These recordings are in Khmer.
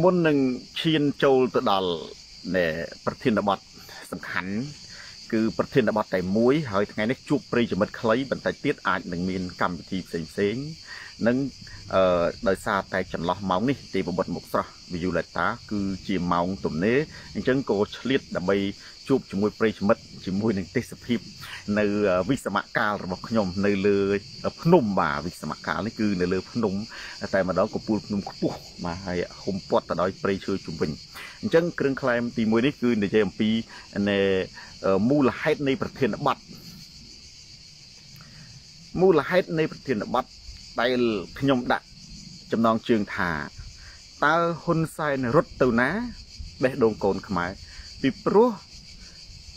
មុននឹងឈានចូលទៅដល់ប្រធានបទសំខាន់គឺប្រធានបទតែមួយហើយថ្ងៃនេះជួបប្រិយមិត្តខ្លីបន្តិចទៀតអាចនឹងមានកម្មវិធីផ្សេងផ្សេងនិងអឺដោយសារតែចន្លោះម៉ោងនេះទេវបុត្រមុខស្រស់ Violetta គឺជាម៉ោងទំនេរអញ្ចឹងក៏ឆ្លៀតដើម្បី ជួបជាមួយប្រិយមិត្តជាមួយនឹងទេសភាពនៅវិសមកាលរបស់ខ្ញុំ នៅលើភ្នំបាទវិសមកាលនេះគឺនៅលើភ្នំតែម្ដងកំពូលភ្នំខ្ពស់បាទហើយហុំព័ទ្ធទៅដោយព្រៃឈើជុំវិញអញ្ចឹងគ្រឿងក្លែមទី1នេះគឺនិយាយអំពីនៃមូលហេតុនៃប្រធានបទមូលហេតុនៃប្រធានបទដែលខ្ញុំដាក់ចំណងជើងថាតើហ៊ុនសែនរត់ទៅណាបេះដូងកូនខ្មែរពីព្រោះ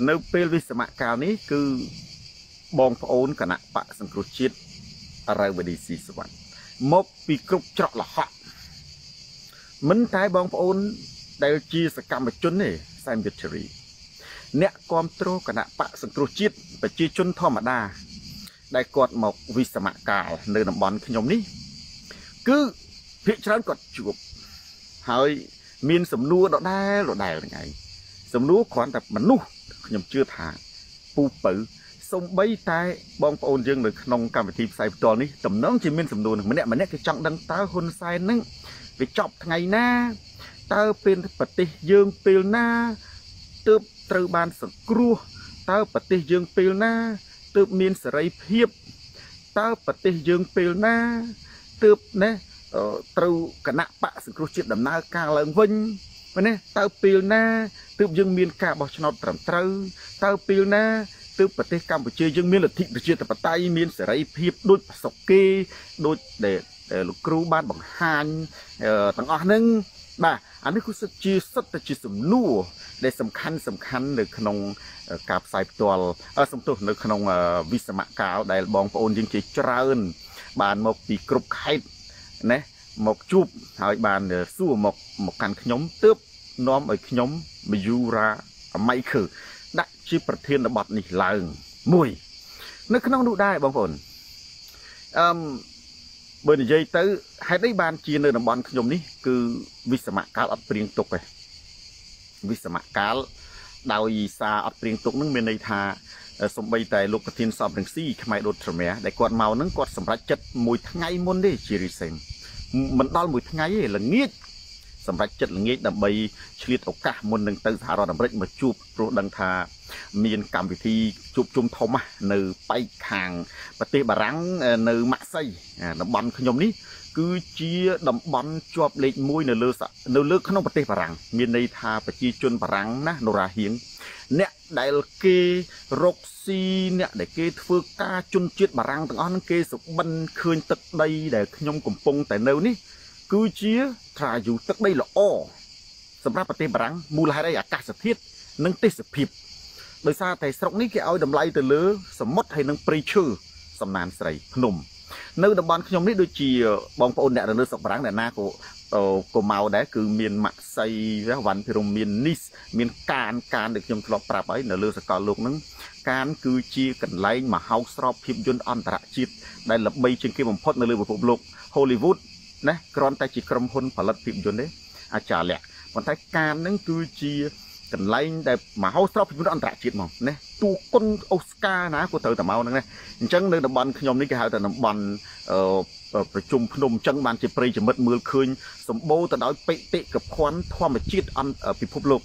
នៅពេលវិសមកាលនេះគឺបងប្អូនគណៈបកសង្គ្រោះជាតិរៅវឌីស៊ីសវណ្ណមកពីគ្រប់ច្រកលហកមិនតែបងប្អូនដែលជាសកម្មជនទេសែមវិទ្យារីអ្នកគ្រប់គ្រងគណៈបកសង្គ្រោះជាតិប្រជាជនធម្មតា ដែលគាត់មកវិសមកាលនៅតំបន់ខ្ញុំនេះ គឺភាគច្រើនគាត់ជួបហើយមានសំណួរដដែលដដែលហ្នឹងឯង សំណួរគ្រាន់តែមនុស្សខ្ញុំជឿថាពូពៅសំបីតែបងប្អូនយើងនៅក្នុងកម្មវិធីផ្សាយផ្ទាល់នេះតំណងជាមានសំណួរនឹងម្នាក់ម្នាក់គេចង់ដឹងតើហ៊ុនសែននឹងវាចប់ថ្ងៃណាតើពេលប្រទេសយើងពេលណាទើបត្រូវបានសង្គ្រោះតើប្រទេសយើងពេលណាទើបមានសេរីភាពតើប្រទេសយើងពេលណាទើបណាត្រូវគណៈបកសង្គ្រោះជាតិដំណើរការឡើងវិញ ណាតើពេលណាទើបយើងមានការបោះឆ្នោតត្រឹមត្រូវតើពេលណាទើបប្រទេសកម្ពុជាយើងមានលទ្ធិប្រជាធិបតេយ្យមានសេរីភាពដូចប្រសពគេដូចដែលលោកគ្រូបានបង្ហាញទាំងអស់ហ្នឹងបាទអានេះគឺសិតជាសិតតែជាសំណួរដែលសំខាន់សំខាន់នៅក្នុងការផ្សាយផ្ទាល់សំទោសនៅក្នុងវិសមកាលដែលបងប្អូនយើងជាច្រើន បានមកពីគ្រប់ខេត្តណាមកជួបហើយបានសួរមកមកកាន់ខ្ញុំទើប នាំឲ្យខ្ញុំមយូរ៉ាម៉ៃខឺដាក់ជាប្រធានបទនេះឡើងមួយនៅក្នុងនោះដែរបងប្អូនអឺបើនិយាយទៅហេតុអីបានជានៅតំបន់ខ្ញុំនេះ គឺវិសមកាលអត់ព្រៀងទុកទេវិសមកាលដោយសារអត់ព្រៀងទុកនឹងមានន័យថាសំបីតែលោកប្រធានសំរងស៊ីខ្មែរដូតត្រមាដែលគាត់មកនឹងគាត់សម្រេចចិត្តមួយថ្ងៃមុនទេជារីសេងមិនដល់មួយថ្ងៃទេល្ងាច សម្រាប់ចិត្តល្ងាចដើម្បីឆ្លៀតឱកាសមុននឹងទៅសហរដ្ឋអាមេរិកមកជួបព្រោះដឹងថាមានកម្មវិធីជួបជុំធំនៅប៉ែកខាងប្រទេសបារាំងនៅម៉ាក់សីតំបន់ខ្ញុំនេះគឺជាតំបន់ជាប់លេខ1នៅលើនៅលើក្នុងប្រទេសបារាំងមានន័យថាប្រជាជនបារាំងណានរ៉ាហៀងអ្នកដែលគេរកស៊ីអ្នកដែលគេធ្វើការជន់ជាតិបារាំងទាំងអស់ហ្នឹងគេសុបិនឃើញទឹកដីដែលខ្ញុំកំពុងតែនៅនេះគឺជា ត្រាយូទឹកដីល្អសម្រាប់ប្រទេសបារាំងមូលហេតុអីអាកាសធាតុនិងទេសភាពដោយសារតែស្រុកនេះគេឲ្យតម្លៃទៅលើសមុទ្រហើយនិងព្រៃឈើសំណានស្រីភ្នំនៅតំបន់ខ្ញុំនេះដូចជាបងប្អូនអ្នកនៅស្រុកបារាំងអ្នកណាក៏ក៏មកដែរគឺមានម៉ាក់សៃវ៉ាន់ភិរមមាននីសមានកានកានដែលខ្ញុំធ្លាប់ប្រាប់ហើយនៅលើសកលលោកហ្នឹងកានគឺជាកន្លែងមហោស្រពភាពយន្តអន្តរជាតិដែលល្បីជាងគេបំផុតនៅលើពិភពលោក Hollywood ណាគ្រាន់តែជាក្រុមហ៊ុនផលិតភាពយន្តទេអាចារ្យលក្ខប៉ុន្តែកានហ្នឹងគឺជាកន្លែងដែលមហោស្រពភាពយន្តអន្តរជាតិមកណាទូគុណអូស្ការណាក៏ត្រូវតែមកហ្នឹងណាអញ្ចឹងនៅតំបន់ខ្ញុំនេះគេហៅថាតំបន់ប្រជុំភ្នំអញ្ចឹងបានជាព្រៃចមិតមើលឃើញសម្បូរទៅដោយបេតិកភណ្ឌធម្មជាតិអន្តពិភពលោក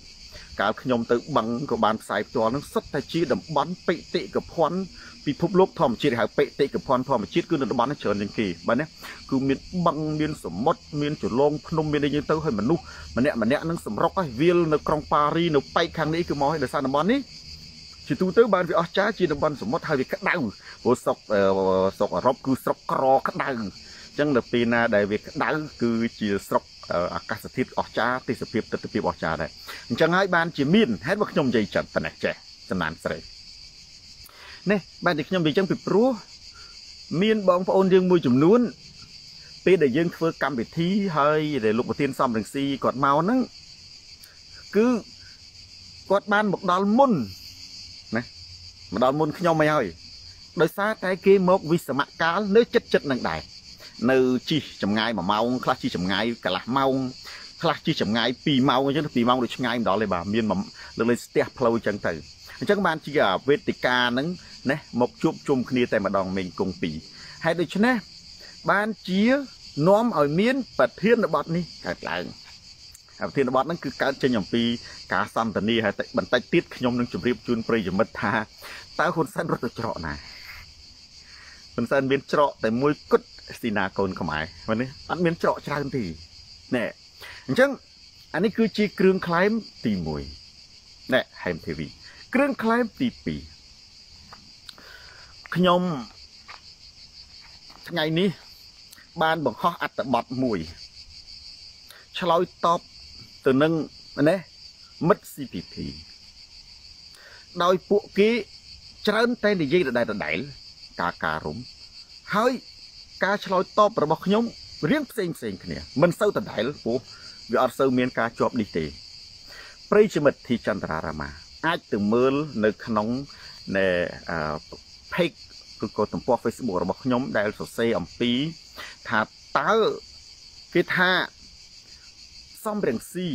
កាលខ្ញុំទៅបឹងក៏បានផ្សាយផ្ទាល់នឹងសុទ្ធតែជាតំបន់បេតិកភណ្ឌ ពិភពលោកធម្មជាតិហៅបេតិកភណ្ឌធម្មជាតិគឺនៅតំបន់នេះច្រើនជាងគេបាទណាគឺមានបឹងមានសមុទ្រមានចលងភ្នំមានអីយ៉ាងទៅហើយមនុស្សម្នាក់ម្នាក់នឹងសម្រុកហើយវាលនៅក្រុងប៉ារីនៅប៉ែកខាងនេះគឺមកឲ្យដោយសារតំបន់នេះជាទូទៅបានវាអស្ចារ្យជាតំបន់សមុទ្រហើយវាក្តៅព្រោះស្រុកស្រុកអឺរ៉ុបគឺស្រុកក្រក្តៅអញ្ចឹងដល់ពេលណាដែលវាក្តៅគឺជាស្រុកអាកាសធាតុអស្ចារ្យទេសភាពទិដ្ឋភាពអស្ចារ្យដែរអញ្ចឹងហើយបានជាមានហេតុមកខ្ញុំនិយាយចឹងប៉ុណ្ណេះចេះចំណានស្រី នេះបាទតែខ្ញុំនិយាយចឹងពីព្រោះមានបងប្អូនយើងមួយចំនួន ពេលដែលយើងធ្វើកម្មវិធីហើយដែលលោកប្រធានសំរងស៊ីគាត់មកហ្នឹងគឺគាត់បានមកដល់មុនណាមកដល់មុនខ្ញុំអីហើយដោយសារតែគេមកវិសមកាលនៅចិត្តចិត្តនឹងដែរនៅជីចម្ងាយ1ម៉ោងខ្លះជីចម្ងាយកន្លះម៉ោងខ្លះជិះចម្ងាយ2ម៉ោងអញ្ចឹង2ម៉ោងដូចឆ្ងាយម្ដងទេបាទមានលើលេស្ទះផ្លូវអញ្ចឹងទៅអញ្ចឹងបានជាវេទិកាហ្នឹង ណាមកជួបជុំគ្នាតែម្ដងមេងគង់ពីរហើយដូច្នេះបានជានាំឲ្យមានប្រធានបទនេះកើតឡើងប្រធានបទហ្នឹងគឺកើតចេញអំពីការសន្ទនាហើយបន្តិចទៀតខ្ញុំនឹងជម្រាបជូនប្រិយមិត្តថាតើហ៊ុនសែនរត់ទៅច្រកណាហ៊ុនសែនមានច្រកតែមួយគត់ស៊ីណាកូនខ្មែរហ្នឹងនេះអត់មានច្រកច្រើនទេណែអញ្ចឹងអានេះគឺជាគ្រឿងក្លែមទី1ណែហែមធីវីគ្រឿងក្លែមទី2 ខ្ញុំថ្ងៃនេះ បានបង្ហោះអត្ថបទមួយឆ្លើយតបទៅនឹងណាមិត្ត CPP ដោយពួកគេច្រើនតែនិយាយដដែលដដែលការការរុំហើយការឆ្លើយតបរបស់ខ្ញុំរៀងផ្សេងផ្សេងគ្នាមិនសូវដដែលព្រោះវាអត់សូវមានការជាប់នេះទេប្រិយមិត្តធីចន្ទរារាមាអាចទៅមើលនៅក្នុងនៃ page ឬក៏ទំព័រ Facebook របស់ខ្ញុំដែលសរសេរអំពីថាតើគេថាសំរងស៊ី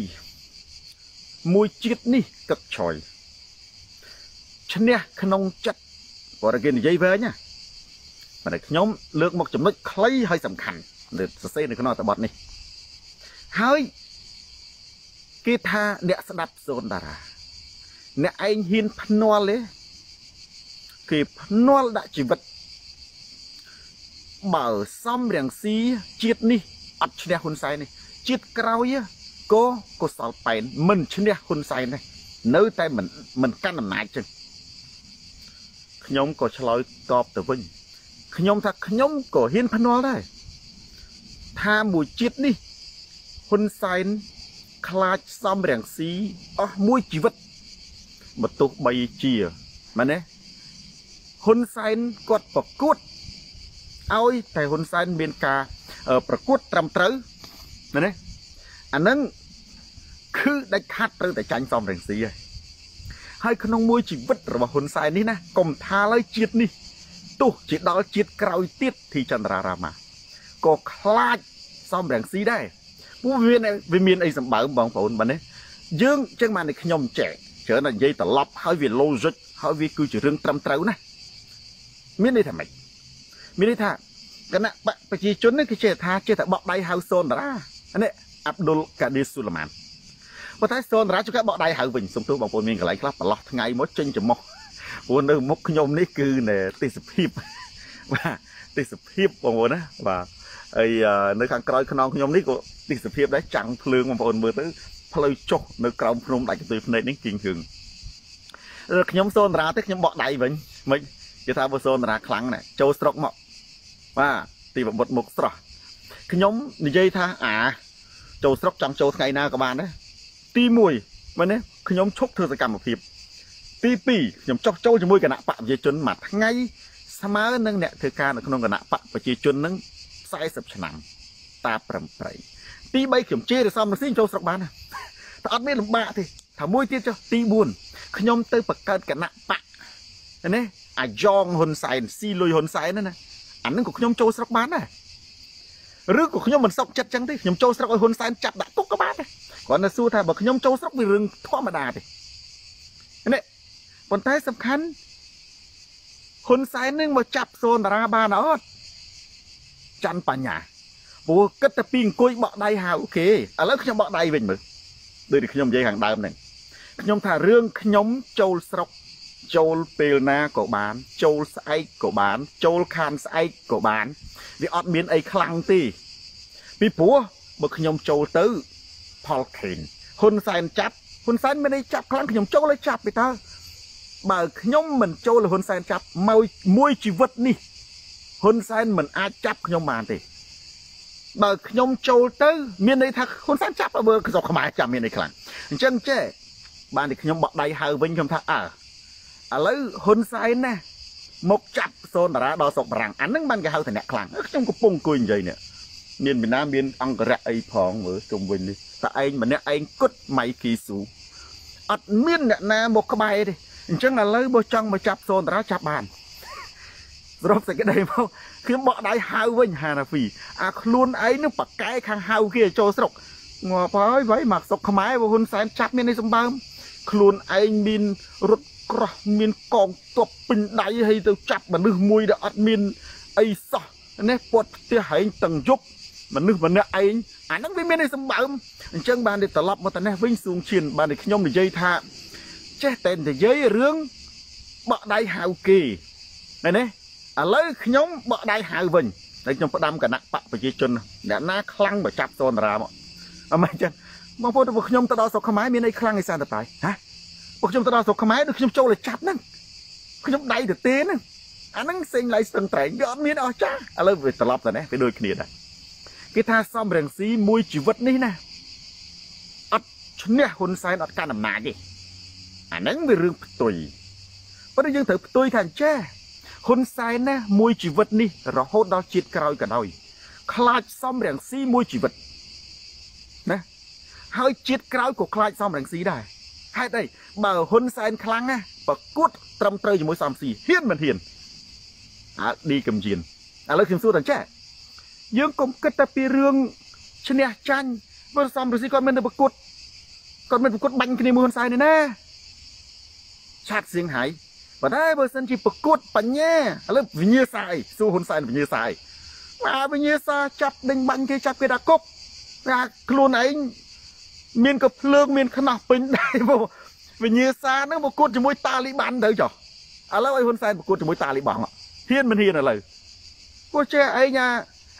មួយជាតិនេះទឹកឆយឈ្នះក្នុងចិត្តបរិគេនិយាយវែងណាប៉ុន្តែខ្ញុំលើកមកចំណុចខ្លីហើយសំខាន់លើសរសេរនៅក្នុងអត្ថបទនេះហើយគេថាអ្នកស្ដាប់សូនតារាអ្នកឯងហ៊ានភ្នាល់ទេ គេភ្នាល់ដាក់ជីវិតបើសំរងស៊ីជាតិនេះអត់ឈ្នះហ៊ុនសែននេះជាតិក្រោយក៏កុសលប៉ែនមិនឈ្នះហ៊ុនសែននេះនៅតែមិនមិនកាន់អំណាចចឹងខ្ញុំក៏ឆ្លើយតបទៅវិញខ្ញុំថាខ្ញុំក៏ហ៊ានភ្នាល់ដែរថាមួយជាតិនេះហ៊ុនសែនខ្លាចសំរងស៊ីអស់មួយជីវិតបើទោះបីជាមែនទេ ហ៊ុនសែនគាត់ប្រកួតឲ្យតែហ៊ុនសែនមានការប្រកួតត្រឹមត្រូវមែនទេអានឹងគឺដាច់ខាត់ត្រូវតែចាញ់សំរងស៊ីហើយហើយក្នុងមួយជីវិតរបស់ហ៊ុនសែននេះណាកុំថាឡើយជាតិនេះទោះជាដល់ជាតិក្រោយទៀតទីចន្ទរារាមាក៏ខ្លាចសំរងស៊ីដែរពួកវាវាមានអីសម្បើមបងប្អូនបាទនេះយើងចឹងបានតែខ្ញុំចែកច្រើនតែនិយាយត្រឡប់ហើយវា logic ហើយវាគឺជារឿងត្រឹមត្រូវណា មានន័យថាម៉េចមានន័យថាគណៈបកប្រជាជននេះគេចេះថាចេះតែបក់ដៃហៅសូនតារានេះអាប់ឌុលកាឌីស៊ូឡាម៉ានប៉ុន្តែសូនតារាជួយកបក់ដៃហៅវិញសំទោសបងប្អូនមានកន្លែងខ្លះប្រឡោះថ្ងៃមកចេញចំោះព្រោះនៅមុខខ្ញុំនេះគឺទេសភាពបាទទេសភាពបងប្អូនណាបាទហើយនៅខាងក្រោយខ្នងខ្ញុំនេះក៏ទេសភាពដែរចាំងភ្លើងបងប្អូនមើលទៅផ្លូវចុះនៅក្រោមភ្នំដាច់កន្ទុយភ្នែកនេះគិងហឹងខ្ញុំសូនតារាទេខ្ញុំបក់ដៃវិញមិន គេថាបើសូនតារាខ្លាំងណាស់ចូលស្រុកមកបាទទីបបុតមុខស្រស់ខ្ញុំនិយាយថាអា ចូលស្រុកចង់ចូលថ្ងៃណាក៏បានដែរទី1មែនទេខ្ញុំឈប់ធ្វើសកម្មភាព ទី2ខ្ញុំចុះចូលជាមួយគណៈបកប្រជាជនមួយថ្ងៃស្មើនឹងអ្នកធ្វើការនៅក្នុងគណៈបកប្រជាជននឹង40ឆ្នាំតាប្រំប្រៃទី3ខ្ញុំជេរសំរស៊ីចូលស្រុកបានតែអត់មានលំបាកទេថាមួយទៀតចុះទី4ខ្ញុំទៅបង្កើតគណៈបកណា អាយ៉ងហ៊ុនសែនស៊ីលុយហ៊ុនសែនណាអានឹងក៏ខ្ញុំចូលស្រុកបានដែរឬក៏ខ្ញុំមិនសុកចិត្តចឹងទេខ្ញុំចូលស្រុកឲ្យហ៊ុនសែនចាប់ដាក់គុកក៏បានដែរគ្រាន់តែសួរថាបើខ្ញុំចូលស្រុកវារឿងធម្មតាទេនេះប៉ុន្តែសំខាន់ហ៊ុនសែននឹងមកចាប់សូនតារាបានអត់ច័ន្ទបញ្ញាព្រោះគិតតែពីអង្គុយបក់ដៃហៅអូខេឥឡូវខ្ញុំបក់ដៃវិញមើលដូចที่ខ្ញុំនិយាយខាងដើមហ្នឹងខ្ញុំថារឿងខ្ញុំចូលស្រុក ចូលពេលណាក៏បាន ចូលស្អែកក៏បាន ចូលខានស្អែកក៏បានវាអត់មានអីខ្លាំងទេពីព្រោះបើខ្ញុំចូលទៅផលខេនហ៊ុនសែនចាប់ហ៊ុនសែនមានអីចាប់ខ្លាំងខ្ញុំចូលឲ្យចាប់ពីតើបើខ្ញុំមិនចូលហ៊ុនសែនចាប់មកមួយជីវិតនេះហ៊ុនសែនមិនអាចចាប់ខ្ញុំបានទេបើខ្ញុំចូលទៅ មានន័យថាហ៊ុនសែនចាប់បើក្រសួងខ្មែរចាប់មានន័យខ្លាំងអញ្ចឹងចេះបានតែខ្ញុំបក់ដៃហៅវិញខ្ញុំថាអើ ឥឡូវហ៊ុនសែនណាមកចាប់សូនតារាដល់ស្រុកបារាំងអាហ្នឹងបានគេហៅថាអ្នកខ្លាំងខ្ញុំកំពុងអង្គុយនិយាយនេះមានមីណាមានអង្គរៈអីផងមើលជុំវិញនេះតែឯងម្នាក់ឯងគត់ម៉ៃគីស៊ូអត់មានអ្នកណាមកក្បែរទេអញ្ចឹងឥឡូវបើចង់មកចាប់សូនតារាចាប់បានសរុបសេចក្តីមកខ្ញុំបកដៃហៅវិញហាណាហ្វីអាខ្លួនឯងនឹងប៉កែខាងហៅគេចូលស្រុកងាប់ហើយໄວមកសុកខ្មែរបើហ៊ុនសែនចាប់មាននេះសម្បើមខ្លួនឯងមានរត់ ក្រោះមានកងទ័ពពេញដៃហើយទៅចាប់មនុស្សមួយដែលអត់មានអីសោះនេះពាត់ផ្ទះហែងតឹងយប់មនុស្សម្នាក់ឯងអាហ្នឹងវាមានឯសម្បើមអញ្ចឹងបានទៅត្រឡប់មកទៅនេះវិញសួងឈៀនបានតែខ្ញុំនិយាយថាចេះតែនិយាយរឿងបក់ដៃហៅគេណែនេះឥឡូវខ្ញុំបក់ដៃហៅវិញតែខ្ញុំផ្ដាំគណៈបកប្រជាជនអ្នកណាខ្លាំងបើចាប់សនរាមកអមិនចឹងបងប្អូនរបស់ខ្ញុំទៅដល់ស្រុកខ្មែរមានអីខ្លាំងឯសានតតៃហ៎ ពួកខ្ញុំទៅដល់ស្រុកខ្មែរដូចខ្ញុំចូលទៅចាប់ហ្នឹងខ្ញុំដៃទៅទេហ្នឹងអាហ្នឹងសេងឡៃស្ទឹងត្រែងវាអត់មានអស់ចាឥឡូវវាត្រឡប់ទៅនេះវាដូចគ្នាដែរគេថាសំរងស៊ីមួយជីវិតនេះណាអត់ឈ្នះហ៊ុនសែនអត់កាន់អំណាចទេអាហ្នឹងវារឿងផ្ទុយប៉ុន្តែយើងត្រូវផ្ទុយថាអញ្ចេះហ៊ុនសែនណាមួយជីវិតនេះរហូតដល់ជាតិក្រោយក៏ដោយខ្លាចសំរងស៊ីមួយជីវិតណាហើយជាតិក្រោយក៏ខ្លាចសំរងស៊ីដែរ ហេតុអីបើហ៊ុនសែនខ្លាំងណាប្រកួតត្រឹមត្រូវជាមួយសំស៊ីហ៊ានមិនហ៊ានអើឌីកំជៀនឥឡូវខ្ញុំសួរតើចាយើងកុំគិតតែពីរឿងឈ្នះចាញ់បើសំរងស៊ីគាត់មានទៅប្រកួតគាត់មានប្រកួតបាញ់គ្នាមួយហ៊ុនសែននេះណាឆាត់សៀងហៃប៉ុន្តែបើសិនជាប្រកួតបញ្ញាឥឡូវវិញ្ញាសាអីសួរហ៊ុនសែនវិញ្ញាសាអីមកវិញ្ញាសាចាប់ដេញបាញ់គេចាប់គេដាក់គុកថាខ្លួនឯង មានក៏ភ្លើងមានខ្នោះពេញដែរមកវិញ្ញាសាហ្នឹងប្រកួតជាមួយតាលីបានទៅចុះឥឡូវឲ្យហ៊ុនសែនប្រកួតជាមួយតាលីបងហ៊ានមិនហ៊ានឥឡូវព្រោះចេះឯង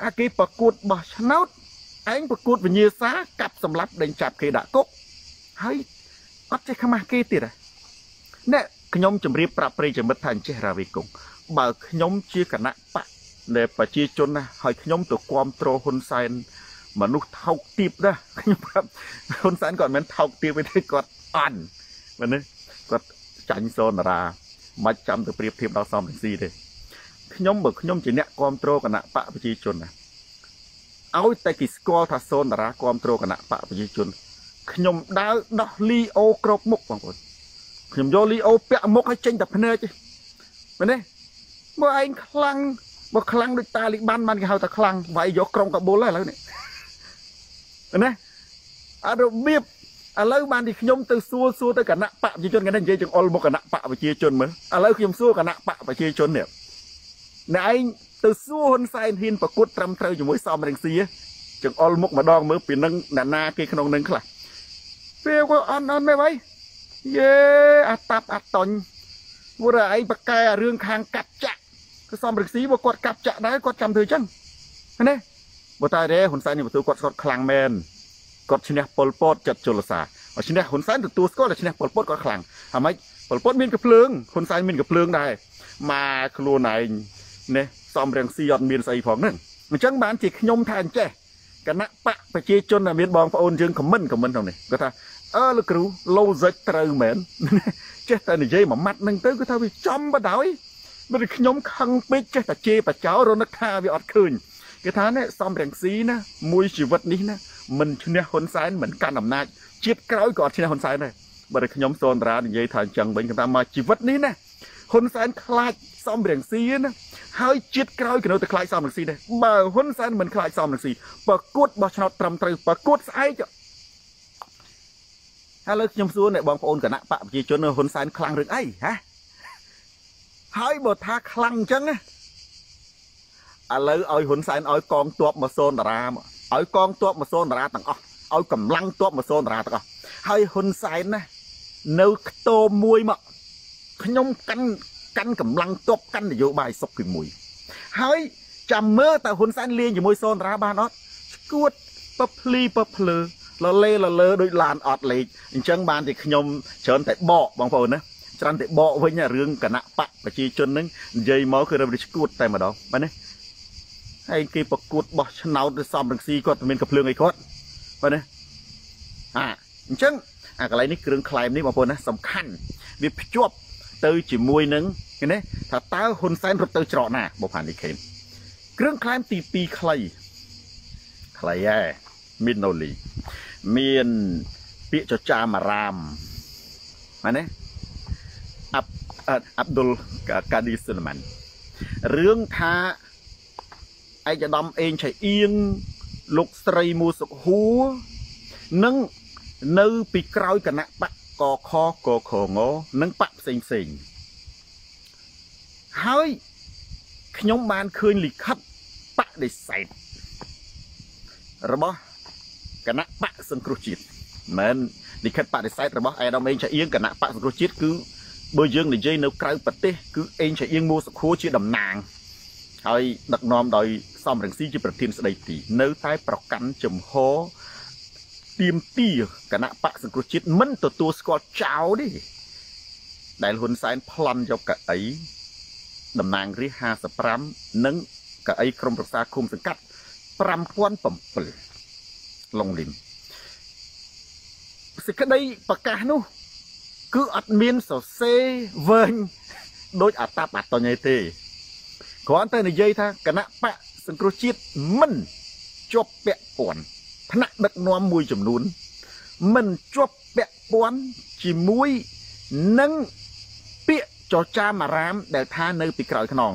អាគេប្រកួតបោះឆ្នោតឯងប្រកួតវិញ្ញាសាកាប់សម្លាប់ដេញចាប់គេដាក់គុកហើយអត់ចេះខ្មាស់គេទៀតណែខ្ញុំជម្រាបប្រាប់ប្រិយមិត្តថាអញ្ចេះរាវីគង់បើខ្ញុំជាគណៈបកដែលប្រជាជនណាហើយខ្ញុំទៅគ្រប់គ្រងហ៊ុនសែន មនុស្សថោកទាបណាខ្ញុំប្រាប់ហ៊ុនសែនគាត់មិនមែនថោកទាបទេគាត់អន់មែនទេគាត់ចាញ់សូនារាមិនចាំទៅប្រៀបធៀបដល់សំរងស៊ីទេខ្ញុំបើខ្ញុំជាអ្នកគ្រប់គ្រងគណៈបកប្រជាជនណាឲ្យតែគេស្គាល់ថាសូនារាគ្រប់គ្រងគណៈបកប្រជាជនខ្ញុំដើរដោះលីអូគ្រប់មុខបងប្អូនខ្ញុំយកលីអូពាក់មុខឲ្យចេញតែភ្នែកមែនទេបើឯងខ្លាំងបើខ្លាំងដូចតាលីបានបានគេហៅថាខ្លាំងវាយយកក្រុងកាបូលហើយឥឡូវនេះ ណាអារបៀបឥឡូវបានទីខ្ញុំទៅសួរសួរទៅគណៈបកប្រជាជនគេនិយាយចង្អុលមកគណៈបកប្រជាជនមើលឥឡូវខ្ញុំសួរគណៈបកប្រជាជននេះណែឯងទៅសួរហ៊ុនសែនហ៊ានប្រកួតត្រឹមត្រូវជាមួយសំរងស៊ីចង្អុលមុខម្ដងមើលពីនឹងអ្នកណាគេក្នុងនឹងខ្លះពេលក៏អន់អន់មែនហើយយេអាតាប់អាតុញព្រោះឯងបកកែរឿងខាងកាប់ចាក់គឺសំរងស៊ីបើគាត់កាប់ចាក់ដែរគាត់ចាំធ្វើអញ្ចឹងណា បើតែរេហ៊ុនសែននេះបន្ទូគាត់ស្កត់ខ្លាំងមែនគាត់ឈ្នះប៉ុលពតចិត្តជលសាបើឈ្នះហ៊ុនសែនទទួលស្គាល់តែឈ្នះប៉ុលពតគាត់ខ្លាំងហើយម៉េចប៉ុលពតមានកភ្លើងហ៊ុនសែនមានកភ្លើងដែរមកខ្លួនឯងនេះសំរងស៊ីអត់មានស្អីផងហ្នឹងអញ្ចឹងបានជាខ្ញុំថាអញ្ចេះគណៈបកប្រជាជនដែលមានបងប្អូនយើងខមមិនខមមិនក្នុងនេះគាត់ថាអើលោកគ្រូឡូសិចត្រូវមែនចេះតែនិយាយមួយម៉ាត់ហ្នឹងទៅគឺថាវាចំបដ ாய் មិនខ្ញុំខឹងពេកចេះតែជេរបចោរនឹកថាវាអត់ឃើញ គេថានេះសំរងស៊ីណាមួយជីវិតនេះណាមិនឈ្នះហ៊ុនសែនមិនកាន់អំណាចជាតិក្រោយក៏អត់ឈ្នះហ៊ុនសែនដែរបើតែខ្ញុំសូនតារានិយាយថាអញ្ចឹងវិញគេថាមកជីវិតនេះណាហ៊ុនសែនខ្លាចសំរងស៊ីណាហើយជាតិក្រោយក៏នៅតែខ្លាចសំរងស៊ីដែរបើហ៊ុនសែនមិនខ្លាចសំរងស៊ីប្រកួតបោះឆ្នោតត្រឹមត្រូវប្រកួតស្អែកហើយលើខ្ញុំសួរអ្នកបងប្អូនគណៈបកប្រជាជនហ៊ុនសែនខ្លាំងរឿងអីហ៎ហើយបើថាខ្លាំងអញ្ចឹងណា ឥឡូវឲ្យហ៊ុនសែនឲ្យកងទ័ពមកសូនតារាមកឲ្យកងទ័ពមកសូនតារាទាំងអស់ឲ្យកម្លាំងទ័ពមកសូនតារាទាំងអស់ហើយហ៊ុនសែនណានៅខ្ទមមួយមកខ្ញុំកាន់កាន់កម្លាំងទ័ពកាន់នយោបាយសុខពីមួយហើយចាំមើលតើហ៊ុនសែនលេងជាមួយសូនតារាបានអត់ស្គួតពភ្លីពភ្លើលលេលលើដូចឡានអត់លេខអញ្ចឹងបានតែខ្ញុំច្រើនតែបកបងប្អូនណាច្រើនតែបកវិញរឿងគណៈបកប្រជាជននឹងនិយាយមកគឺរឹបស្គួតតែម្ដងបាទណា ហើយគេប្រកួតបោះឆ្នោតឬសំរងស៊ីគាត់មានកភ្លើងអីគាត់បាទណាអាអញ្ចឹងអាកន្លែងនេះគ្រឿងខ្លែមនេះបងប្អូនណាសំខាន់វាភ្ជាប់ទៅជាមួយនឹងឃើញទេថាតើហ៊ុនសែនរត់ទៅច្រកណាបងផានីខេនគ្រឿងខ្លែមទី2ខ្លីខ្លីហ៎មានណូលីមានពាក្យចចាមអារាមណាណាអាប់អាប់ឌុលកាឌីស៊ូលម៉ាន់រឿងថា ឯកឧត្តមអេងឆៃអៀងលោកស្រីមូសុកហួរនិងនៅពីក្រោយគណៈបកកខកខងនិងបកផ្សេងផ្សេងហើយខ្ញុំបានឃើញលិខិតបដិសេធរបស់គណៈបកសង្គ្រោះជាតិមិនលិខិតបដិសេធរបស់អេដាមអេងឆាអៀងគណៈបកសង្គ្រោះជាតិគឺបើយើងនិយាយនៅក្រៅប្រទេសគឺអេងឆាអៀងមួសុខួរជាតំណាង ហើយដឹកនាំដោយ សំរងស៊ីជាប្រធានស្ដីទីនៅតែប្រកាន់ចំហទៀមទាគណៈបកសង្គ្រោះជាតិមិនទទួលស្គាល់ចោលទេដែលហ៊ុនសែនប្លន់យកកៅអីតំណាងរាស្ត្រ55និងកៅអីក្រុមប្រឹក្សាគុំសង្កាត់5007ឡុងលីមសេចក្តីប្រកាសនោះ គឺអត់មានសរសេរវែងដោយអតាបអតញ្ញទេគ្រាន់តែនិយាយថាគណៈបក សង្គ្រោះជាតិមិនជាប់ពាក់ព័ន្ធថ្នាក់ដឹកនាំមួយចំនួន មិនជាប់ពាក់ព័ន្ធជាមួយនឹងពាក្យចចាមអារាម ដែលថានៅពីក្រោយខ្នង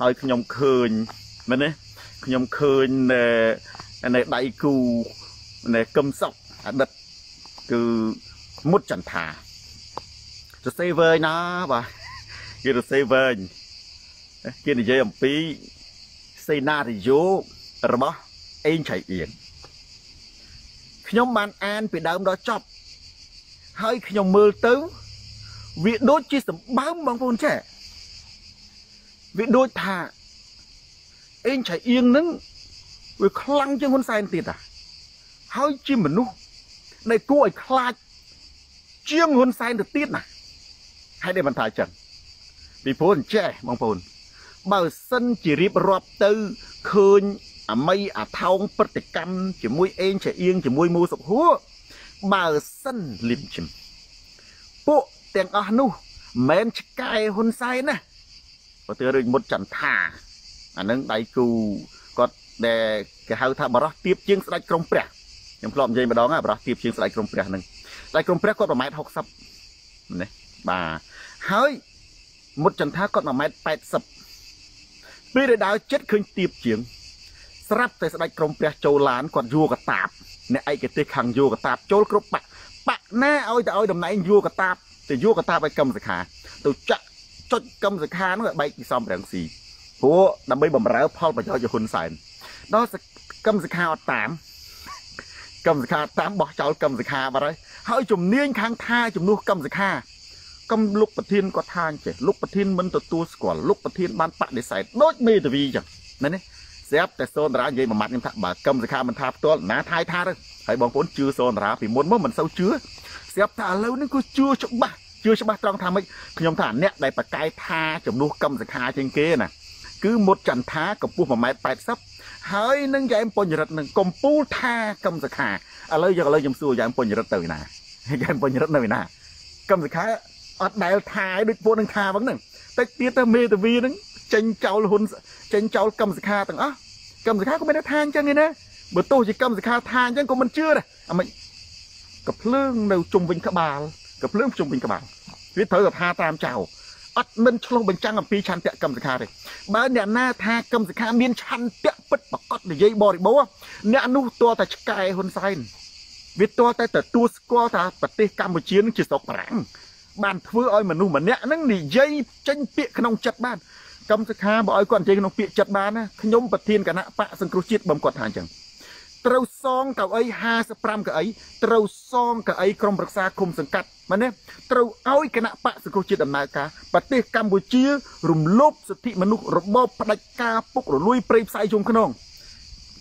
ហើយខ្ញុំឃើញមែនទេខ្ញុំឃើញនៅនៅដៃគូនៅកឹមសុកអតីតគឺមុតចន្ទថាសរសេរវែងណាបាទគេសរសេរវែងគេនិយាយអំពី សេណារីយ៉ូរបស់អេងឆៃអៀងខ្ញុំបានអានពីដើមដល់ចប់ហើយខ្ញុំមើលទៅ វាដូចជាសម្បើមបងប្អូនចេះវាដូចថាអេងឆៃអៀងនឹងវាខ្លាំងជាងហ៊ុនសែនទៀតអាហើយជាមនុស្សដែលគួរឲ្យខ្លាចជាងហ៊ុនសែនទៅទៀតណាហើយដែលមិនថាចឹងពីព្រោះអញ្ចេះបងប្អូន បើសិនជារៀបរាប់ទៅឃើញអាមីអាថោងព្រឹត្តិកម្មជាមួយអេងឆៃអៀងជាមួយមូសុខហួរបើសិនលឹមជឹមពួកទាំងអស់នោះមិនឆ្កែហ៊ុនសែនណាបើទើរឿងមុតចន្ទថាអានឹងដៃគូគាត់ដែលគេហៅថាបរោះទៀបជាងស្ដេចក្រមព្រះខ្ញុំធ្លាប់និយាយម្ដងណាបរោះទៀបជាងស្ដេចក្រមព្រះហ្នឹងស្ដេចក្រមព្រះគាត់1ម៉ែត្រ60នេះបាទហើយមុតចន្ទថាគាត់1ម៉ែត្រ80 ពេលដែលដើរចិត្តឃើញទៀបជាងស្រាប់តែស្ដេចក្រមព្រះចូលឡានគាត់យួរកតាបអ្នកឯកទេសខាងយួរកតាបចូលគ្រប់បាក់បាក់ណាឲ្យទៅឲ្យតំណែងយួរកតាបទៅយួរកតាបឲ្យកម្មសខាទៅចាក់ចុចកម្មសខានោះឲ្យបែកពីសំរងស៊ីព្រោះដើម្បីបំរើផលប្រយោជន៍ហ៊ុនសែនដល់កម្មសខាអត់តាមកម្មសខាតាមបោះចោលកម្មសខាបាត់ហើយហើយជំនាញខាងថាជំនួសកម្មសខា កំលោកប្រធានគាត់ថាអញ្ចេះលោកប្រធានមិនទទួលស្គាល់លោកប្រធានបានបដិសេធដូចមេធាវីអញ្ចឹងណានេះស្រាប់តែសូនតារានិយាយមួយម៉ាត់ខ្ញុំថាបើកម្មសខាមិនថាផ្ទាល់ណាថៃថាទៅហើយបងប្អូនជឿសូនតារាពីមុនមកមិនសូវជឿស្រាប់តែឥឡូវនេះគឺជឿច្បាស់ជឿច្បាស់ត្រង់ថាម៉េចខ្ញុំថាអ្នកដែលប្រកែកថាចំនួនកម្មសខាជាងគេណាគឺមុតចន្ទថាកម្ពស់1ម៉ែត្រ80ហើយនឹងយ៉ែមពុញរិទ្ធនឹងកំពូលថាកម្មសខាឥឡូវយកឥឡូវខ្ញុំសួរយ៉ែមពុញរិទ្ធទៅឯណាយ៉ែមពុញរិទ្ធនៅឯណាកម្មសខា អត់ដែលថាឲ្យដូចពួកនឹងថាហ្នឹងតិចទៀតទៅមេតាវីហ្នឹងចេញចោលហ៊ុនចេញចោលកម្មសខាទាំងអស់កម្មសខាក៏មិនថាអញ្ចឹងទេណាបើទោះជាកម្មសខាថាអញ្ចឹងក៏មិនជឿដែរអាមិនកភ្លើងនៅជុំវិញក្បាលកភ្លើងជុំវិញក្បាលវាត្រូវតែថាតាមចៅអត់មិនឆ្លោះបញ្ចាំងអំពីឆន្ទៈកម្មសខាទេបើអ្នកណាថាកម្មសខាមានឆន្ទៈពិតប្រកបនិយាយបរិបូរអ្នកនោះតើតែឆ្កែហ៊ុនសែនវាតើតែទទួលស្គាល់ថាប្រទេសកម្ពុជានឹងជាស្រុកបារាំង បានធ្វើឲ្យមនុស្សម្នាក់ហ្នឹងនិយាយចេញពាក្យក្នុងចិត្តបានកម្មសខាបើឲ្យគាត់និយាយក្នុងពាក្យចិត្តបានណាខ្ញុំប្រធានគណៈបកសង្គ្រោះជាតិបំគាត់ថាអញ្ចឹងត្រូវសងកៅអី55កៅអីត្រូវសងកៅអីក្រមប្រឹក្សាគុំសង្កាត់មែនទេត្រូវឲ្យគណៈបកសង្គ្រោះជាតិដំណើរការប្រទេសកម្ពុជា រំលោភសិទ្ធិមនុស្សរបបផ្ដាច់ការពុករលួយព្រៃផ្សៃជុំខ្នង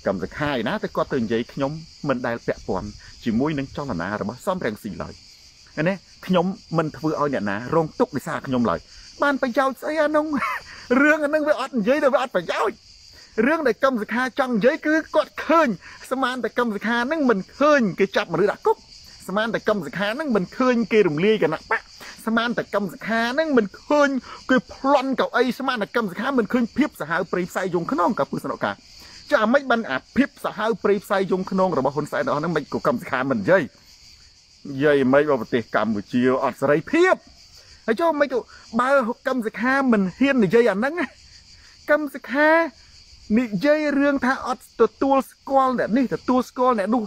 កម្មសខាឯណាតែគាត់ទៅនិយាយខ្ញុំមិនដែលពាក់ព័ន្ធជាមួយនឹងចលនារបស់សំរងស៊ីឡើយ ណាខ្ញុំមិនធ្វើឲ្យអ្នកណារងទុក្ខដោយសារខ្ញុំឡើយបានប្រយោជន៍ស្អីអានោះរឿងអានឹងវាអត់និយាយទៅវាអត់ប្រយោជន៍រឿងដែលកម្មសខាចង់និយាយគឺគាត់ឃើញស្មានតែកម្មសខានឹងមិនឃើញគេចាប់មនុស្សដាក់គុកស្មានតែកម្មសខានឹងមិនឃើញគេរំលាយគណៈបកស្មានតែកម្មសខានឹងមិនឃើញគេប្លន់កៅអីស្មានតែកម្មសខាមិនឃើញភាពសាហាវព្រៃផ្សៃយងខ្នងកាពឹសនកាចាអាម៉េចបានអាភាពសាហាវព្រៃផ្សៃយងខ្នងរបស់ហ៊ុនសែនអស់ហ្នឹងមិនក៏កម្មសខាមិននិយាយ និយាយមិនមកប្រទេសកម្ពុជាអត់សេរីភាពហើយចូលមិនក៏បើកម្មសខាមិនហ៊ាននិយាយអាហ្នឹងកម្មសខានិយាយរឿងថាអត់ទទួលស្គាល់អ្នកនេះទទួលស្គាល់អ្នកនោះ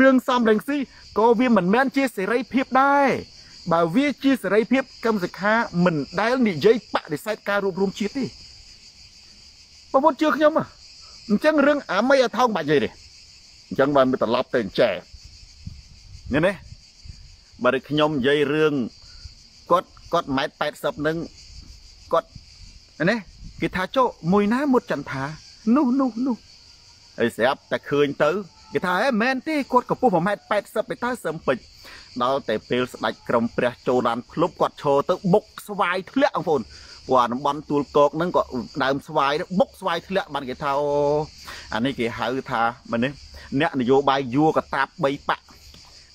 រឿងសំរងស៊ីក៏វាមិនមែនជាសេរីភាពដែរបើវាជាសេរីភាពកម្មសិក្ខាមិនដែលនិយាយបដិសេធការរួបរวมជាតិទេបងប្អូនជឿខ្ញុំអញ្ចឹងរឿងអាមីអាថោងបាច់និយាយទេអញ្ចឹងបើមិនត្រឡប់ទៅចែនេះនេះ បើខ្ញុំនិយាយរឿងគាត់គាត់ម៉ែត្រ80នឹងគាត់នេះគេថាចុមួយណាមុតចន្ទថានោះនោះនោះហើយស្រាប់តែឃើញទៅគេថាហេមែនទេគាត់កម្ពស់1ម៉ែត្រ80ទៅតើសឹមពេជ្រដល់តែពេលស្ដេចក្រមព្រះចូលឡានភ្លុបគាត់ឈរទៅបុកស្វាយធ្លាក់បងប្អូនព្រោះអាតំបន់ទួលកកហ្នឹងក៏ដើមស្វាយបុកស្វាយធ្លាក់បានគេថាអូអានេះគេហៅថាម៉េចនេះអ្នកនយោបាយយួរកតាប3បាក់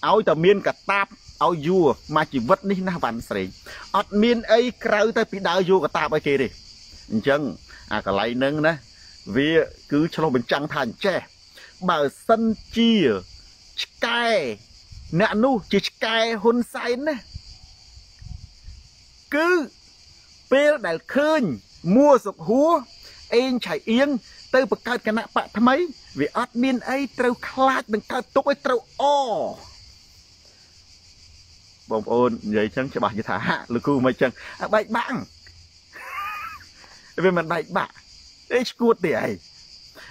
ឲ្យតែមានកតាប ឲ្យយួរមកជីវិតនេះណាវ៉ាន់ស្រេងអត់មានអីក្រៅតែពីដើរយួរកតាបឲ្យគេទេអញ្ចឹងអាកន្លែងហ្នឹងណាវាគឺឆ្លុះបញ្ចាំងថាអញ្ចេះបើសិនជាឆ្កែអ្នកនោះជាឆ្កែហ៊ុនសែនណាគឺពេលដែលឃើញមួសុកហួរអេងឆៃអៀងទៅបង្កើតគណៈបកថ្មី វាអត់មានអីត្រូវខ្លាចនឹងកើតទុកឲ្យត្រូវអ បងប្អូននិយាយចឹងច្បាស់យថាលោកគ្រូមិនចឹងបែកបាក់វាមិនបែកបាក់អីឈួតទេអី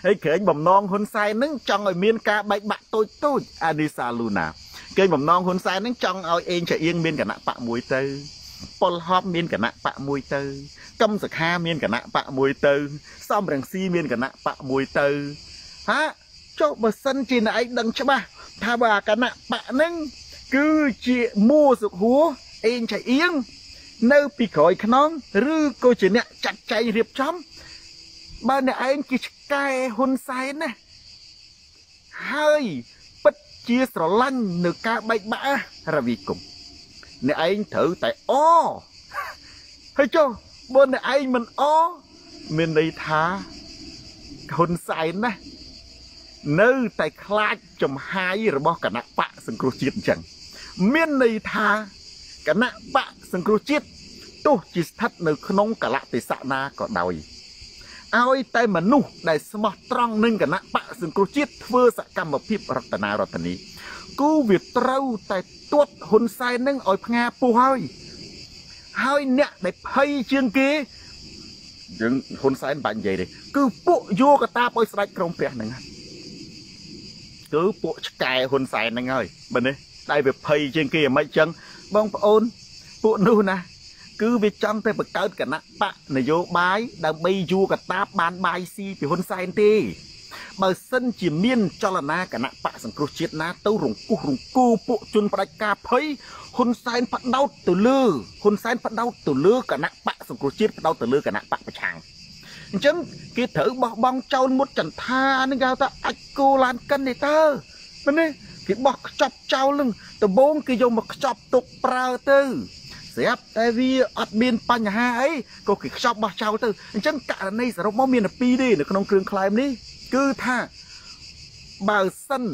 ហើយក្រែងបំណងហ៊ុនសែននឹងចង់ឲ្យមានការបែកបាក់តូចតូចអានីសាលូណាក្រែងបំណងហ៊ុនសែននឹងចង់ឲ្យអេងឆាអៀងមានគណៈបកមួយទៅប៉ុលហប់មានគណៈបកមួយទៅកឹមសខាមានគណៈបកមួយទៅ សំរងស៊ីមានគណៈបកមួយទៅហាចុះបើសិនជាអ្នកឯងដឹងច្បាស់ថាបើអាគណៈបកហ្នឹង គឺជាមួសុខហួរអេងឆៃអៀងនៅពីក្រោយខ្នងឬក៏ជាអ្នកចាត់ចែងរៀបចំ បើអ្នកឯងជាឆ្កែហ៊ុនសែនណាហើយពិតជាស្រឡាញ់នៅការបែកបាក់រវីគុំអ្នកឯងត្រូវតែអហើយចុះបើអ្នកឯងមិនអមានន័យថាហ៊ុនសែនណានៅតែខ្លាចចំហាយរបស់គណៈបកសង្គ្រោះជាតិអញ្ចឹង មានន័យថាគណៈបកសង្គ្រោះជាតិទោះជាស្ថិតនៅក្នុងកលៈទេសៈណាក៏ដោយឲ្យតែមនុស្សដែលស្មោះត្រង់នឹងគណៈបកសង្គ្រោះជាតិធ្វើសកម្មភាពរតនារតនីគូវាត្រូវតែទាត់ហ៊ុនសែននឹងឲ្យផ្ងាពុះហើយហើយអ្នកដែលភ័យជាងគេយើងហ៊ុនសែនបាញ់និយាយទេគឺពួកយោកតាឲ្យស្ដេចក្រមព្រះហ្នឹងគឺពួកឆ្កែហ៊ុនសែនហ្នឹងហើយបើនេះ ដែលវាភ័យជាងគេមិនចឹងបងប្អូនពួកនោះណា គឺវាចង់តែបង្កើតគណៈបកនយោបាយដើម្បីយួរកតាបបានបាយស៊ីពីហ៊ុនសែនទេបើសិនជាមានចលនាគណៈបកសង្គ្រោះជាតិណាទៅរង្គោះរង្គូពួកជនផ្ដាច់ការភ័យហ៊ុនសែនផ្ដោតទៅលើហ៊ុនសែនផ្ដោតទៅលើគណៈបកសង្គ្រោះជាតិផ្ដោតទៅលើគណៈបកប្រឆាំងអញ្ចឹងគេត្រូវបោះបង់ចោលមុតចន្ទថានឹងគេហៅថាអាចគោឡានកិនទេតើមែនទេ គេបោះខ្ចប់ចោលនឹងដំបងគេយកមកខ្ចប់ទុកប្រើទៅស្រាប់តែវាអត់មានបញ្ហាអីក៏គេខ្ចប់បោះចោលទៅអញ្ចឹងករណីសរុបមកមានតែពីរទេនៅក្នុងគ្រឿងខ្លែមនេះគឺថាបើសិន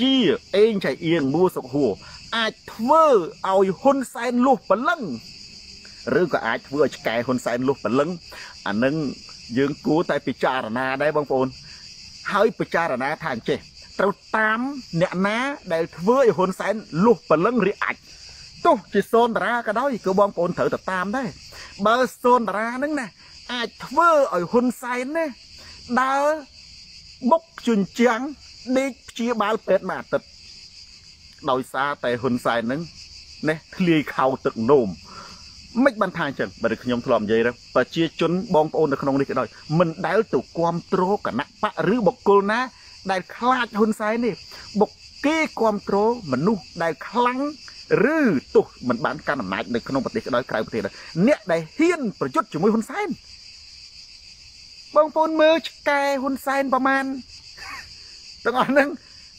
ជាអេងចៃអៀងមួសុកហួរអាចធ្វើឲ្យហ៊ុនសែនលុះព្រលឹងឬក៏អាចធ្វើឲ្យឆ្កែហ៊ុនសែនលុះព្រលឹងអានឹងយើងគួរតែពិចារណាដែរបងប្អូនហើយពិចារណាថាអញ្ចេះ ត្រូវតាមអ្នកណាដែលធ្វើឲ្យហ៊ុនសែនលុះព្រលឹងឬអាចទោះជាសូនតារាក៏ដោយគឺបងប្អូនត្រូវទៅតាមដែរបើសូនតារាហ្នឹងណាអាចធ្វើឲ្យហ៊ុនសែនណាដើរបុកជញ្ជាំងដេកព្យាបាលពេទ្យមួយអាទិត្យដោយសារតែហ៊ុនសែនហ្នឹងនេះធ្លាយខោទឹកនោមមិនបានថាអញ្ចឹងបើខ្ញុំធ្លាប់និយាយទៅប្រជាជនបងប្អូននៅក្នុងនេះក៏ដោយមិនដែលទៅគ្រប់គ្រងគណៈបកឬបុគ្គលណា ដែលខ្លាចហ៊ុនសែននេះបុកគេគ្រប់គ្រងមនុស្សដែលខ្លាំងឬទោះមិនបានកាន់អំណាចនៅក្នុងប្រទេសក៏ដោយក្រៅប្រទេសដែរអ្នកដែលហ៊ានប្រយុទ្ធជាមួយហ៊ុនសែនបងប្អូនមើលឆ្កែហ៊ុនសែនប្រមាណទាំងអស់ហ្នឹង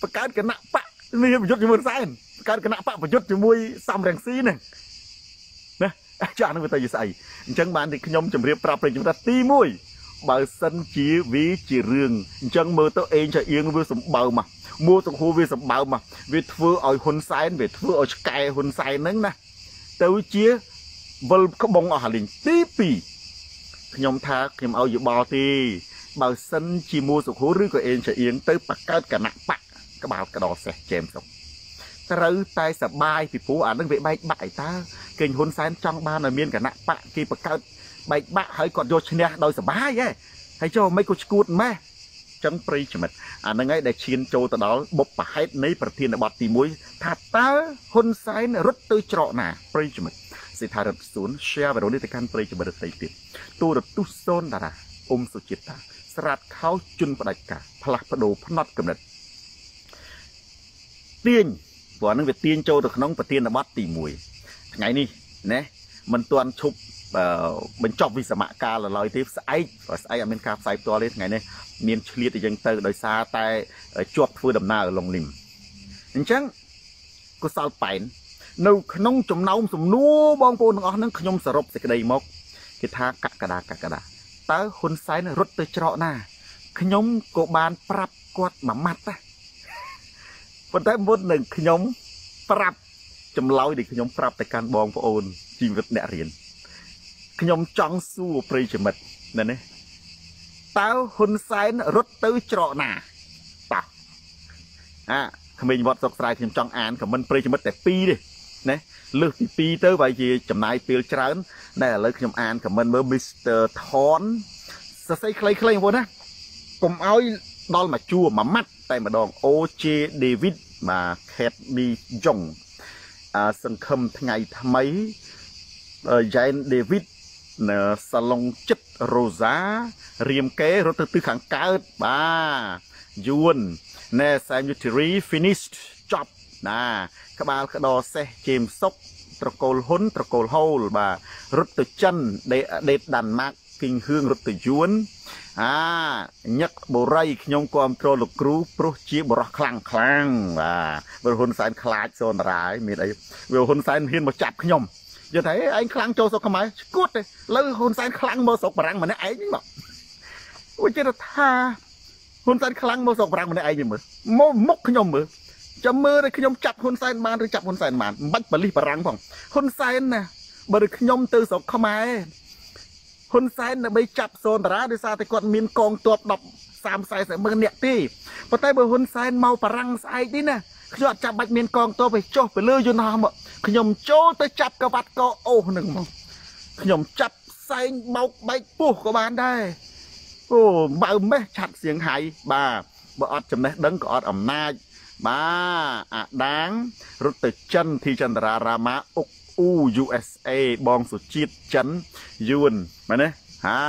បង្កើតគណៈបកនេះប្រយុទ្ធជាមួយហ៊ុនសែនបង្កើតគណៈបកប្រយុទ្ធជាមួយសំរងស៊ីហ្នឹងណាចាស់នឹងទៅយស្អីអញ្ចឹងបានទីខ្ញុំជម្រាបប្រាប់ប្រិយមិត្តទី1 បើសិនជាវាជារឿងអញ្ចឹងមើលទៅអេងឆាអៀងវាសម្បើមកមួតង្ហូវាសម្បើមកវាធ្វើឲ្យហ៊ុនសែនវាធ្វើឲ្យឆ្កែហ៊ុនសែនហ្នឹងណាទៅជាវិលក្បងអស់លីងទី2ខ្ញុំថាខ្ញុំឲ្យយោបល់ទេបើសិនជាមួសុខូឬក៏អេងឆាអៀងទៅបង្កើតគណៈបកក្បាលក្តោសេះជេមសុកត្រូវតែសបាយពីព្រោះអានឹងវាបែកបាក់ឯតើគេហ៊ុនសែនចង់បានឲ្យមានគណៈបកគេបង្កើត បែកបាក់ហើយគាត់យកឈ្នះដោយសបាយហ៎ហើយចុះមិនក៏ឈួតម៉េះចឹងប្រិយមិត្តអានឹងហើយដែលឈានចូលទៅដល់បុព្វហេតុនៃប្រធានបទទី1ថាតើហ៊ុនសែនរត់ទៅច្រកណាប្រិយមិត្តសិដ្ឋារដ្ឋសួន share វីដេអូនេះទៅកាន់ប្រិយមិត្តដទៃទៀតទូរទស្សន៍សូនតារាអ៊ុំសុជាតិតាស្រាតខោជុនផ្ដាច់ការផ្លាស់ប្ដូរផ្នត់កំណត់ទាញព្រោះហ្នឹងវាទាញចូលទៅក្នុងប្រធានបទទី1ថ្ងៃនេះណាមិនទាន់ឈប់ បញ្ចប់វិសមការឡើយទេស្អែកស្អែកអត់មានការផ្សាយផ្ទាល់ទេថ្ងៃនេះមានឆ្លៀតអញ្ចឹងទៅដោយសារតែជាប់ធ្វើដំណើរឡុងលឹមអញ្ចឹងកុសលប៉ែននៅក្នុងចំណោមសំណួរបងប្អូនទាំងអស់ហ្នឹងខ្ញុំសរុបសេចក្តីមកគេថាកកដាកកដាតើហ៊ុនសែនរត់ទៅច្រកណាខ្ញុំក៏បានប្រាប់គាត់មួយម៉ាត់ដែរប៉ុន្តែមុននឹងខ្ញុំប្រាប់ចម្លើយដែលខ្ញុំប្រាប់ទៅកាន់បងប្អូនជីវិតអ្នករៀន ខ្ញុំចង់សួរប្រិយមិត្តណានេះតើហ៊ុនសែនរត់ទៅច្រកណាតោះអាក្មេងវត្តសុកស្រែខ្ញុំចង់អានខមមិនប្រិយមិត្តតែ2ទេណាលើសពី2ទៅបើជាចំណាយពេលច្រើនតែឥឡូវខ្ញុំអានខមមិនមើល Mr. Thon សរសេរខ្លីៗបងប្អូនណាកុំឲ្យដល់មួយជួរមួយម៉ាត់តែម្ដង OJ David បាទ Cat Mi Jong អាសង្ឃឹមថ្ងៃថ្មី Jane David នៅសាឡុងចិត្តរ៉ូសារៀមកេរត់ទៅទិសខាងកើតបាទយួនណែ Cemetery finished ចប់ណាក្បាលក្តរសេះជេមសុកត្រកូលហ៊ុនត្រកូលហូលបាទរត់ទៅចិនដេតដាន់ម៉ាក់គីងហឿងរត់ទៅយួនអាញឹកបូរីខ្ញុំគ្រប់គ្រងលោកគ្រូព្រោះជាបរោះខ្លាំងខ្លាំងបាទបើហ៊ុនសែនខ្លាចសូនរាយមានអីវាហ៊ុនសែនហ៊ានមកចាប់ខ្ញុំ យល់ថាឯងខ្លាំងចូលស្រុកខ្មែរឈួតទេលើហ៊ុនសែនខ្លាំងមកស្រុកបារាំងម្នាក់ឯងមកអូជិតថាហ៊ុនសែនខ្លាំងមកស្រុកបារាំងម្នាក់ឯងមើលមកមុខខ្ញុំមើលចាំមើលតែខ្ញុំចាប់ហ៊ុនសែនបានឬចាប់ហ៊ុនសែនបានមិនបាច់បលិសបារាំងផងហ៊ុនសែនណាបើខ្ញុំទៅស្រុកខ្មែរហ៊ុនសែនដើម្បីចាប់សូនតារាដោយសារតែគាត់មានកងទ័ព10 30 40ម៉ឺននាក់ទេប៉ុន្តែបើហ៊ុនសែនមកបារាំងស្អែកនេះណា ខ្ញុំអត់ចាំបាច់មានកងទ័ពឲ្យចុះទៅលើយន្តហោះមកខ្ញុំចូលទៅចាប់កវ៉ាត់កអូសនឹងមកខ្ញុំចាប់ផ្សែងបោកបែកពោះក៏បានដែរអូបើមេះឆាត់សៀងហៃបាទបើអត់ចំណេះដឹងក៏អត់អំណាចបាទអាដាងរត់ទៅចិនទីចន្ទរារាមាអុកអ៊ូ USA បងសុជាតិចិនយួនមែនទេហា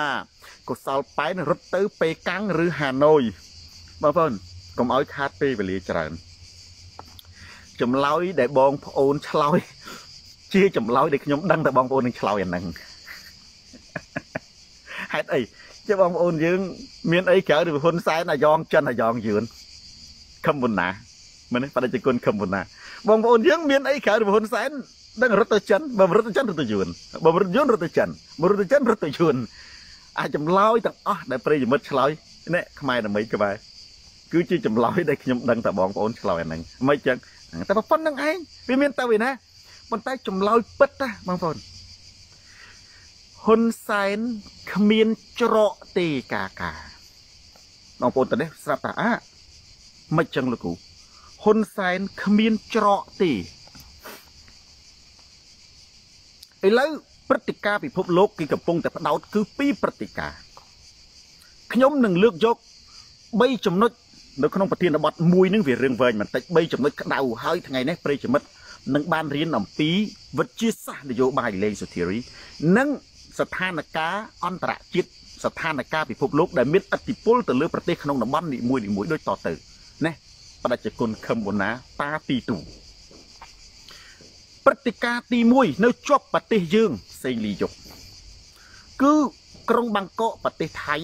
កុសលប៉ែនរត់ទៅប៉េកាំងឬហាណូយបងប្អូនកុំឲ្យខាតពេលវេលាច្រើន ចម្លើយដែលបងប្អូនឆ្លើយជាចម្លើយដែលខ្ញុំដឹងតែបងប្អូននឹងឆ្លើយអាហ្នឹងហេតុអីជាបងប្អូនយើង មានអីក្រៅពីហ៊ុនសែនអាយ៉ងចិនអាយ៉ងយឿនខំបុណាមែនទេបដិជគុណខំបុណាបងប្អូនយើងមានអីក្រៅពីហ៊ុនសែនដឹងរត់ទៅចិនបើរត់ទៅចិនរត់ទៅយួនបើរត់យួនរត់ទៅចិនបើរត់ទៅចិនរត់ទៅយួនអាចចម្លើយទាំងអស់ដែលប្រិយមិត្តឆ្លើយនេះខ្មែរតែមិនក្បែរគឺជាចម្លើយដែលខ្ញុំដឹងតែបងប្អូនឆ្លើយអាហ្នឹងមិនចឹង តែប៉ុណ្្នឹងឯងវាមានទៅឯណាប៉ុន្តែចម្លើយពិតណាបងប្អូនហ៊ុនសែនគ្មានច្រកទេកាកាបងប្អូនតនេះស្រាប់តាអាមិនចឹងលោកគ្រូហ៊ុនសែនគ្មានច្រកទេឥឡូវព្រឹត្តិការណ៍ពិភពលោកគេកំពុងតែផ្ដោតគឺពីរព្រឹត្តិការណ៍ខ្ញុំនឹងលើកយក3ចំណុច នៅក្នុងប្រធានបទមួយនឹងវារឿងវែងបន្តិច3ចំណុចក្តៅហើយថ្ងៃនេះប្រិយមិត្តនឹងបានរៀនអំពីវិទ្យាសាស្ត្រនយោបាយលេងសុធារី និងស្ថានភាពអន្តរជាតិស្ថានភាពពិភពលោកដែលមានឥទ្ធិពលទៅលើប្រទេសក្នុងតំបន់នីមួយៗដូចតទៅណាបដិជគុណខឹមបូណាតាទីទូព្រឹត្តិការណ៍ទី1នៅជាប់ប្រទេសយើងសេងលីយុគគឺក្រុងបាងកកប្រទេសថៃ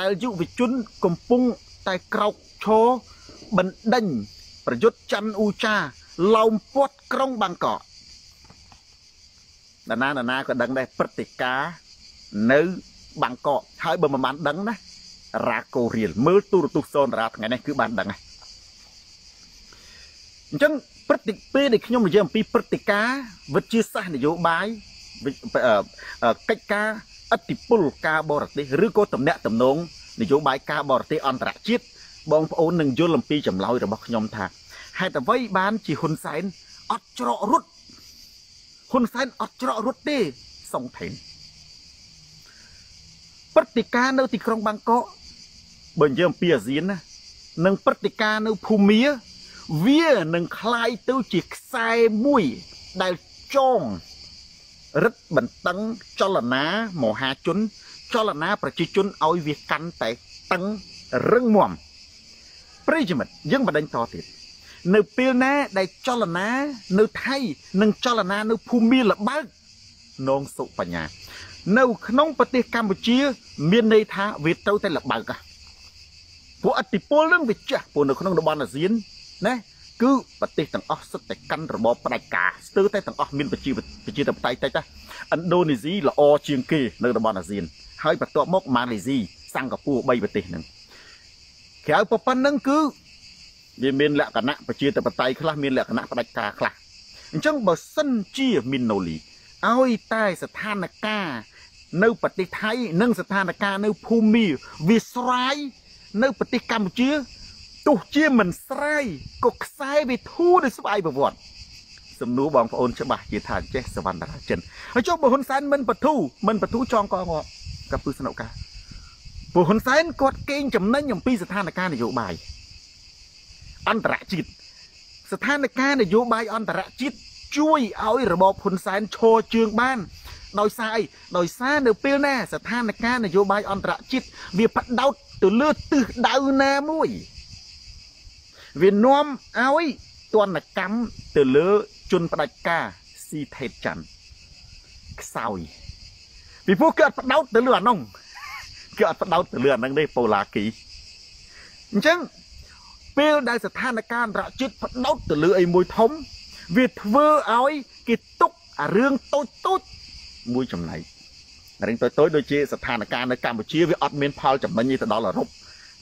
ដែលយុវជនកំពុងតែក្រោក ឈរបណ្ដេញប្រយុទ្ធច័ន្ទអ៊ូចាឡោមព័ទ្ធក្រុងបាងកកដាណាដាណាក៏ដឹងដែរព្រឹត្តិការណ៍នៅបាងកកហើយបើមិនបានដឹងណារ៉ាកូរៀលមើលទូរទស្សន៍សូនតារាថ្ងៃនេះគឺបានដឹងហើយអញ្ចឹងព្រឹត្តិពេលដែលខ្ញុំនិយាយអំពីព្រឹត្តិការណ៍វិទ្យាសាស្ត្រនយោបាយកិច្ចការអតិពលការបរទេសឬក៏តំណាក់តំណងនយោបាយការបរទេសអន្តរជាតិ បងប្អូននឹងយល់អំពីចម្លើយរបស់ខ្ញុំថាហេតុអ្វីបានជាហ៊ុនសែនអត់ច្រករត់ហ៊ុនសែនអត់ច្រករត់ទេសុងថេនព្រឹត្តិការណ៍នៅទីក្រុងបាងកកបើនិយាយអំពីអាស៊ានណានិងព្រឹត្តិការណ៍នៅភូមាវានឹងคล้ายទៅជាខ្សែមួយដែលចងរឹតបន្តឹងចលនាមហាជន ចលនាប្រជាជនឲ្យវាកាន់តែតឹងរឹងមាំ ប្រិយមិត្តយើងបដិញតទៀតនៅពេលណាដែលចលនានៅថៃនិងចលនានៅភូមិលបើកនងសុបញ្ញានៅក្នុងប្រទេសកម្ពុជា មានន័យថាវាទៅតែលបើកពួកអតិពលនឹងវាចាស់ពួកនៅក្នុងតំបន់អាស៊ានណាគឺប្រទេសទាំងអស់សុទ្ធតែកាន់របបផ្ដាច់ការស្ទើរតែទាំងអស់មានប្រជាប្រជាធិបតេយ្យតិចណាឥណ្ឌូនេស៊ីល្អជាងគេនៅតំបន់អាស៊ានហើយបន្ទាប់មកម៉ាឡេស៊ីសិង្ហបុរី3ប្រទេសហ្នឹង ក្រៅប៉ុណ្្នឹងគឺវាមានលក្ខណៈប្រជាធិបតេយ្យខ្លះមានលក្ខណៈផ្ដាច់ការខ្លះអញ្ចឹងបើសិនជាមីនណូលីឲ្យតែស្ថានភាពនៅប្រទេសថៃនិងស្ថានភាពនៅភូមិវាស្រាយនៅប្រទេសកម្ពុជាទោះជាមិនស្រាយក៏ខ្សែវាធូរដោយស្វ័យប្រវត្តិសំណួរបងប្អូនច្បាស់ជាថាចេះសវណ្ណរាចិនហើយចុះបើហ៊ុនសែនមិនបធូមិនបធូចងកងងាប់កពឹសនុកា ព្រោះហ៊ុនសែនគាត់កេងចំណេញអំពីស្ថានភាពនយោបាយអន្តរជាតិស្ថានភាពនយោបាយអន្តរជាតិជួយឲ្យរបបហ៊ុនសែនឈរជើងបាន ដោយសារអីដោយសារនៅពេលណា ស្ថានភាពនយោបាយអន្តរជាតិវាផ្ដោតទៅលើទិសដៅណាមួយវានាំឲ្យទណ្ឌកម្មទៅលើជនផ្ដាច់ការស៊ីថេតច័ន្ទខ្សោយពីព្រោះគេអត់ផ្ដោតទៅលើអានោះ គេអត់ផ្ដោតទៅលើអានឹងទេប៉ូឡាគីអញ្ចឹងពេលដែលស្ថានភាពអន្តរជាតិផ្ដោតទៅលើអីមួយធំ វាធ្វើឲ្យគេទុកអារឿងតូចតូចមួយចំណែករឿងតូចតូចដូចជាស្ថានភាពនៅកម្ពុជាវាអត់មានផលចំណេញទេទៅដល់អឺរ៉ុប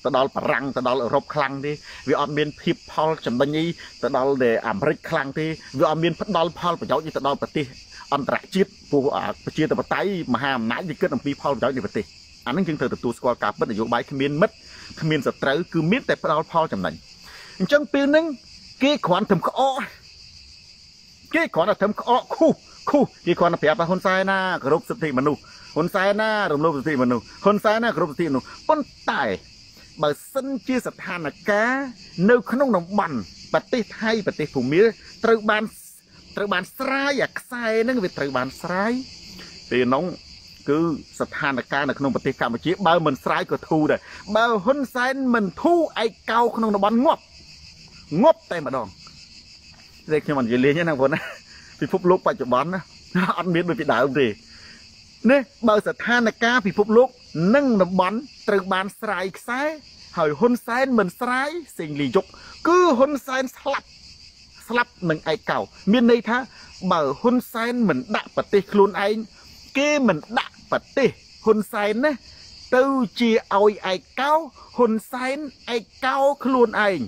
ទៅដល់បារាំងទៅដល់អឺរ៉ុបខ្លាំងទេវាអត់មានភាពផលចំណេញទៅដល់អាមេរិកខ្លាំងទេវាអត់មានផ្ដល់ផលប្រយោជន៍ទៅដល់ប្រទេសអន្តរជាតិពួកប្រជាធិបតេយ្យមហាអំណាចវាគិតអំពីផលប្រយោជន៍នៃប្រទេស អានឹងយើងត្រូវទទួលស្គាល់ការពិតនយោបាយគ្មានមិត្តគ្មានសត្រូវគឺមានតែផ្ដល់ផលចំណេញអញ្ចឹងពេលហ្នឹងគេគ្រាន់តែក្អកគេគ្រាន់តែធ្វើក្អកខុសខុសគេគ្រាន់តែប្រាប់ថាហ៊ុនសែនណាគោរពសិទ្ធិមនុស្សហ៊ុនសែនណារំលោភសិទ្ធិមនុស្សហ៊ុនសែនណាគោរពសិទ្ធិមនុស្សប៉ុន្តែបើសិនជាស្ថានភាពនៅក្នុងតំបន់ប្រទេសថៃប្រទេសភូមាត្រូវបានត្រូវបានស្រាយអាខ្សែហ្នឹងវាត្រូវបានស្រាយពេលនោះ គឺស្ថានភាពនៅក្នុងប្រទេសកម្ពុជាបើមិនស្រាយក៏ធូរដែរបើហ៊ុនសែនមិនធូរឯកោក្នុងតំបន់ងាប់ងាប់តែម្ដងនេះខ្ញុំមិននិយាយលេងទេណាបងប្អូនណាពិភពលោកបច្ចុប្បន្នណាអត់មានដូចពីដើមទេនេះបើស្ថានភាពពិភពលោកនិងតំបន់ត្រូវបានស្រាយខ្សែហើយហ៊ុនសែនមិនស្រាយសេងលីយុកគឺហ៊ុនសែនស្លាប់ស្លាប់នឹងឯកោ មានន័យថា បើហ៊ុនសែនមិនដាក់ប្រទេសខ្លួនឯងគេមិនដាក់ ប្រទេសហ៊ុនសែនណាទៅជាឲ្យឯកោហ៊ុនសែនឯកោខ្លួនឯង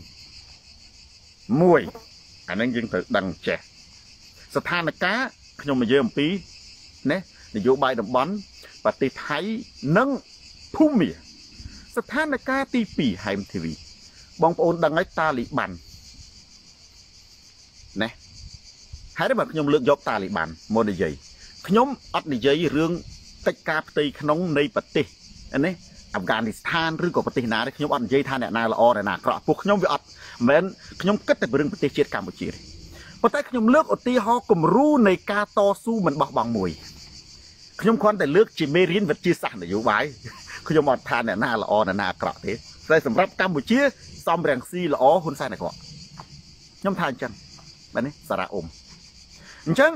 មួយអានឹងយើងត្រូវដឹងចេះស្ថានភាពខ្ញុំនិយាយអំពីណានយោបាយតំបន់ប្រទេសថៃនិងភូមាស្ថានភាពទី2ហែមធីវីបងប្អូនដឹងហើយតាលីបាន់ណាហើយបើខ្ញុំលើកយកតាលីបាន់មកនិយាយខ្ញុំអត់និយាយរឿង កិច្ចការផ្ទៃក្នុងនៃប្រទេសណាអាហ្វហ្គានីស្ថានឬក៏ប្រទេសណាទេខ្ញុំអត់និយាយថាអ្នកណាល្អអ្នកណាអាក្រក់ពួកខ្ញុំវាអត់មិនខ្ញុំគិតតែពីរឿងប្រទេសជាតិកម្ពុជាទេប៉ុន្តែខ្ញុំលើកឧទាហរណ៍គំរូនៃការតស៊ូមិនបោះបង់មួយខ្ញុំគ្រាន់តែលើកជាមេរៀនវិទ្យាសាស្ត្រនយោបាយខ្ញុំអត់ថាអ្នកណាល្អអ្នកណាអាក្រក់ទេតែសម្រាប់កម្ពុជា សំរងស៊ីល្អហ៊ុនសែនអាក្រក់ខ្ញុំថាអញ្ចឹងបាទនេះសារៈអ៊ុំអញ្ចឹង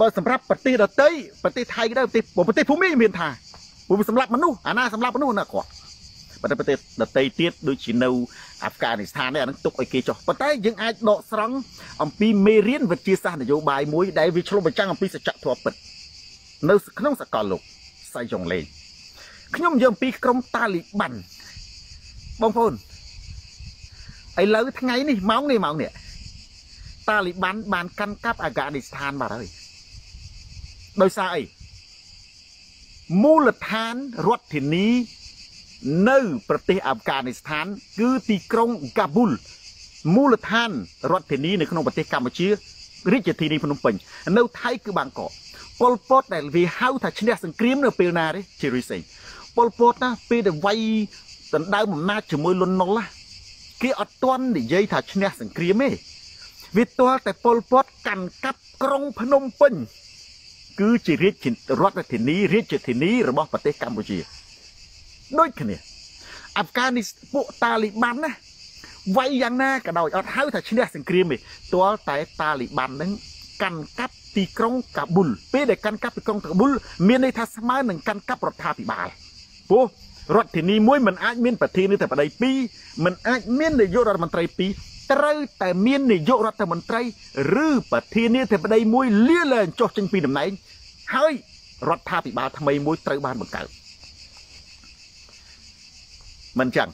បើសម្រាប់ប្រទេសដទៃប្រទេសថៃក៏ដោយប្រទេសប្រទេសភូមិមានថាពួកវាសម្លាប់មនុស្សអាណាសម្លាប់មនុស្សណាគាត់ប៉ុន្តែប្រទេសដទៃទៀតដូចជានៅអាហ្វហ្គានីស្ថាននេះអានឹងទុកឲ្យគេចុះប៉ុន្តែយើងអាចដកស្រង់អំពីមេរៀនវិទ្យាសាស្ត្រនយោបាយមួយដែលវាឆ្លុះបញ្ចាំងអំពីសច្ចធម៌ពិតនៅក្នុងសកលលោកសៃយ៉ុងលេងខ្ញុំនិយាយអំពីក្រុមតាលីបាន់បងប្អូនឥឡូវថ្ងៃនេះម៉ោងនេះម៉ោងនេះតាលីបាន់បានកាន់កាប់អាហ្គានីស្ថានបាត់ហើយ ដោយសារអីមូលដ្ឋានរដ្ឋធានី នៅ ប្រទេសអាហ្វហ្គានីស្ថាន គឺទីក្រុងកាប៊ូលមូលដ្ឋានរដ្ឋធានីនៅក្នុងប្រទេសកម្ពុជារាជធានីភ្នំពេញនៅថៃគឺបាងកកប៉ុលពតដែលវាហៅថាឈ្នះសង្គ្រាមនៅពេលណាទេជារិស័យប៉ុលពតណាពេលដែលវាយដណ្ដើមអំណាចជាមួយលន់ណុលណាគេអត់ទាន់និយាយថាឈ្នះសង្គ្រាមទេវាទាល់តែប៉ុលពតកាន់កាប់ក្រុងភ្នំពេញ គឺជារាជរដ្ឋធានីរាជធានីរបស់ប្រទេសកម្ពុជាដូចគ្នាអាហ្វហ្គានីសពួកតាលីបានណាវាយយ៉ាងណាក៏ដោយអត់ហៅថាឈ្នះសង្គ្រាមទេទាល់តែតាលីបានហ្នឹងកាន់កាប់ទីក្រុងកាប៊ុលពេលដែលកាន់កាប់ទីក្រុងកាប៊ុលមានន័យថាស្មើនឹងកាន់កាប់រដ្ឋាភិបាលព្រោះរដ្ឋធានីមួយមិនអាចមានប្រធានាធិបតី2មិនអាចមាននាយករដ្ឋមន្ត្រី2 ត្រូវតែមាននាយករដ្ឋមន្ត្រីឬប្រធានាធិបតីមួយលាលែងចុះចេញពីតំណែងហើយរដ្ឋាភិបាលថ្មីមួយត្រូវបានបង្កើតមិនចឹង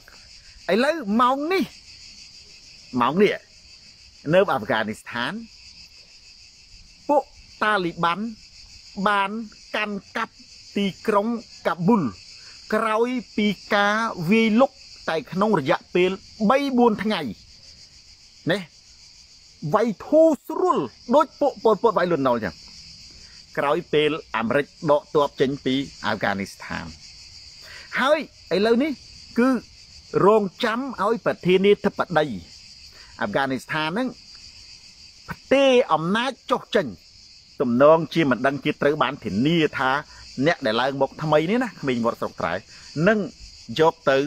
ឥឡូវម៉ោងនេះម៉ោងនេះនៅអាហ្វហ្គានីស្ថានពួកតាលីបានបានកាន់កាប់ទីក្រុងកាប៊ុលក្រោយពីការវាយលុកតែក្នុងរយៈពេល3 4ថ្ងៃ នេះវាយធូរស្រួលដូចពួកពលពតវាយលន់ណុលចឹងក្រោយពេលអាមេរិកដកទ័ពចេញពីអាហ្វហ្គានីស្ថានហើយឥឡូវនេះ គឺរងចាំឲ្យប្រធានាធិបតីអាហ្វហ្គានីស្ថានហ្នឹងផ្ទេរអំណាចចុះចេញទំនងជាមិនដឹងជាត្រូវបានធានាថា អ្នកដែលឡើងមកថ្មីនេះណាក្មេងវត្តស្រុកត្រែនឹងយកទៅ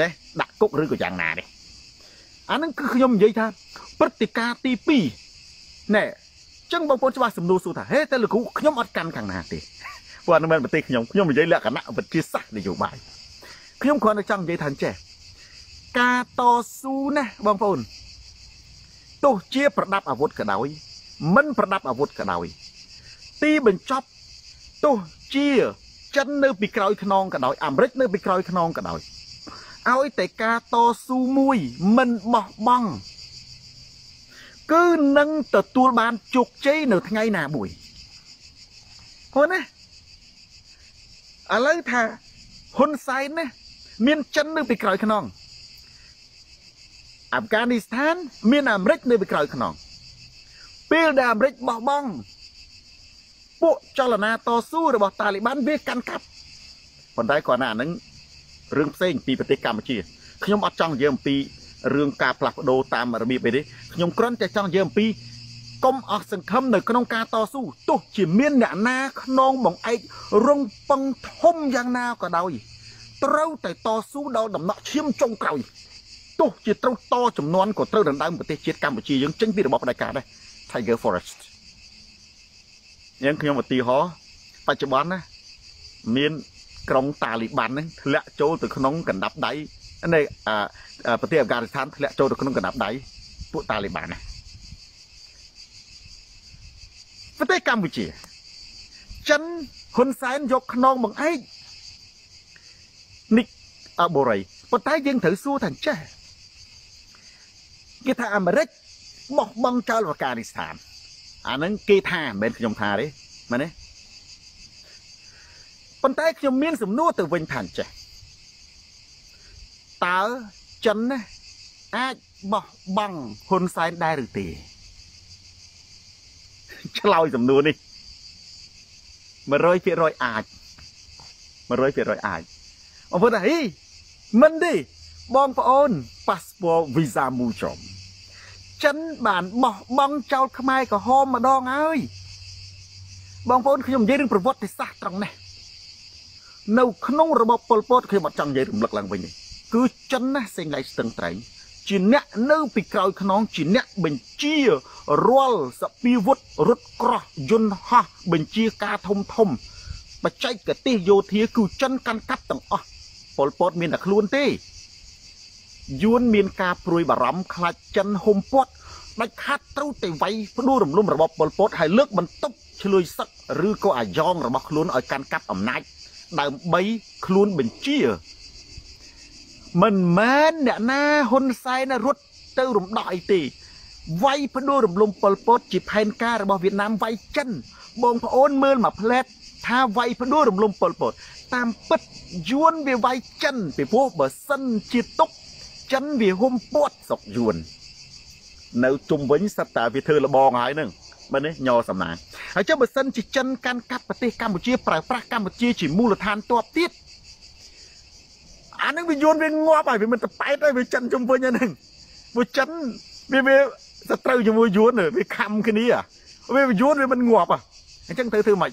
នេះដាក់គុកឬក៏យ៉ាងណានេះ អាហ្នឹងគឺខ្ញុំនិយាយថាព្រឹត្តិការណ៍ទី2ណែចឹងបងប្អូនច្បាស់សំណួរសួរថាហេតែលោកគ្រូខ្ញុំអត់កាន់ខាងណាទេព្រោះអានោះមិនប្រទេសខ្ញុំខ្ញុំនិយាយលក្ខណៈវិទ្យាសាស្ត្រនយោបាយខ្ញុំគ្រាន់តែចង់និយាយថាចេះការតស៊ូណាបងប្អូនទោះជាប្រដាប់អាវុធក៏ដោយ មិនប្រដាប់អាវុធក៏ដោយ ទីបញ្ចប់ទោះជាចិននៅពីក្រោយខ្នងក៏ដោយអាមេរិកនៅពីក្រោយខ្នងក៏ដោយ ឲ្យតែការតស៊ូមួយមិនបោះបង់គឺនឹងទទួលបានជោគជ័យនៅថ្ងៃណាមួយហ្នឹងណាឥឡូវថាហ៊ុនសែនណាមានចិននៅពីក្រោយខ្នងអាហ្វហ្គានីស្ថាន មានអាមេរិកនៅពីក្រោយខ្នងពេលដែលអាមេរិកបោះបង់ពួកចលនាតស៊ូរបស់តាលីបានវាកាន់កាប់ប៉ុន្តែគាត់ណាអានឹង រឿងផ្សេងពីប្រទេសកម្ពុជាខ្ញុំអត់ចង់និយាយអំពីរឿងការផ្លាស់ប្ដូរតាមរបៀបអីទេខ្ញុំគ្រាន់តែចង់និយាយអំពីកុំអស់សង្ឃឹមនៅក្នុងការតស៊ូទោះជាមានអ្នកណាខ្នងបងឯករងពឹងធំយ៉ាងណាក៏ដោយត្រូវតែតស៊ូដល់ដំណក់ឈាមចុងក្រោយទោះជាត្រូវតចំនួនក៏ត្រូវដណ្ដើមប្រទេសជាតិកម្ពុជាយើងចេញពីរបបផ្ដាច់ការដែរ Tiger Forest យ៉ាងខ្ញុំឧទាហរណ៍បច្ចុប្បន្នណាមាន ក្រុងតាលីបានហ្នឹងធ្លាក់ចូលទៅក្នុងកណ្ដាប់ដៃនៃប្រទេសអាហ្វហ្គានីស្ថានធ្លាក់ចូលទៅក្នុងកណ្ដាប់ដៃពួកតាលីបានណាប្រទេសកម្ពុជាចិនហ៊ុនសែនយកខ្នងបង្អែកនិកអបូរីប៉ុន្តែយើងត្រូវសួរថាចេះគេថាអាមេរិកបោះបង់ចោលអាហ្វហ្គានីស្ថានអាហ្នឹងគេថាមិនមែនខ្ញុំថាទេមែនទេ ប៉ុន្តែខ្ញុំមានសំណួរទៅវិញថាអញ្ចេះតើចិនណាអាចបោះបង់ហ៊ុនសែនដែរឬទេឆ្លើយសំណួរនេះ100%អាច100%អាចបងប្អូនថាហីមិនទេបងប្អូនប៉ាសពតវីសាមូចំចិនបានបោះបង់ចោលខ្មែរក្រហមម្ដងហើយបងប្អូនខ្ញុំនិយាយរឿងប្រវត្តិសាស្ត្រត្រង់នេះ នៅក្នុងរបបប៉ុលពតខ្ញុំអត់ចង់និយាយរំលឹកឡើងវិញទេគឺចិនណាសេងឡៃស្ទឹងត្រែងជាអ្នកនៅពីក្រោយខ្នងជាអ្នកបញ្ជារាល់សពាវុធរត់ក្រោះយន្តហោះបញ្ជាការធំធំបច្ចេកទេសយោធាគឺចិនកាន់កាប់ទាំងអស់ប៉ុលពតមានតែខ្លួនទេយួនមានការព្រួយបារម្ភខ្លាចចិនហុំពាត់ដាច់ខាត់ត្រូវតែវាយផ្ដួលរំលំរបបប៉ុលពតហើយលើកបន្ទប់ឆ្លួយសឹកឬក៏អាយ៉ងរបស់ខ្លួនឲ្យកាន់កាប់អំណាច ដើម្បីខ្លួនបញ្ជា មិនមែនអ្នកណាហ៊ុនសែនរត់ទៅរំដោះអីទេវាយផ្ដួលរំលំប៉ុលពតជាផែនការរបស់វៀតណាមវាយចិន បងប្អូនមើលមកផ្លែតថាវាយផ្ដួលរំលំប៉ុលពត តាមពិតយួនវាវាយចិនពីព្រោះបើសិនជាទុកចិនវាហុំពាត់ស្រុកយួន នៅជុំវិញសត្វតាវាធ្វើលបងហើយនឹង បើនេះញសំណាងហើយចុះបើសិនជាចិនកាន់កាប់ប្រទេសកម្ពុជាប្រើប្រាស់កម្ពុជាជាមូលដ្ឋានតបទៀតអានឹងវាយួនវាងាប់ហើយវាមិនតប៉ែតហើយវាចិនជុំវិញហ្នឹងព្រោះចិនវាវាសត្រូវជាមួយយួនវាខំគ្នាវាយួនវាមិនងាប់អញ្ចឹងត្រូវធ្វើម៉េច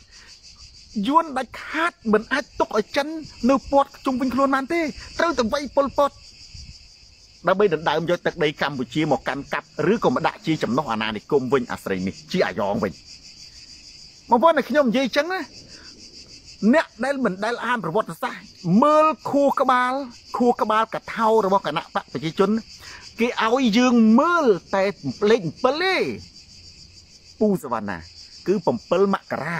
យួនដាច់ខាតមិនអាចទុកឲ្យចិននៅពាត់ជុំវិញខ្លួនបានទេត្រូវតែវាយពលពត ដើម្បីដណ្ដើមយកទឹកដីកម្ពុជាមកកាន់កាប់ឬក៏មកដាក់ជាចំណុះអាណានិគមវិញអាស្រ័យនេះជាអាយ៉ងវិញបងប្អូនខ្ញុំនិយាយចឹងណាអ្នកដែលមិនដែលអានប្រវត្តិសាស្ត្រមើលខួរក្បាលខួរក្បាលកថារបស់គណៈបកប្រជាជន គេឲ្យយើងមើលតែលេខ7ទេពូសវណ្ណា គឺ7មករា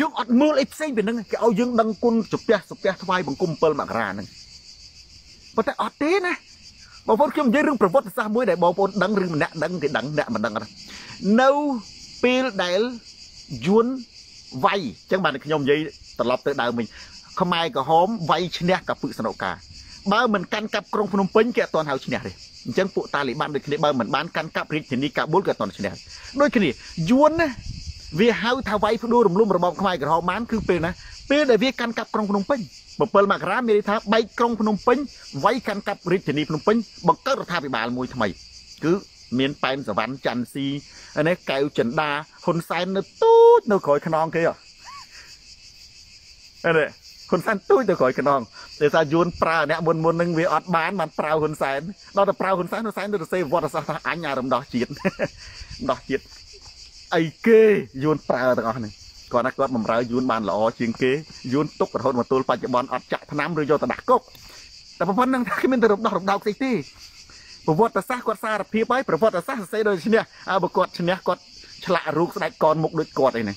យើងអត់មើលអីផ្សេងពីហ្នឹងគេឲ្យយើងដឹងគុណសុភ័ក្រសុភ័ក្រថ្វាយបង្គំ7មករាហ្នឹង ប៉ុន្តែអត់ទេណាបងប្អូនខ្ញុំនិយាយរឿងប្រវត្តិសាស្ត្រមួយដែលបងប្អូនដឹងឬម្នាក់ដឹងគេដឹងអ្នកមិនដឹងនៅពេលដែលយួនវាយអញ្ចឹងបានខ្ញុំនិយាយត្រឡប់ទៅដើមវិញខ្មែរក្រហមវាយឈ្នះកពឹកសនុកាបើមិនកាន់កាប់ក្រុងភ្នំពេញគេអត់ទាន់ហៅឈ្នះទេអញ្ចឹងពួកតាលីបានដូចគ្នាបើមិនបានកាន់កាប់រាជធានីកាប៊ុលក៏អត់ទាន់ឈ្នះដូចគ្នាយួនណាវាហៅថាវាយផ្ដួលរំលំរបបខ្មែរក្រហមបានគឺពេលណាពេលដែលវាកាន់កាប់ក្រុងភ្នំពេញ 7មករាមានន័យថាបែកក្រុងភ្នំពេញវាយកាន់កាប់រាជធានីភ្នំពេញបង្កើតរដ្ឋាភិបាលមួយថ្មីគឺមានប៉ែនសវណ្ណច័ន្ទស៊ីនេះកៅចិន្តាហ៊ុនសែននៅទូចនៅក្រោយខ្នងគេហ៎នេះហ៊ុនសែនទូចទៅក្រោយខ្នងតែថាយួនប្រើអ្នកមុនមុននឹងវាអត់បានបានប្រើហ៊ុនសែនដល់តែប្រើហ៊ុនសែនហ៊ុនសែនទៅសេវត្តសាស្ត្រថាអញអារំដោះជាតិដោះជាតិអីគេយួនប្រើទាំងអស់នេះ គាត់ថាគាត់បំរើយួនបានល្អជាងគេយួនទុករហូតមកទល់បច្ចុប្បន្នអត់ចាក់ថ្នាំឬយកទៅដាក់គុកតែប៉ុណ្្នឹងថាគ្មានទៅរំដោះរំដោស្អីទេប្រវត្តិសាស្ត្រគាត់សារភាពហើយប្រវត្តិសាស្ត្រសរសេរដូចឈ្នះអើបើគាត់ឈ្នះគាត់ឆ្លាក់រូបស្ដេចកនមុខដូចគាត់អីហ្នឹង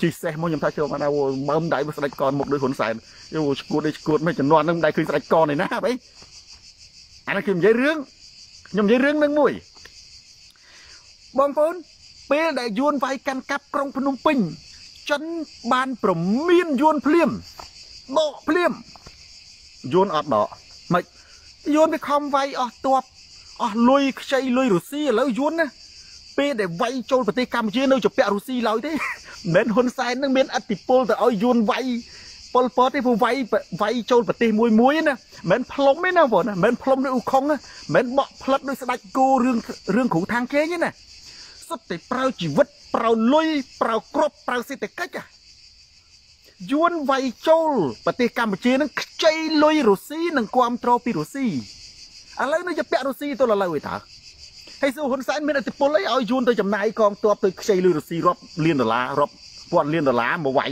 ជីសេះមកខ្ញុំថាចូលមកណាមើមដៃមកស្ដេចកនមុខដូចហ៊ុនសែនយោឈួតដូចឈួតមិនចំនួនហ្នឹងមិនដែលឃើញស្ដេចកនឯណាហ៎អីអានេះខ្ញុំនិយាយរឿងខ្ញុំនិយាយរឿងនឹងមួយបងប្អូនពេលដែលយួនវាយកាន់កាប់ក្រុងភ្នំពេញ ចិនបានប្រមានយួនភ្លាមដកភ្លាមយួនអត់ដកមិនយួនវាខំវាយអស់តបអស់លុយខ្ចីលុយរុស្ស៊ីឥឡូវយួនណាពេលដែលវាយចូលប្រទេសកម្ពុជានៅជាពាក់រុស្ស៊ីឡើយទេមិនហ៊ុនសែននឹងមានអធិបុលទៅឲ្យយួនវាយប៉ុលពតទេព្រោះវាយវាយចូលប្រទេសមួយមួយណាមិនផ្លុំទេណាបងណាមិនផ្លុំដូចអ៊ូខុងណាមិនបក់ផ្លិតដូចស្ដាច់គោរឿងរឿងគ្រូខាងគេទេណាសុទ្ធតែប្រើជីវិត ប្រើលុយប្រើគ្រាប់ប្រើសេដ្ឋកិច្ចយួនវាយចូលប្រទេសកម្ពុជានឹងខ្ចីលុយរុស្ស៊ីនិងគ្រប់គ្រងពីរុស្ស៊ីឥឡូវនៅជាពាក់រុស្ស៊ីទៅឥឡូវឯតាហើយស៊ូហ៊ុនសែនមានអធិបុលអីឲ្យយួនទៅចំណាយកងទ័ពទៅខ្ចីលុយរុស្ស៊ីរាប់លានដុល្លាររាប់ពាន់លានដុល្លារមកវាយ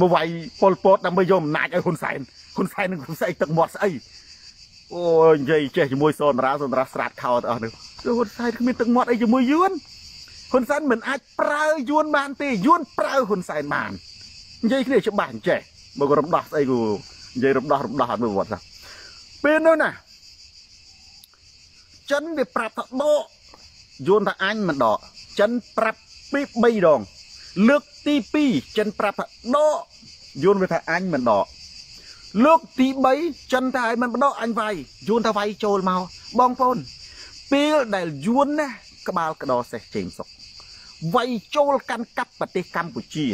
មកវាយប៉ុលពតដើម្បីយកអំណាចឲ្យហ៊ុនសែនហ៊ុនសែននឹងស្អីទឹកមាត់ស្អីអូយនិយាយចេះជាមួយសនរាសនរាស្រាតខោទៅអស់នេះហ៊ុនសែនគ្មានទឹកមាត់អីជាមួយយួន ហ៊ុនសែនមិនអាចប្រើយួនបានទេយួនប្រើហ៊ុនសែនបាននិយាយគ្នាច្បាស់អញ្ចេះបើក៏រំដោះស្អីគូនិយាយរំដោះរំដោះអត់មើលវត្តសោះពេលនោះណាចិនវាប្រាប់ថាដកយួនថាអញមិនដកចិនប្រាប់ពី3ដង លើកទី2ចិនប្រាប់ថាដកយួនវាថាអញមិនដកលើកទី3ចិនថាឲ្យមិនបដកអញវាយយួនថាវាយចូលមកបងប្អូនពេលដែលយួនណាក្បាលក្តោសេះជេងសុក វាយចូលកាន់កាប់ប្រទេសកម្ពុជា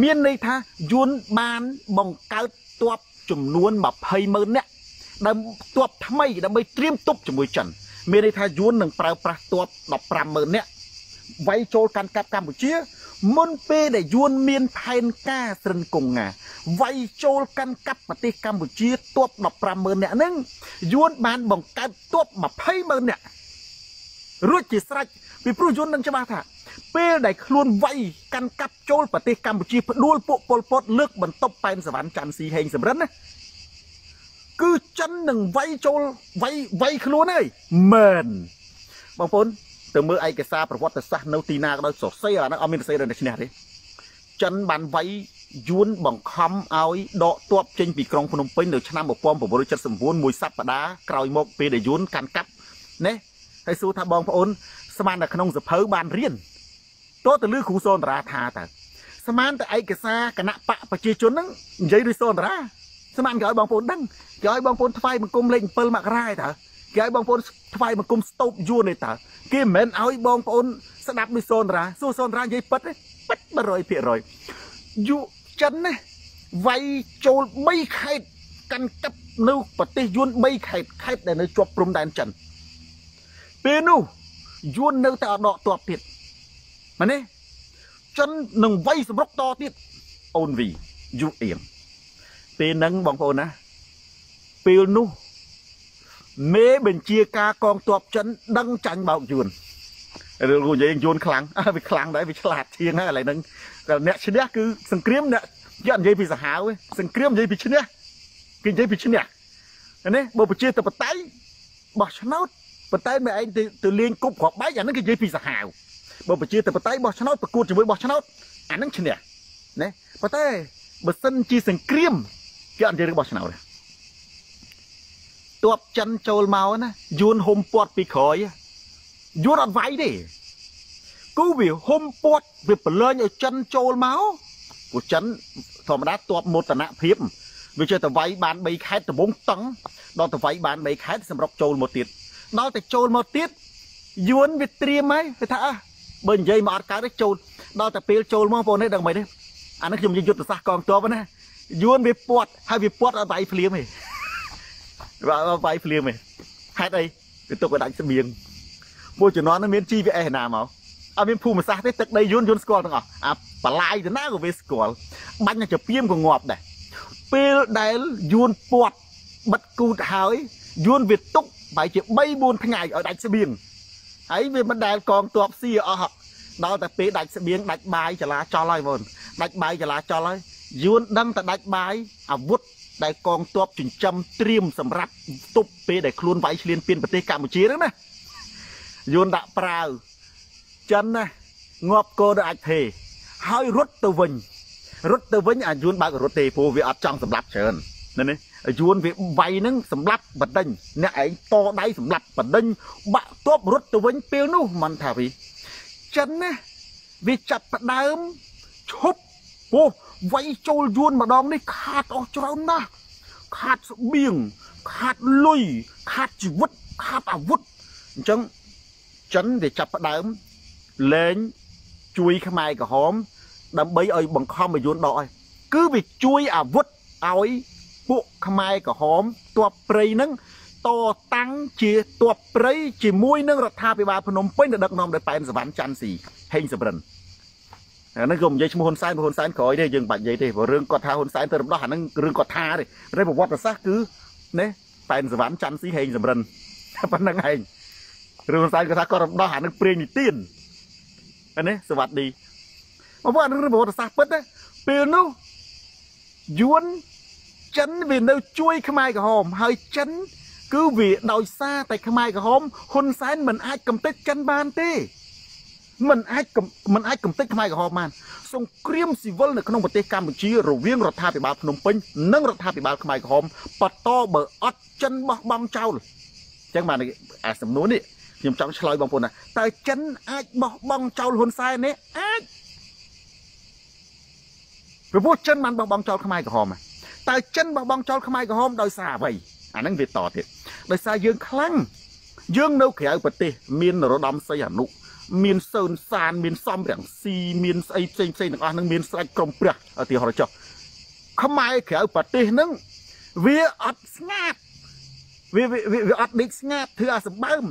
មានន័យថាយួនបានបង្កើតទ័ពចំនួន20ម៉ឺននាក់ដើម្បីទ័ពថ្មីដើម្បីត្រៀមទប់ជាមួយចិនមានន័យថាយួននឹងប្រើប្រាស់ទ័ព15ម៉ឺននាក់វាយចូលកាន់កាប់កម្ពុជា មុនពេលដែលយួនមានផែនការស្រឹងគង់ងាវាយចូលកាន់កាប់ប្រទេសកម្ពុជាទ័ព15ម៉ឺននាក់ហ្នឹងយួនបានបង្កើតទ័ព20ម៉ឺននាក់រួចជាស្រេចពីព្រោះយន្តនឹងច្បាស់ថា ពេលដែលខ្លួនវាយកាន់កាប់ចូលប្រទេសកម្ពុជាផ្ដួលពួកប៉ុលពតលើកបន្ទប់ប៉ែនសវណ្ណច័ន្ទស៊ីហេងសំរិនណាគឺចិននឹងវាយចូលវាយវាយខ្លួនហើយមែនបងប្អូនទៅមើលឯកសារប្រវត្តិសាស្ត្រនៅទីណាក៏ដោយសរសេរអាហ្នឹងអត់មានសរសេរដល់ឈ្នះទេចិនបានវាយយួនបង្ខំឲ្យដកទ័ពចេញពីក្រុងភ្នំពេញនៅឆ្នាំ1979មួយសប្តាហ៍ក្រោយមកពេលដែលយួនកាន់កាប់ណាហើយសួរថាបងប្អូនស្មានតែក្នុងសភៅបានរៀន តើទៅលឺគ្រូសនតារាថាតើស្មានតែឯកសារគណៈបកប្រជាជនហ្នឹងនិយាយដូចសូនតារាស្មានគេឲ្យបងប្អូនដឹងគេឲ្យបងប្អូនថ្វាយបង្គំលេខ7មករាយតើគេឲ្យបងប្អូនថ្វាយបង្គំស្ទូបយួនទេតើគេមិនមែនឲ្យបងប្អូនស្ដាប់ដូចសូនតារាសួរសូនតារានិយាយពិតទេពិត100%យុចិនណាវាយចូល3ខេត្តកាន់កាប់នៅប្រទេសយួន3ខេត្តខេត្តដែលនៅជាប់ព្រំដែនចិនពេលនោះយួននៅតែអដកតបទៀត មែនទេចិននឹងវាយសម្រុកតទៀតអូនវីយូអៀងពេលហ្នឹងបងប្អូនណាពេលនោះមេបញ្ជាការកងទ័ពចិនដឹងចាញ់បោកយួនរឿងនិយាយយួនខ្លាំងវាខ្លាំងដែរវាឆ្លាតជាងហើយឥឡូវហ្នឹងអ្នកឈ្នះគឺសង្គ្រាមអ្នកយកនិយាយពីសាហាវសង្គ្រាមនិយាយពីឈ្នះគេនិយាយពីឈ្នះនេះបើប្រជាធិបតេយ្យបោះឆ្នោតប៉ុន្តែមិនឯងទៅទៅលេងគប់គ្រាប់បែកអាហ្នឹងគេនិយាយពីសាហាវ បើប្រជាធិបតេយ្យបោះឆ្នោតប្រកួតជាមួយបោះឆ្នោតអាហ្នឹងឈ្នះណាប៉ុន្តែបើសិនជាសង្គ្រាមគេអត់និយាយរឿងបោះឆ្នោតទេតបចិនចូលមកណាយួនហុំពាត់ពីក្រោយយួនអត់វាយទេគូវាហុំពាត់វាប្រឡែងឲ្យចិនចូលមកព្រោះចិនធម្មតាតបមោទនភាពវាចេះតែវាយបាន3ខែដំបងតឹងដល់ទៅវាយបាន3ខែសម្រាប់ចូលមកទៀតដល់តែចូលមកទៀតយួនវាត្រៀមហើយវាថាអើ បើនិយាយមកអត់កើតទេចូលដល់តែពេលចូលមកបងនេះដឹងមិនទេអានេះខ្ញុំយុទ្ធសាស្ត្រកងទ័ពណាយួនវាពាត់ហើយវាពាត់អត់វាយភ្លាមទេបាទវាយភ្លាមទេហេតុអីវាទុកឲ្យដាច់ស្បៀងមួយជំនាន់នោះមាន GPS ណាមកអត់មានភូមិសាស្ត្រទេទឹកដីយួនយួនស្គាល់ទាំងអស់អាបលាយទៅណាក៏វាស្គាល់បាញ់ទៅពីមក៏ងាប់ដែរពេលដែលយួនពាត់បិទគូតហើយយួនវាទុកបែរជា3 4ថ្ងៃឲ្យដាច់ស្បៀង ហើយវាមិនដែលកងទ័ពស៊ីអស់ដល់តែពេលដាច់ស្បៀងដាច់បាយចលាចលហើយបងដាច់បាយចលាចលហើយយួនដឹងតែដាច់បាយអាវុធដែលកងទ័ពចិញ្ចឹមត្រៀមសម្រាប់ទប់ពេលដែលខ្លួនវាយឆ្លៀនពៀនប្រទេសកម្ពុជាហ្នឹងណាយួនដាក់ប្រាវចិនណាងាប់គោទៅអាចទេហើយរត់ទៅវិញរត់ទៅវិញអាយួនបើករត់ទេព្រោះវាអត់ចង់សម្លាប់ច្រើនណានេះ យួនវាវាយនឹងសម្លាប់បដិញអ្នកឯងតដៃសម្លាប់បដិញបាក់ទប់រត់ទៅវិញពេលនោះមិនថាវីចិនណាវាចាប់ផ្ដើមឈប់ពោះវាយចូលយួនម្ដងនេះខាតអស់ច្រើនណាស់ខាតស្បៀងខាតលុយខាតជីវិតខាតអាវុធអញ្ចឹងចិនវាចាប់ផ្ដើមលែងជួយខ្មែរក្រហមដើម្បីឲ្យបង្ខំឲ្យយួនដកឲ្យគឺវាជួយអាវុធឲ្យ ពួកខ្មែរក្រហមទ័ពព្រៃនឹងតតាំងជាទ័ពព្រៃជាមួយនឹងរដ្ឋាភិបាលភ្នំពេញដែលដឹកនាំដោយប៉ែនសវណ្ណច័ន្ទស៊ីហេងសំរិនអានេះក៏និយាយឈ្មោះហ៊ុនសែនហ៊ុនសែនក្រោយទេយើងបាច់និយាយទេព្រោះរឿងគាត់ថាហ៊ុនសែនទៅរំដោះអាហ្នឹងរឿងគាត់ថាទេតែប្រវត្តិសាស្ត្រគឺណែប៉ែនសវណ្ណច័ន្ទស៊ីហេងសំរិនតែប៉ុណ្្នឹងឯងរឿងហ៊ុនសែនគាត់ថាគាត់រំដោះអាហ្នឹងព្រាងនីតិនអានេះសវត្តឌីមកពួកអានឹងរឿងប្រវត្តិសាស្ត្រពិតទេពេលនោះយួន ចិនវានៅជួយខ្មែរក្រហមហើយចិន គឺវាដោយសារតែខ្មែរក្រហមហ៊ុនសែនមិនអាចកំទេចចិនបានទេមិនអាចមិនអាចកំទេចខ្មែរក្រហមបានសង្គ្រាមស៊ីវិលនៅក្នុងប្រទេសកម្ពុជារវាងរដ្ឋាភិបាលភ្នំពេញនិងរដ្ឋាភិបាលខ្មែរក្រហមបន្តបើអត់ចិនបោះបង់ចោលអញ្ចឹងបានអាសំណួរនេះខ្ញុំចង់ឆ្លើយបងប្អូនណាតើចិនអាចបោះបង់ចោលហ៊ុនសែននេះអាចព្រោះចិនបានបោះបង់ចោលខ្មែរក្រហម តើចិនបោះបង់ចោលខ្មែរក្រហមដោយសារអ្វីអាហ្នឹងវាតទៀតដោយសារយើងខ្លាំងយើងនៅក្រៅប្រទេស មាននរោត្តមសីហនុមានសឿនសាន មានសំរាំងស៊ីមានស្អីផ្សេងផ្សេងទាំងអស់ហ្នឹងមានស្រេចក្រមព្រះឧទាហរណ៍ចុះខ្មែរក្រៅប្រទេសហ្នឹងវាអត់ស្ងាត់វាវាអត់ដេកស្ងាត់ធ្វើអាសម្បើម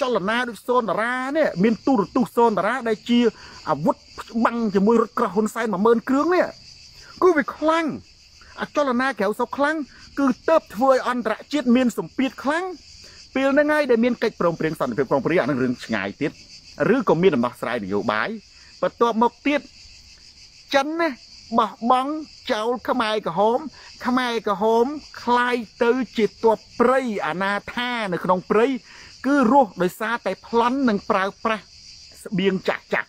ចលនាដូចសូនតារានេះមានទូរទស្សន៍សូនតារាដែលជាអាវុធច្បាំងជាមួយរថក្រោះហ៊ុនសែន10000គ្រឿងនេះគឺវាខ្លាំង អចលនាក្រៅសុកខ្លាំងគឺទៅធ្វើឲ្យអន្តរជាតិមានសម្ពាធខ្លាំងពេលហ្នឹងហើយដែលមានកិច្ចព្រមព្រៀងសន្តិភាពក្រុងប៉ារីសអានឹងរឿងឆ្ងាយទៀតឬក៏មានដំណោះស្រាយនយោបាយបន្ទាប់មកទៀតចិនណាបោះបង់ចោលខ្មែរក្រហម ខ្មែរក្រហមคลายទៅជាទ័ពព្រៃអាណាថានៅក្នុងព្រៃគឺរស់ដោយសារតែប្លន់និងប្រើប្រាស់ស្បៀងចាក់ចាក់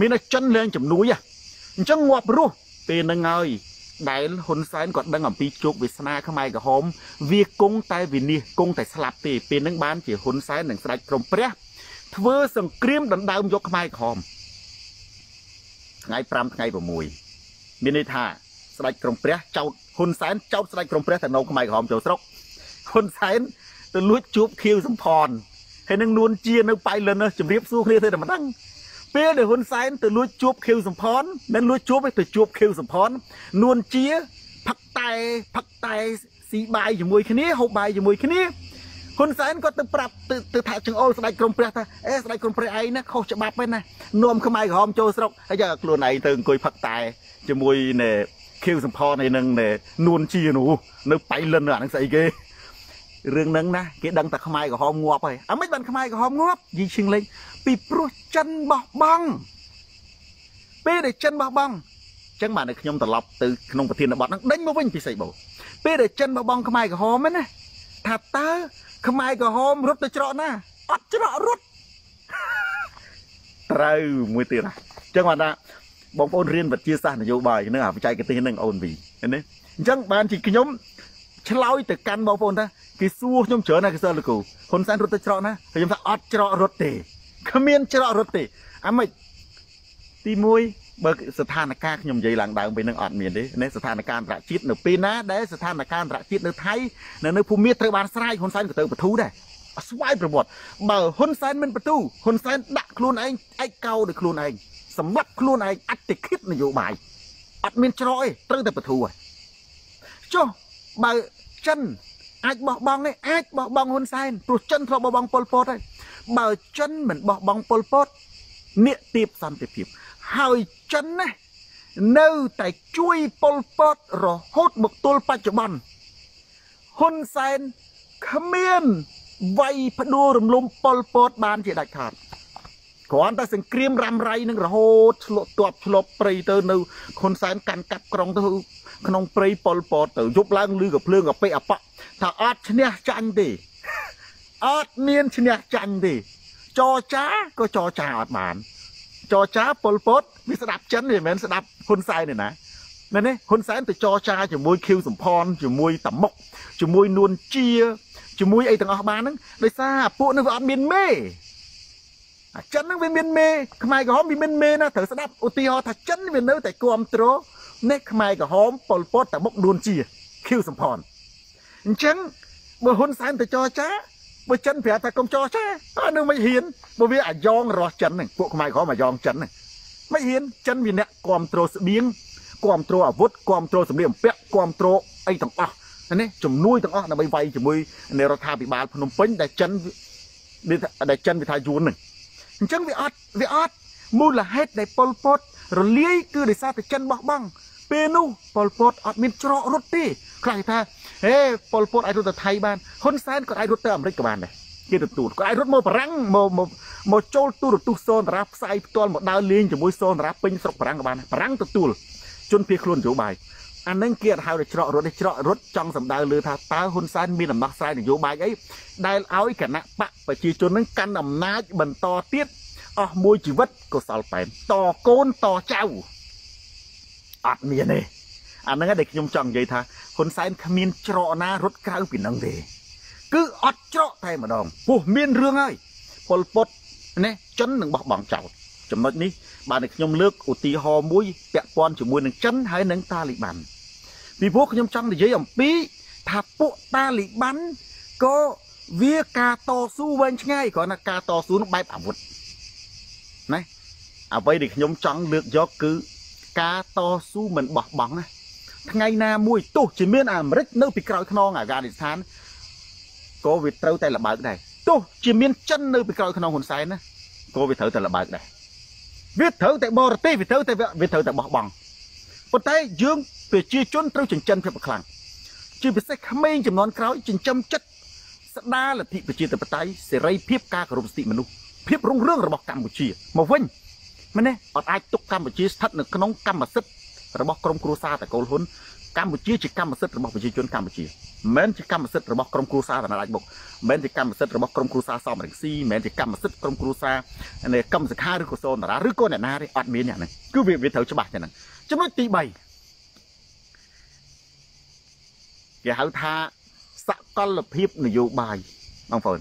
មានតែចិនលែងជំនួយអញ្ចឹងងាប់រស់ពេលហ្នឹងហើយ ដែលហ៊ុនសែនគាត់ដឹងអំពីជោគវាសនាខ្មែរក្រហមវាគង់តែវិនិច្ឆ័យគង់តែស្លាប់ទេពេលហ្នឹងបានជាហ៊ុនសែននិងស្ដេចព្រំព្រះធ្វើសង្គ្រាមដណ្ដើមយកខ្មែរក្រហមថ្ងៃ5ថ្ងៃ6មានន័យថាស្ដេចក្រមព្រះចោតហ៊ុនសែនចោតស្ដេចក្រមព្រះទៅនៅខ្មែរក្រហមចូលស្រុកហ៊ុនសែនទៅលួចជួបខៀវសំផនហើយនឹងនួនជានៅប៉ៃលិនជំរាបសួរគ្នាទៅតែមិនដឹង ពេលដែលហ៊ុនសែនទៅលួចជួបខៀវសំផនមិនលួចជួបទេទៅជួបខៀវសំផននួនជាផឹកតែផឹកតែស៊ីបាយជាមួយគ្នាហូបបាយជាមួយគ្នាហ៊ុនសែនក៏ទៅប្រាប់ទៅទៅថាចង្អុលស្ដេចក្រមព្រះថាអេស្ដេចក្រមព្រះឯងណាខុសច្បាប់ហ្នឹងណានាំខ្មែរក្រហមចូលស្រុកហើយយកខ្លួនឯងទៅអង្គុយផឹកតែជាមួយនៅខៀវសំផនឯនឹងនួនជានោះនៅបៃលិនអានឹងស្អីគេ រឿងហ្នឹងណាគេដឹងតែខ្មែរក្រហមងាប់ហើយអាមិនបានខ្មែរក្រហមងាប់យីឈឹងលេងពីព្រោះចិនបោះបង់ពេលដែលចិនបោះបង់ចឹងបាទនៅខ្ញុំត្រឡប់ទៅក្នុងប្រធានបទហ្នឹងដេញមកវិញពីស្អីបោពេលដែលចិនបោះបង់ខ្មែរក្រហមណាថាតើខ្មែរក្រហមរត់ទៅច្រកណាអត់ច្រករត់ត្រូវមួយទៀតណាចឹងបាទថាបងប្អូនរៀនវិទ្យាសាស្ត្រនយោបាយនឹងអាបច្ចេកទេសនឹងអូនវីណាអញ្ចឹងបានជាខ្ញុំឆ្លើយទៅកាន់បងប្អូនថា គេសួរខ្ញុំច្រើនណាស់គេសើលោកគ្រូហ៊ុនសែនរត់ទៅច្រកណាខ្ញុំថាអត់ច្រករត់ទេគ្មានច្រករត់ទេអាម៉េចទី1បើស្ថានភាពខ្ញុំនិយាយឡើងដើមពេលហ្នឹងអត់មានទេនេះស្ថានភាពអន្តរជាតិនៅពេលណាដែលស្ថានភាពអន្តរជាតិនៅថៃនៅនៅភូមិមាសត្រូវបានស្រែកហ៊ុនសែនក៏ទៅបទូដែរស្វ័យប្រវត្តិបើហ៊ុនសែនមិនបទូហ៊ុនសែនដាក់ខ្លួនឯងឯកោដោយខ្លួនឯងសម្រាប់ខ្លួនឯងអតិខិតនយោបាយអត់មានច្រកទេត្រូវតែបទូហើយចុះបើចិន អាចបោះបង់នេះអាចបោះបង់ហ៊ុនសែនព្រោះចិនធ្លាប់បោះបង់ប៉ុលពតហើយបើចិនមិនបោះបង់ប៉ុលពតនាគទៀបសន្តិភាពហើយចិនណានៅតែជួយប៉ុលពតរហូតមកទល់បច្ចុប្បន្នហ៊ុនសែនគ្មានវាយផ្ដួលរំលំប៉ុលពតបានជាដាច់ខាតគ្រាន់តែសង្គ្រាមរ៉ាំរ៉ៃនឹងរហូតឆ្លក់ទាត់ឆ្លប់ព្រៃទៅនៅខុនសែនកាន់កាប់ក្រុងទៅ ក្នុងព្រៃប៉ុលពតទៅយប់ឡើងលឺកភ្លើងអពេអបថាអត់ឈ្នះចាញ់ទេអត់មានឈ្នះចាញ់ទេចរចាក៏ចរចាអត់បានចរចាប៉ុលពតវាស្ដាប់ចិនវាមិនមែនស្ដាប់ហ៊ុនសែនទេណាមែនទេហ៊ុនសែនទៅចរចាជាមួយខៀវសំផនជាមួយតាមុកជាមួយនួនជាជាមួយអីទាំងអស់បានហ្នឹងដោយសារពួកនេះវាអត់មានមេអាចិនហ្នឹងវាមានមេខ្មែរក្រហមវាមានមេណាត្រូវស្ដាប់ឧទាហរណ៍ថាចិនវានៅតែគ្រប់គ្រង នេះខ្មែរក្រហមប៉ុលពតតាមុកនួនជាខៀវសំផនអញ្ចឹងបើហ៊ុនសែនទៅចរចាបើចិនប្រាប់ថាកុំចរចាតើនឹងមិនហ៊ានបើវាអាយ៉ងរស់ចិនហ្នឹងពួកខ្មែរក្រមអាយ៉ងចិនហ្នឹងមិនហ៊ានចិនវាអ្នកគ្រប់គ្រងស្បៀងគ្រប់គ្រងអាវុធគ្រប់គ្រងសម្ភារបំពាក់គ្រប់គ្រងអីទាំងអស់នេះជំនួយទាំងអស់ដើម្បីវាយជាមួយនៃរដ្ឋាភិបាលភ្នំពេញដែលចិនដែលចិនវាថាយួនហ្នឹងអញ្ចឹងវាអត់វាអត់មូលហេតុដែលប៉ុលពតរលាយគឺដោយសារតែចិនបោះបង់ ពេលនោះប៉ុលពតអត់មានច្រករត់ទេខ្លះថាហេប៉ុលពតអាចរត់ទៅថៃបានហ៊ុនសែនក៏អាចរត់ទៅអាមេរិកក៏បានដែរគេទទួលក៏អាចរត់មកបារាំងមកមកមកចូលទូរទស្សន៍សូនតារាផ្សាយផ្ទាល់មកដើរលេងជាមួយសូនតារាពេញស្រុកបារាំងក៏បានបារាំងទទួលជនភៀសខ្លួននយោបាយអានឹងគេអត់ហៅថាច្រករត់ទេច្រករត់ចង់សម្ដៅលើថាតើហ៊ុនសែនមានអំណោះស្រាយនយោបាយអីដែលឲ្យគណៈបកប្រជាជននឹងកាន់អំណាចបន្តទៀតអស់មួយជីវិតកុសលបែនតកូនតចៅ អត់មានទេអាហ្នឹងដែលខ្ញុំចង់និយាយថាហ៊ុនសែនគ្មានច្រកណារត់ក្រៅពីនឹងទេគឺអត់ច្រកតែម្ដងពោះមានរឿងហើយប៉ុលពតនេះចិននឹងបោះបង់ចោលចំណុចនេះបានតែខ្ញុំលើកឧទាហរណ៍មួយពាក់ព័ន្ធជាមួយនឹងចិនហើយនឹងតាលីបានពីព្រោះខ្ញុំចង់និយាយអំពីថាពួកតាលីបានក៏វាការតស៊ូវែងឆ្ងាយគ្រាន់តែការតស៊ូនោះបែបអាវុធណាអ្វីដែលខ្ញុំចង់លើកយកគឺ ការតស៊ូមិនបោះបង់ណាថ្ងៃណាមួយទោះជាមានអាមេរិកនៅពីក្រោយខ្នងអាហ្គានីស្ថានក៏វាត្រូវតែលបើកដែរទោះជាមានចិននៅពីក្រោយខ្នងហ៊ុនសែនណាក៏វាត្រូវតែលបើកដែរវាត្រូវតែបរទេសវាត្រូវតែវាត្រូវតែបោះបង់ប៉ុន្តែយើងប្រជាជនត្រូវចិញ្ចឹមភាពខ្លាំងជាពិសេសក្មេងចំនួនក្រោយចិញ្ចឹមចិត្តស្ដារលទ្ធិប្រជាធិបតេយ្យសេរីភាពការគោរពសិទ្ធិមនុស្សភាពរុងរឿងរបស់កម្ពុជាមកវិញ មែនទេអត់អាចទុកកម្ពុជាស្ថិតនៅក្នុងកម្មសិទ្ធិរបស់ក្រុមគ្រួសារតកូលហ៊ុនកម្ពុជាជាកម្មសិទ្ធិរបស់ប្រជាជនកម្ពុជាមិនជាកម្មសិទ្ធិរបស់ក្រុមគ្រួសារតណាដាច់បុកមិនជាកម្មសិទ្ធិរបស់ក្រុមគ្រួសារសំរងស៊ីមិនជាកម្មសិទ្ធិក្រុមគ្រួសារនៃកម្មសខាឬក៏សូនតារាឬក៏អ្នកណាទេអត់មានយ៉ាងហ្នឹងគឺវាវាត្រូវច្បាស់ចឹងហ្នឹងចំណុចទី3គេហៅថាសកលភាពនយោបាយបងប្អូន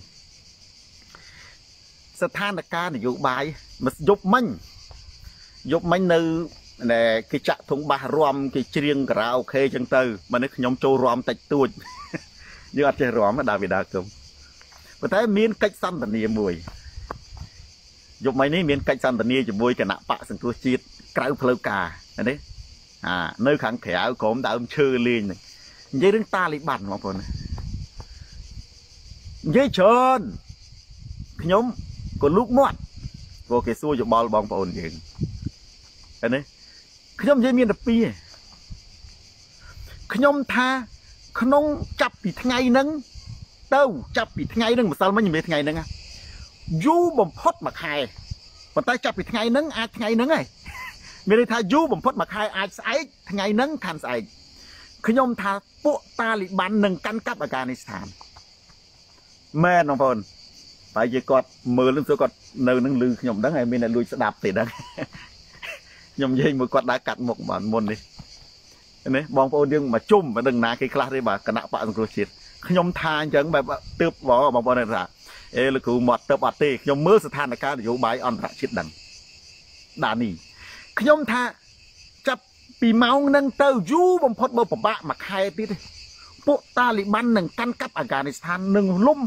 ស្ថានភាពនយោបាយមកយប់មិញ យប់មិញនៅដែលគេចាក់ធុងបាសរំគេច្រៀងការ៉ាអូខេចឹងទៅបើនេះខ្ញុំចូលរំតិចតួចយើងអត់ចេះរំដាវីដាគុំប៉ុន្តែមានកិច្ចសន្ទនាមួយយប់មិញនេះមានកិច្ចសន្ទនាជាមួយគណៈបកសង្គ្រោះជាតិក្រៅផ្លូវការណាអានៅខាងក្រៅក្រុមដើមឈើលេងហ្នឹងនិយាយរឿងតាលីបាន់បងប្អូននិយាយច្រើនខ្ញុំក៏លូកមាត់ព្រោះគេសួរយោបល់បងប្អូនយើង ឃើញទេខ្ញុំនិយាយមានតែពីរខ្ញុំថាក្នុងចាប់ពីថ្ងៃហ្នឹងទៅចាប់ពីថ្ងៃហ្នឹងម្សិលមិញនិយាយថ្ងៃហ្នឹងយូរបំផុតមួយខែប៉ុន្តែចាប់ពីថ្ងៃហ្នឹងអាចថ្ងៃហ្នឹងឯងមានន័យថាយូរបំផុតមួយខែអាចស្អែកថ្ងៃហ្នឹងខាន់ស្អែកខ្ញុំថាពួកតាលីបាន់នឹងកាន់កាប់អាហ្គានីស្ថានមែនបងប្អូនតែនិយាយគាត់មើលនឹងសួរគាត់នៅនឹងលឺខ្ញុំដឹងហើយមានតែលួចស្ដាប់ទេដឹង ខ្ញុំនិយាយមួយគាត់ដើរកាត់មុខបានមុននេះនេះបងប្អូនយើងមកជុំមិនដឹងណាគេខ្លះទេបាទគណៈបកសង្គ្រោះជាតិខ្ញុំថាអញ្ចឹងបែបទើបបងប្អូនថាអេលោកគ្រូមកទៅអត់ទេខ្ញុំមើលស្ថានភាពនយោបាយអន្តរជាតិដឹងដានីខ្ញុំថាចាប់ពីម៉ោងហ្នឹងទៅយូរបំផុតបើពិបាកមួយខែទៀតទេពួកតាលីបាន់នឹងកាន់កាប់អាហ្គានីស្ថាននឹងលំ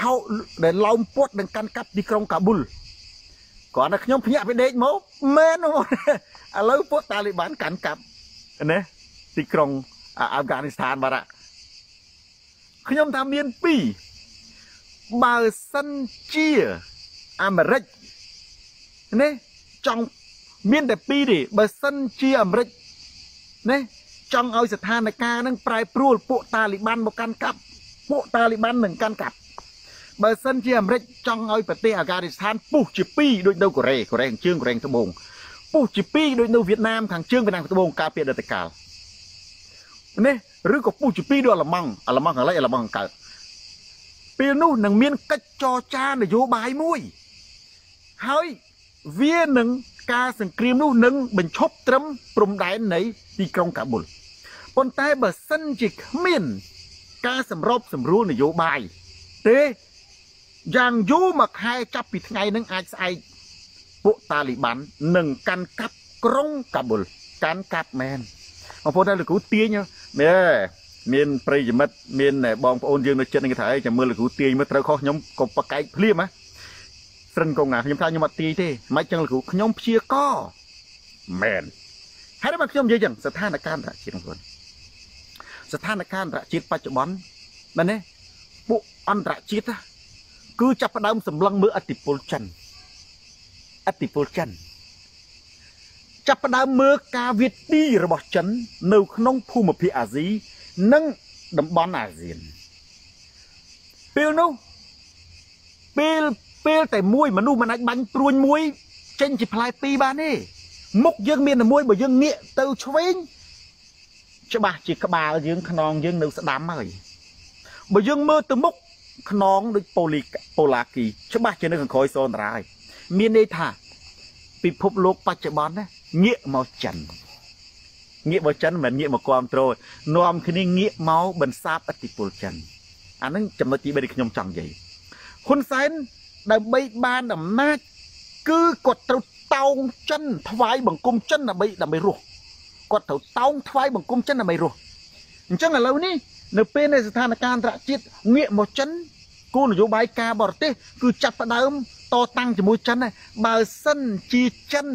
ហៅដែលឡោមពួតនឹងកាន់កាប់ទីក្រុងកាប៊ុល គ្រាន់តែខ្ញុំភ្ញាក់ពីដេកមកមែនឥឡូវពួកតាលីបាន់កាន់កាប់ណាទីក្រុងអាហ្គានីស្ថានបាទខ្ញុំថាមានពីរបើសិនជាអាមេរិកនេះចង់មានតែពីរទេបើសិនជាអាមេរិកណាចង់ឲ្យស្ថានភាពនឹងប្រែប្រួលពួកតាលីបាន់មកកាន់កាប់ពួកតាលីបាន់នឹងកាន់កាប់ បើសិនជាអាមេរិកចង់ឲ្យប្រទេសអាហ្គានីស្ថានពុះជាពីរដូចនៅកូរ៉េកូរ៉េខាងជើងកូរ៉េត្បូងពុះជាពីរដូចនៅវៀតណាមខាងជើងវៀតណាមត្បូងកាលពីអតីតកាលនេះឬក៏ពុះជាពីរដូចអាល្លឺម៉ង់អាល្លឺម៉ង់ខាងលិចអាល្លឺម៉ង់ខាងកើតពេលនោះនឹងមានកិច្ចចរចានយោបាយមួយ ហើយវានឹងការសង្គ្រាមនោះនឹងបញ្ឈប់ត្រឹមព្រំដែននៃទីក្រុងកាប៊ុលប៉ុន្តែបើសិនជាគ្មាន ការសម្របសម្រួលនយោបាយទេ យ៉ាងយូរមួយខែចាប់ពីថ្ងៃនឹងអាចស្អែកពួកតាលីបាន់នឹងកាន់កាប់ក្រុងកាប៊ុលកាន់កាប់មែនបងប្អូនតែលោកគ្រូទាញមែមានប្រិយមិត្តមានបងប្អូនយើងនៅចិត្តនឹងគេថាអីចាំមើលលោកគ្រូទាញមើលត្រូវខុសខ្ញុំក៏ប្រកែកភ្លាមណាស្រិនកងណាខ្ញុំថាខ្ញុំអត់ទាយទេមិនចឹងលោកគ្រូខ្ញុំព្យាកមែនហើយបើខ្ញុំនិយាយចឹងស្ថានភាពអន្តរជាតិបងប្អូនស្ថានភាពអន្តរជាតិបច្ចុប្បន្នមែនទេពួកអន្តរជាតិ គឺចាប់ផ្ដើមសម្លឹងមើលអតិពលចិនអតិពលចិនចាប់ផ្ដើមមើលការវាទីរបស់ចិន នៅ ក្នុងភូមិភាគអាស៊ីនិងតំបន់អាស៊ានពេលនោះពេលពេលតែមួយមនុស្សមិនអាចបាញ់ព្រួញមួយចេញជាផ្លែពីរបានទេមុខយើងមានតែមួយបើយើងងាកទៅឆ្វេងច្បាស់ជាក្បាលយើងខ្នងយើងនៅស្ដាំហើយបើយើងមើលទៅមុខ ខ្នងដូចប៉ូលីប៉ូឡាគីច្បាស់ជានៅខាងក្រោយសូនតារាហើយមានន័យថាពិភពលោកបច្ចុប្បន្នណាងាកមកចិនងាកមកចិនមិនមែនងាកមកគ្រប់គ្រងនាំគ្នាងាកមកបន្សាបឥទ្ធិពលចិនអាហ្នឹងចំណុចទី3ដែលខ្ញុំចង់និយាយហ៊ុនសែនដើម្បីបានអំណាចគឺគាត់ត្រូវតោងចិនថ្វាយបង្គំចិនដើម្បីដើម្បីរស់គាត់ត្រូវតោងថ្វាយបង្គំចិនដើម្បីរស់អញ្ចឹងឥឡូវនេះ នៅពេលនៃស្ថានភាពអន្តរជាតិងាកមកចិនគោលនយោបាយការបរទេសគឺចាប់ផ្ដើមតតាំងជាមួយចិនដែរបើសិនជាចិន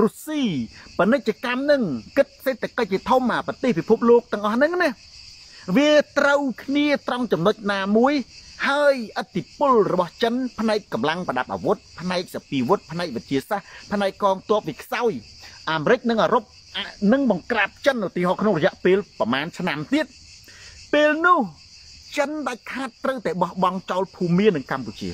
រុស្ស៊ីពាណិជ្ជកម្មនឹងគិតសេដ្ឋកិច្ចជាធំអាប្រទេសពិភពលោកទាំងអស់ហ្នឹងណាវាត្រូវគ្នាត្រង់ចំណុចណាមួយ ហើយអតិពលរបស់ចិន ផ្នែកកម្លាំងប្រដាប់អាវុធផ្នែកសពីវុធផ្នែកវិទ្យាសាស្ត្រផ្នែកកងទ័ពវាខ្សោយអាមេរិកនិងអឺរ៉ុបនឹងបង្ក្រាបចិនឧទាហរណ៍ក្នុងរយៈពេលប្រមាណឆ្នាំទៀត ពេលនោះចិនដាច់ខាតត្រូវតែបោះបង់ចោលភូមានៅកម្ពុជា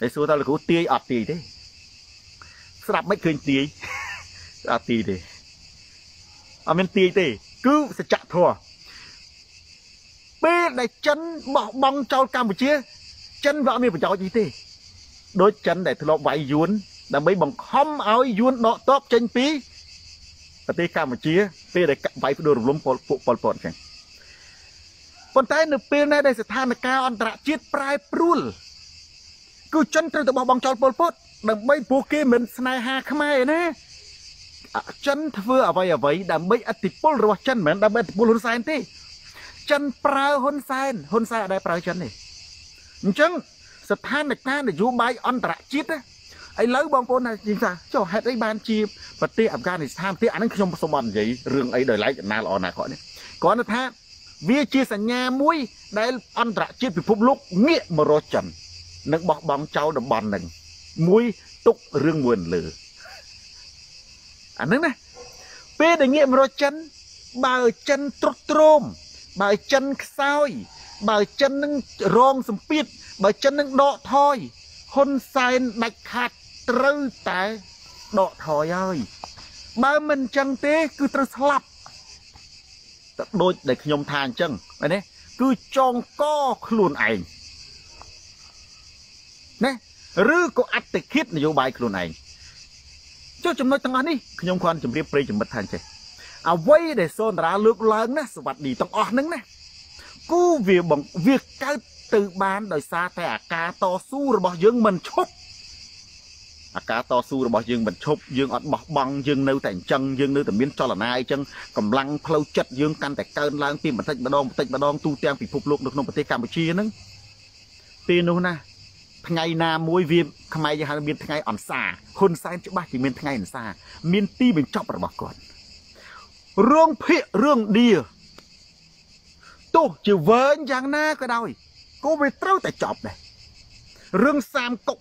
តែសួរតើលោកគ្រូទាយអត់ទាយទេស្ដាប់មិនឃើញទាយអត់ទាយទេអត់មានទាយទេ គឺសច្ចធម៌ពេលដែលចិនបោះបង់ចោលកម្ពុជា ចិនវាអត់មានប្រយោជន៍ gì ទេដូចចិនដែលធ្លាប់វាយយួនដើម្បីបង្ខំឲ្យយួនដកតបចេញពី ប្រទេសកម្ពុជា ពេលដែលវាយផ្ដួលរំលំពលពួកប៉ុលពតអញ្ចឹងប៉ុន្តែនៅពេលណាដែលស្ថានភាពអន្តរជាតិប្រែប្រួលគឺចិនត្រូវទៅបោះបង់ចោលពលពតដើម្បីពួកគេមិនស្នេហាខ្មែរណាចិនធ្វើអ្វីអ្វីដើម្បីអធិពលរបស់ចិនមិនមែនដើម្បីអធិពលហ៊ុនសែនទេចិនប្រើហ៊ុនសែនហ៊ុនសែនអត់ដែលប្រើចិនទេអញ្ចឹងស្ថានភាពនយោបាយអន្តរជាតិ ឥឡូវបងប្អូនថាជាងថាចុះហេតុអីបានជាប្រទេសអាហ្វហ្គានីស្ថានទេអានឹងខ្ញុំសូមអត់និយាយរឿងអីដោយឡែកណាល្អណាស់គាត់នេះគ្រាន់តែថាវាជាសញ្ញាមួយដែលអន្តរជាតិពិភពលោកងាកមករកចិននិងបោះបង់ចោលតំបន់នឹងមួយទុករឿងមួយលើអាហ្នឹងណាពេលដែលងាកមករកចិនបើចិនត្រុតត្រោមបើចិនខ្សោយ បើចិននឹងរងសម្ពាធបើចិននឹងដកថយហ៊ុនសែនដាច់ខាត់ ត្រូវតែដកថយហើយបើមិនអញ្ចឹងទេគឺត្រូវស្លាប់ទៅដូចដែលខ្ញុំថាអញ្ចឹងណាគឺចងកខ្លួនឯងណាឬក៏អត្តឃាតនយោបាយខ្លួនឯងចុះចំណុចទាំងអស់នេះខ្ញុំគ្រាន់ជម្រាបប្រិយមិត្តថាអញ្ចេះអ្វីដែលសូនតារាលើកឡើងណាសวัสดีទាំងអស់ហ្នឹងណាគូវាបងវាកើតទៅបានដោយសារតែអាការតស៊ូរបស់យើងមិនឈប់ អាការតស៊ូរបស់យើងមិនឈប់យើងអត់បោះបង់យើងនៅតែអញ្ចឹងយើងនៅតែមានចលនាអញ្ចឹងកម្លាំងផ្លូវចិត្តយើងកាន់តែកើនឡើងពីបន្តិចម្ដងបន្តិចម្ដងទូទាំងពិភពលោកនៅក្នុងប្រទេសកម្ពុជាហ្នឹងពេលនោះណាថ្ងៃណាមួយវាខ្មែរយើងហៅមានថ្ងៃអន្សាហ៊ុនសែនច្បាស់ជាមានថ្ងៃអន្សា មានទីបញ្ចប់របស់គាត់រឿងភាករឿងឌៀទោះជាវែងយ៉ាងណាក៏ដោយក៏វាត្រូវតែចប់ដែររឿងសាមកុក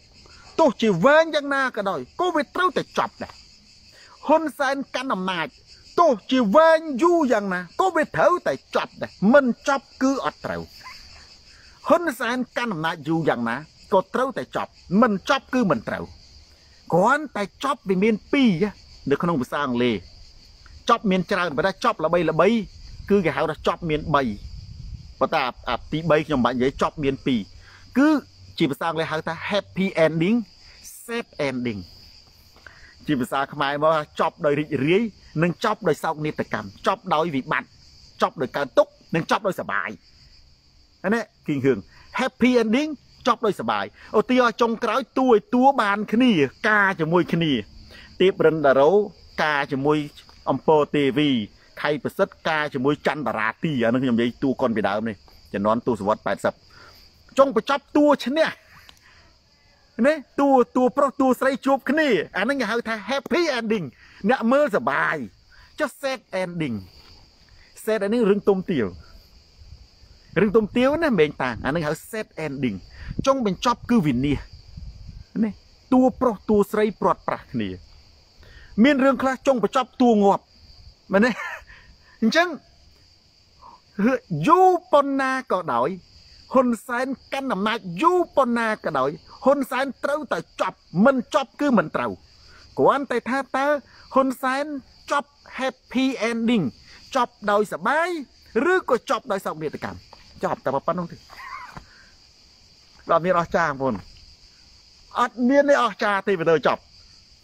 ទោះជាវែងយ៉ាងណាក៏ដោយក៏វាត្រូវតែចប់ដែរហ៊ុនសែនកាន់អំណាចទោះជាវែងយូរយ៉ាងណាក៏វាត្រូវតែចប់ដែរមិនចប់គឺអត់ត្រូវហ៊ុនសែនកាន់អំណាចយូរយ៉ាងណាក៏ត្រូវតែចប់មិនចប់គឺមិនត្រូវគ្រាន់តែចប់វាមាន2នៅក្នុងភាសាអង់គ្លេសចប់មានច្រើនប៉ុន្តែចប់ល្បីល្បីគឺគេហៅថាចប់មាន3ប៉ុន្តែអាទី3ខ្ញុំបាច់និយាយចប់មាន2គឺ ជាភាសាអង់គ្លេសហៅថា happy ending sad ending ជាភាសាខ្មែរមកចប់ដោយរីករាយនិងចប់ដោយសោកនាដកម្មចប់ដោយវិបត្តិចប់ដោយកើតទុក្ខនិងចប់ដោយសបាយណាគីងហឿង happy ending ចប់ដោយសបាយឧទាហរណ៍ចុងក្រោយតួឲ្យតួបានគ្នា ការជាមួយគ្នាទេពរិនដារ៉ូការជាមួយអំពរទេវីខៃប្រសិទ្ធការជាមួយចន្ទរាទីអានឹងខ្ញុំនិយាយតួកុនពីដើមនេះជំនាន់ទសវត្ស80 ចុងបញ្ចប់តួឈ្នះនេះតួតួប្រុសតួស្រីជួបគ្នាអានឹងគេហៅថា happy ending អ្នកមើលសប្បាយចុះ sad ending sad ending រឿងទុំទាវរឿងទុំទាវណាមែងតាអានឹងហៅ sad ending ចុងបញ្ចប់គឺវិនិច្ឆ័យនេះតួប្រុសតួស្រីព្រាត់ប្រាសគ្នា មានរឿងខ្លះចុងបញ្ចប់តួងាប់មែនទេអញ្ចឹងយូរប៉ុណ្ណាក៏ដោយ ហ៊ុនសែនកាន់អំណាចយូរប៉ុណ្ណាក៏ដោយហ៊ុនសែនត្រូវតែចប់មិនចប់គឺមិនត្រូវគ្រាន់តែថាតើហ៊ុនសែនចប់ happy ending ចប់ដោយសបាយឬក៏ចប់ដោយសោកនាដកម្មចប់តែប៉ុណ្្នឹងទេអត់មានអស្ចារ្យបងប្អូនអត់មានទេអស្ចារ្យទេវាទៅចប់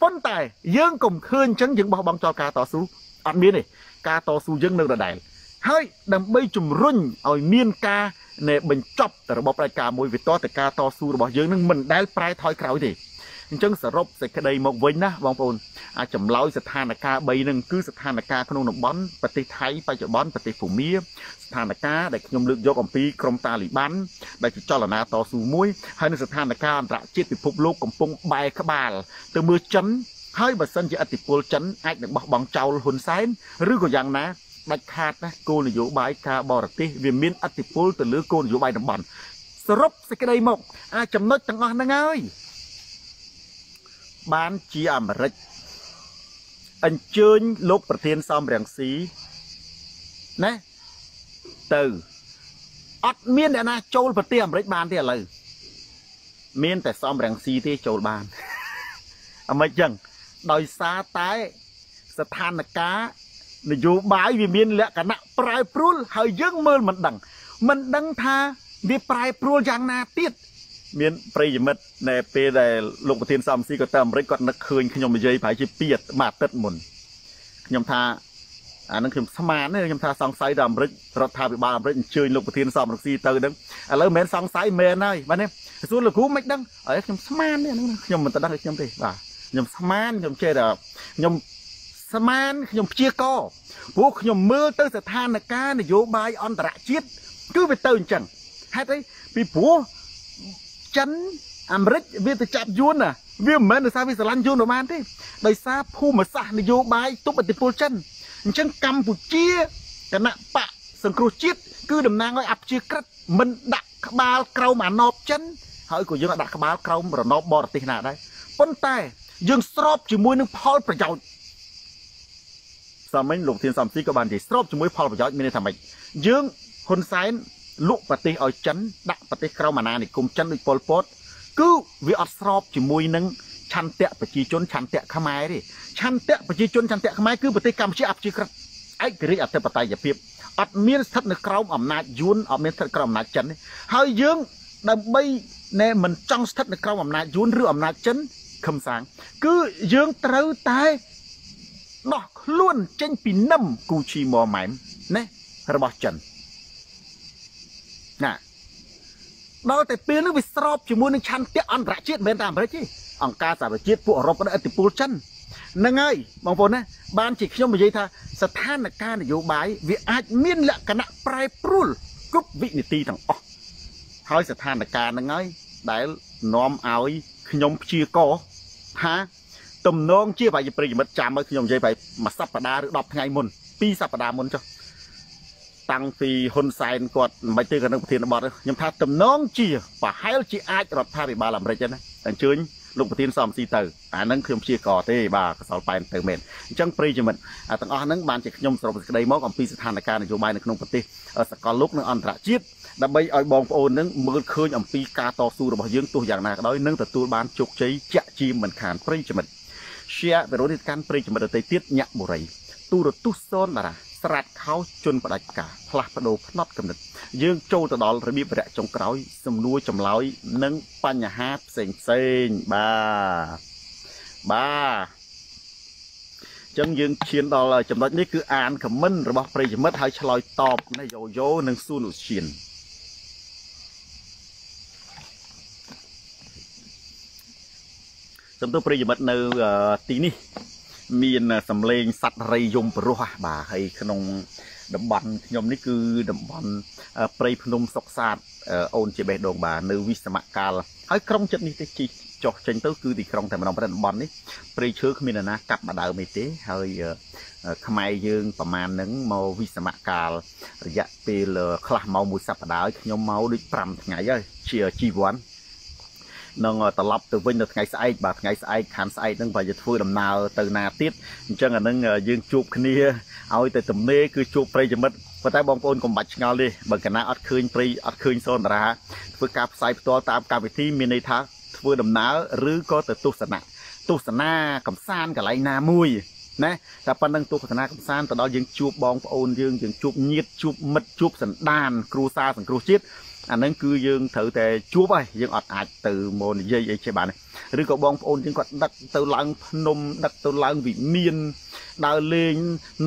ប៉ុន្តែយើងកុំឃើញអញ្ចឹងយើងបោះបង់ចោលការតស៊ូអត់មានទេការតស៊ូយើងនៅដដែលហើយដើម្បីជំរុញឲ្យមានការ នៃបញ្ចប់របបផ្ដាច់ការមួយវាតទៅការតស៊ូរបស់យើងនឹងមិនដែលប្រែថយក្រោយទេអញ្ចឹងសរុបសេចក្តីមកវិញណាបងប្អូនអាចចម្លើយស្ថានភាព3នឹងគឺស្ថានភាពក្នុងតំបន់ប្រទេសថៃបច្ចុប្បន្នប្រទេសភូមាស្ថានភាពដែលខ្ញុំលើកយកអំពីក្រុមតាលីបាន់ដែលជាចលនាតស៊ូមួយហើយនៅស្ថានភាពអន្តរជាតិពិភពលោកកំពុងបែរក្បាលទៅមើលចិនហើយបើសិនជាអធិពលចិនអាចនឹងបោះបង់ចោលហ៊ុនសែនឬក៏យ៉ាងណា ដាច់ខាតណាគោលនយោបាយការបរទេសវាមានអធិពលទៅលើគោលនយោបាយតំបន់សរុបសេចក្តីមកអាចចំណុចទាំងអស់ហ្នឹងហើយបានជាអាមេរិកអញ្ជើញលោកប្រធានសំរងស៊ីណាទៅអត់មានអ្នកណាចូលប្រទេសអាមេរិកបានទេឥឡូវមានតែសំរងស៊ីទេចូលបានអមិនចឹងដោយសារតែស្ថានភាព នយោបាយវាមានលក្ខណៈប្រែប្រួលហើយយើងមើលមិនដឹងមិនដឹងថាវាប្រែប្រួលយ៉ាងណាទៀតមានប្រិយមិត្តនៅពេលដែលលោកប្រធានសំស៊ីក៏ទៅអាមេរិកគាត់នឹកឃើញខ្ញុំនិយាយប្រហែលជា2អាទិត្យមុនខ្ញុំថាអានឹងខ្ញុំស្មានទេខ្ញុំថាសង្ស័យទៅអាមេរិករដ្ឋាភិបាលអាមេរិកអញ្ជើញលោកប្រធានសំរងស៊ីទៅហ្នឹងឥឡូវមិនមែនសង្ស័យមែនហើយបាទនេះសួរលោកគ្រូមិនដឹងអើខ្ញុំស្មានទេហ្នឹងខ្ញុំមិនទៅដឹងខ្ញុំទេបាទខ្ញុំស្មានខ្ញុំចេះតែខ្ញុំ ស្មានខ្ញុំព្យាករព្រោះខ្ញុំមើលទៅស្ថានភាពនយោបាយអន្តរជាតិគឺវាទៅអញ្ចឹងហេតុអីពីព្រោះចិនអាមេរិកវាទៅចាប់យួនណាវាមិនមែនដោយសារវាស្រឡាញ់យួនប្រហែលទេដោយសារភូមិសាស្ត្រនយោបាយទប់ឥទ្ធិពលចិនអញ្ចឹងកម្ពុជាគណៈបកសង្គ្រោះជាតិគឺតំណាងឲ្យអព្យាក្រឹតមិនដាក់ក្បាលក្រោមអាណបចិនហើយក៏យើងដាក់ក្បាលក្រោមរណបបរទេសណាដែរប៉ុន្តែយើងស្របជាមួយនឹងផលប្រយោជន៍ សាមិញលោកធានសំស៊ីក៏បាននិយាយស្របជាមួយផលប្រយោជន៍មានន័យថាម៉េចយើងហ៊ុនសែនលក់ប្រទេសឲ្យចិនដាក់ប្រទេសក្រៅអាណានិគមចិនដូចប៉ុលពតគឺវាអត់ស្របជាមួយនឹងឆន្ទៈប្រជាជនឆន្ទៈខ្មែរទេឆន្ទៈប្រជាជនឆន្ទៈខ្មែរគឺប្រទេសកម្ពុជាអព្យាក្រឹតឯករាជ្យអធិបតេយ្យភាពអត់មានស្ថិតនៅក្រោមអំណាចយួនអត់មានស្ថិតក្រោមអំណាចចិនទេហើយយើងដើម្បីណែមិនចង់ស្ថិតនៅក្រោមអំណាចយួនឬអំណាចចិនខឹមសាង គឺយើងត្រូវតែ ដោះខ្លួនចេញពីនឹមគូឈីម៉ម៉ែមណារបស់ចិនណាដល់តែពេលនេះវាស្របជាមួយនឹងឆន្ទៈអន្តរជាតិមិនមែនតែអាមេរិកទេអង្គការសហប្រជាជាតិពួកអឺរ៉ុបក៏ឥទ្ធិពលចិនហ្នឹងហើយបងប្អូនណាបានជាខ្ញុំនិយាយថាស្ថានភាពនយោបាយវាអាចមានលក្ខណៈប្រែប្រួលគ្រប់វិនាទីទាំងអស់ហើយស្ថានភាពហ្នឹងហើយដែលនាំឲ្យខ្ញុំព្យាករថា ទំនងជាប្រយប្រិយមិត្តចាំឲ្យខ្ញុំនិយាយប្រហែលមួយសប្តាហ៍ឬ10ថ្ងៃមុន2សប្តាហ៍មុនចុះតាំងពីហ៊ុនសែនគាត់មិនទៅក៏នឹងប្រធានបទខ្ញុំថាទំនងជាប្រហែលជាអាចរដ្ឋាភិបាលអាមេរិកណាអញ្ជើញលោកប្រធានសំស៊ីទៅអាហ្នឹងខ្ញុំព្យាករទេបាទកសលប៉ែនទៅមែនអញ្ចឹងប្រិយមិត្តអាទាំងអស់ហ្នឹងបានជាខ្ញុំសរុបសេចក្តីមកអំពីស្ថានភាពនយោបាយនៅក្នុងប្រទេសសកលលោកនិងអន្តរជាតិដើម្បីឲ្យបងប្អូននឹងមើលឃើញអំពីការតស៊ូរបស់យើងទោះយ៉ាងណាក៏ដោយនឹងទទួលបានជោគជ័យជាក់ជាមិនខានប្រិយមិត្ត share វីដេអូនេះកាន់ប្រិយមិត្តដទៃទៀតញាក់បុរីទូរទស្សន៍សូនតារាស្រាច់ខោជន់ផ្ដាច់ការផ្លាស់ប្ដូរផ្នត់កំណត់យើងចូលទៅដល់របៀបរយៈចុងក្រោយ សំណួរចម្លើយនិងបញ្ហាផ្សេងផ្សេងបាទបាទចឹងយើងឈានដល់ចំណុចនេះគឺអានខមមិនរបស់ប្រិយមិត្តហើយឆ្លើយតបណាយោយោនិងស៊ូនុឈាន សំទោសប្រិយមិត្តនៅទីនេះ មានសម្លេងសัตว์រីយំព្រោះបាទហើយក្នុងតំបន់ខ្ញុំនេះគឺតំបន់ព្រៃភ្នំសុកសាទអូនជាបេះដូងបាទនៅវិសមកាលហើយក្រុងចិត្តនេះទេជីចុះចេញទៅគឺទីក្រុងតែម្ដងប្រទេសតំបន់នេះព្រៃឈើគ្មានណាកាប់មកដើមទេហើយខ្មែរយើងប្រមាណហ្នឹងមកវិសមកាលរយៈពេលខ្លះមកមួយសប្តាហ៍ខ្ញុំមកដូច5ថ្ងៃហើយជាជីវ័ន នឹងត្រឡប់ទៅវិញនៅថ្ងៃស្អែកបាទថ្ងៃស្អែកខានស្អែកហ្នឹងបើจะធ្វើដំណើរទៅណាទៀតអញ្ចឹងអានឹងយើងជួបគ្នាឲ្យទៅទំនេរគឺជួបប្រិយមិត្តប៉ុន្តែបងប្អូនកុំបាច់ឆ្ងល់ទេបើកណាអត់ឃើញប្រិយអត់ឃើញសូនតារាធ្វើការផ្សាយផ្ទាល់តាមកម្មវិធីមានន័យថាធ្វើដំណើរឬក៏ទៅទស្សនៈទស្សនាកំសាន្តកន្លែងណាមួយ ណាតែប៉ុណ្្នឹងទស្សនាកំសាន្តទៅដល់យើងជួបបងប្អូនយើងយើងជួបញាតិជួបមិត្តជួបសន្តាន គ្រួសារសង្គ្រោះជាតិអាហ្នឹងគឺយើងត្រូវតែជួបហើយយើងអត់អាចទៅមកនិយាយអីចេះបានឬក៏បងប្អូនយើងគាត់ដឹកទៅឡើងភ្នំដឹកទៅឡើងវិមានដើរលេង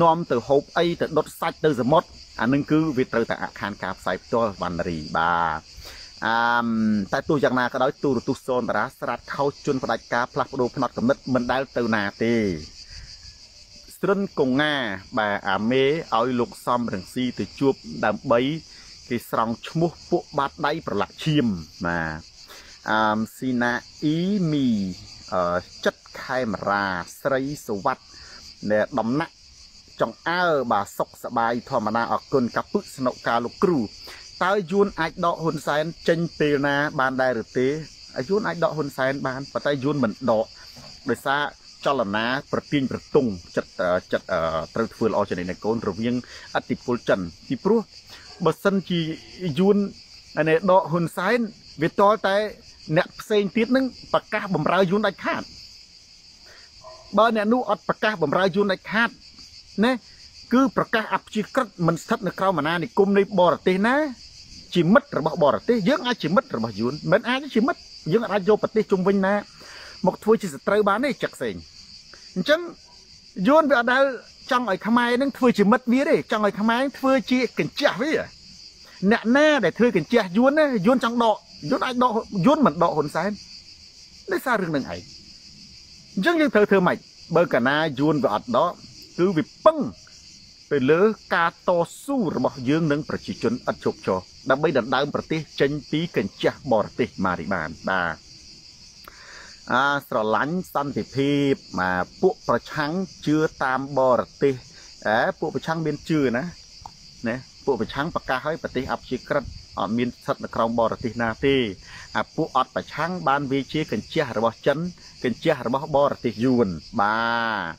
នាំទៅហូបអីទៅដុតសាច់ទៅសមុទ្រអានឹងគឺវាត្រូវតែអខានការផ្សាយផ្ទាល់វណ្ណរីបាទអឺតែទោះយ៉ាងណាក៏ដោយទូរទស្សន៍សូនតារាស្រាត់ខោជន់ផ្ដាច់ការផ្លាស់ប្ដូរផ្នត់កំណត់មិនដែលទៅណាទេ ស្រិនកងងាបាទអាមេឲ្យលោកសំរងស៊ីទៅជួបដើម្បីគេស្រង់ឈ្មោះពួកបាតដៃប្រឡាក់ឈាមបាទអមស៊ីណាអ៊ីមីអឺចិត្តខេមរាស្រីសុវັດនៅដំណាក់ចង្អើបាទសុកសបាយធម្មតាអរគុណកាពឹកស្នុកការលោកគ្រូតើយួនអាចដកហ៊ុនសែនចេញពេលណាបានដែរឬទេយួនអាចដកហ៊ុនសែនបានប៉ុន្តែយួនមិនដកដោយសារ ចលនាប្រទៀងប្រទង់ចិត្តចិត្តត្រូវធ្វើល្អជានិច្ចកូនរវាងអតិពលចិនពីព្រោះបើសិនជាយួននេះដកហ៊ុនសែនវាតលតែអ្នកផ្សេងទៀតនឹងប្រកាសបំរើយួនដាច់ខាតបើអ្នកនោះអត់ប្រកាសបំរើយួនដាច់ខាតណាគឺប្រកាសអព្យាក្រឹតមិនស្ថិតនៅក្រោមអាណានិគមនៃបរទេសណាជាមិត្តរបស់បរទេសយើងអាចជាមិត្តរបស់យួនមិនអាចជាមិត្តយើងអាចយកប្រទេសជុំវិញណាមកធ្វើជាសត្រូវបានទេចឹកផ្សេង អញ្ចឹងយួនវាអត់ដែលចង់ឲ្យខ្មែរនឹងធ្វើជាមិត្តវាទេចង់ឲ្យខ្មែរធ្វើជាកញ្ចាស់វាអអ្នកណាដែលធ្វើកញ្ជះយួនណាយួនចង់ដកយួនអាចដកយួនមិនដកហ៊ុនសែនដោយសាររឿងនឹងឯងអញ្ចឹងយើងត្រូវធ្វើម៉េចបើកាលណាយួនវាអត់ដកគឺវាពឹងទៅលើការតស៊ូរបស់យើងនិងប្រជាជនឥតជោគជ័យដើម្បីដណ្ដើមប្រទេសចេញពីកញ្ចះបរទេសមករីបានបាទ អាស្រឡាញ់សន្តិភាពមកពួកប្រឆាំងជឿតាមបរទេសអែពួកប្រឆាំងមានជឿណាណាពួកប្រឆាំងប្រកាសឲ្យប្រទេសអព្យាក្រឹតអត់មានស្ថិតនៅក្រោមបរទេសណាទេអាពួកអត់ប្រឆាំងបានវាជាកញ្ជះរបស់ចិនកញ្ជះរបស់បរទេសយួនបាទ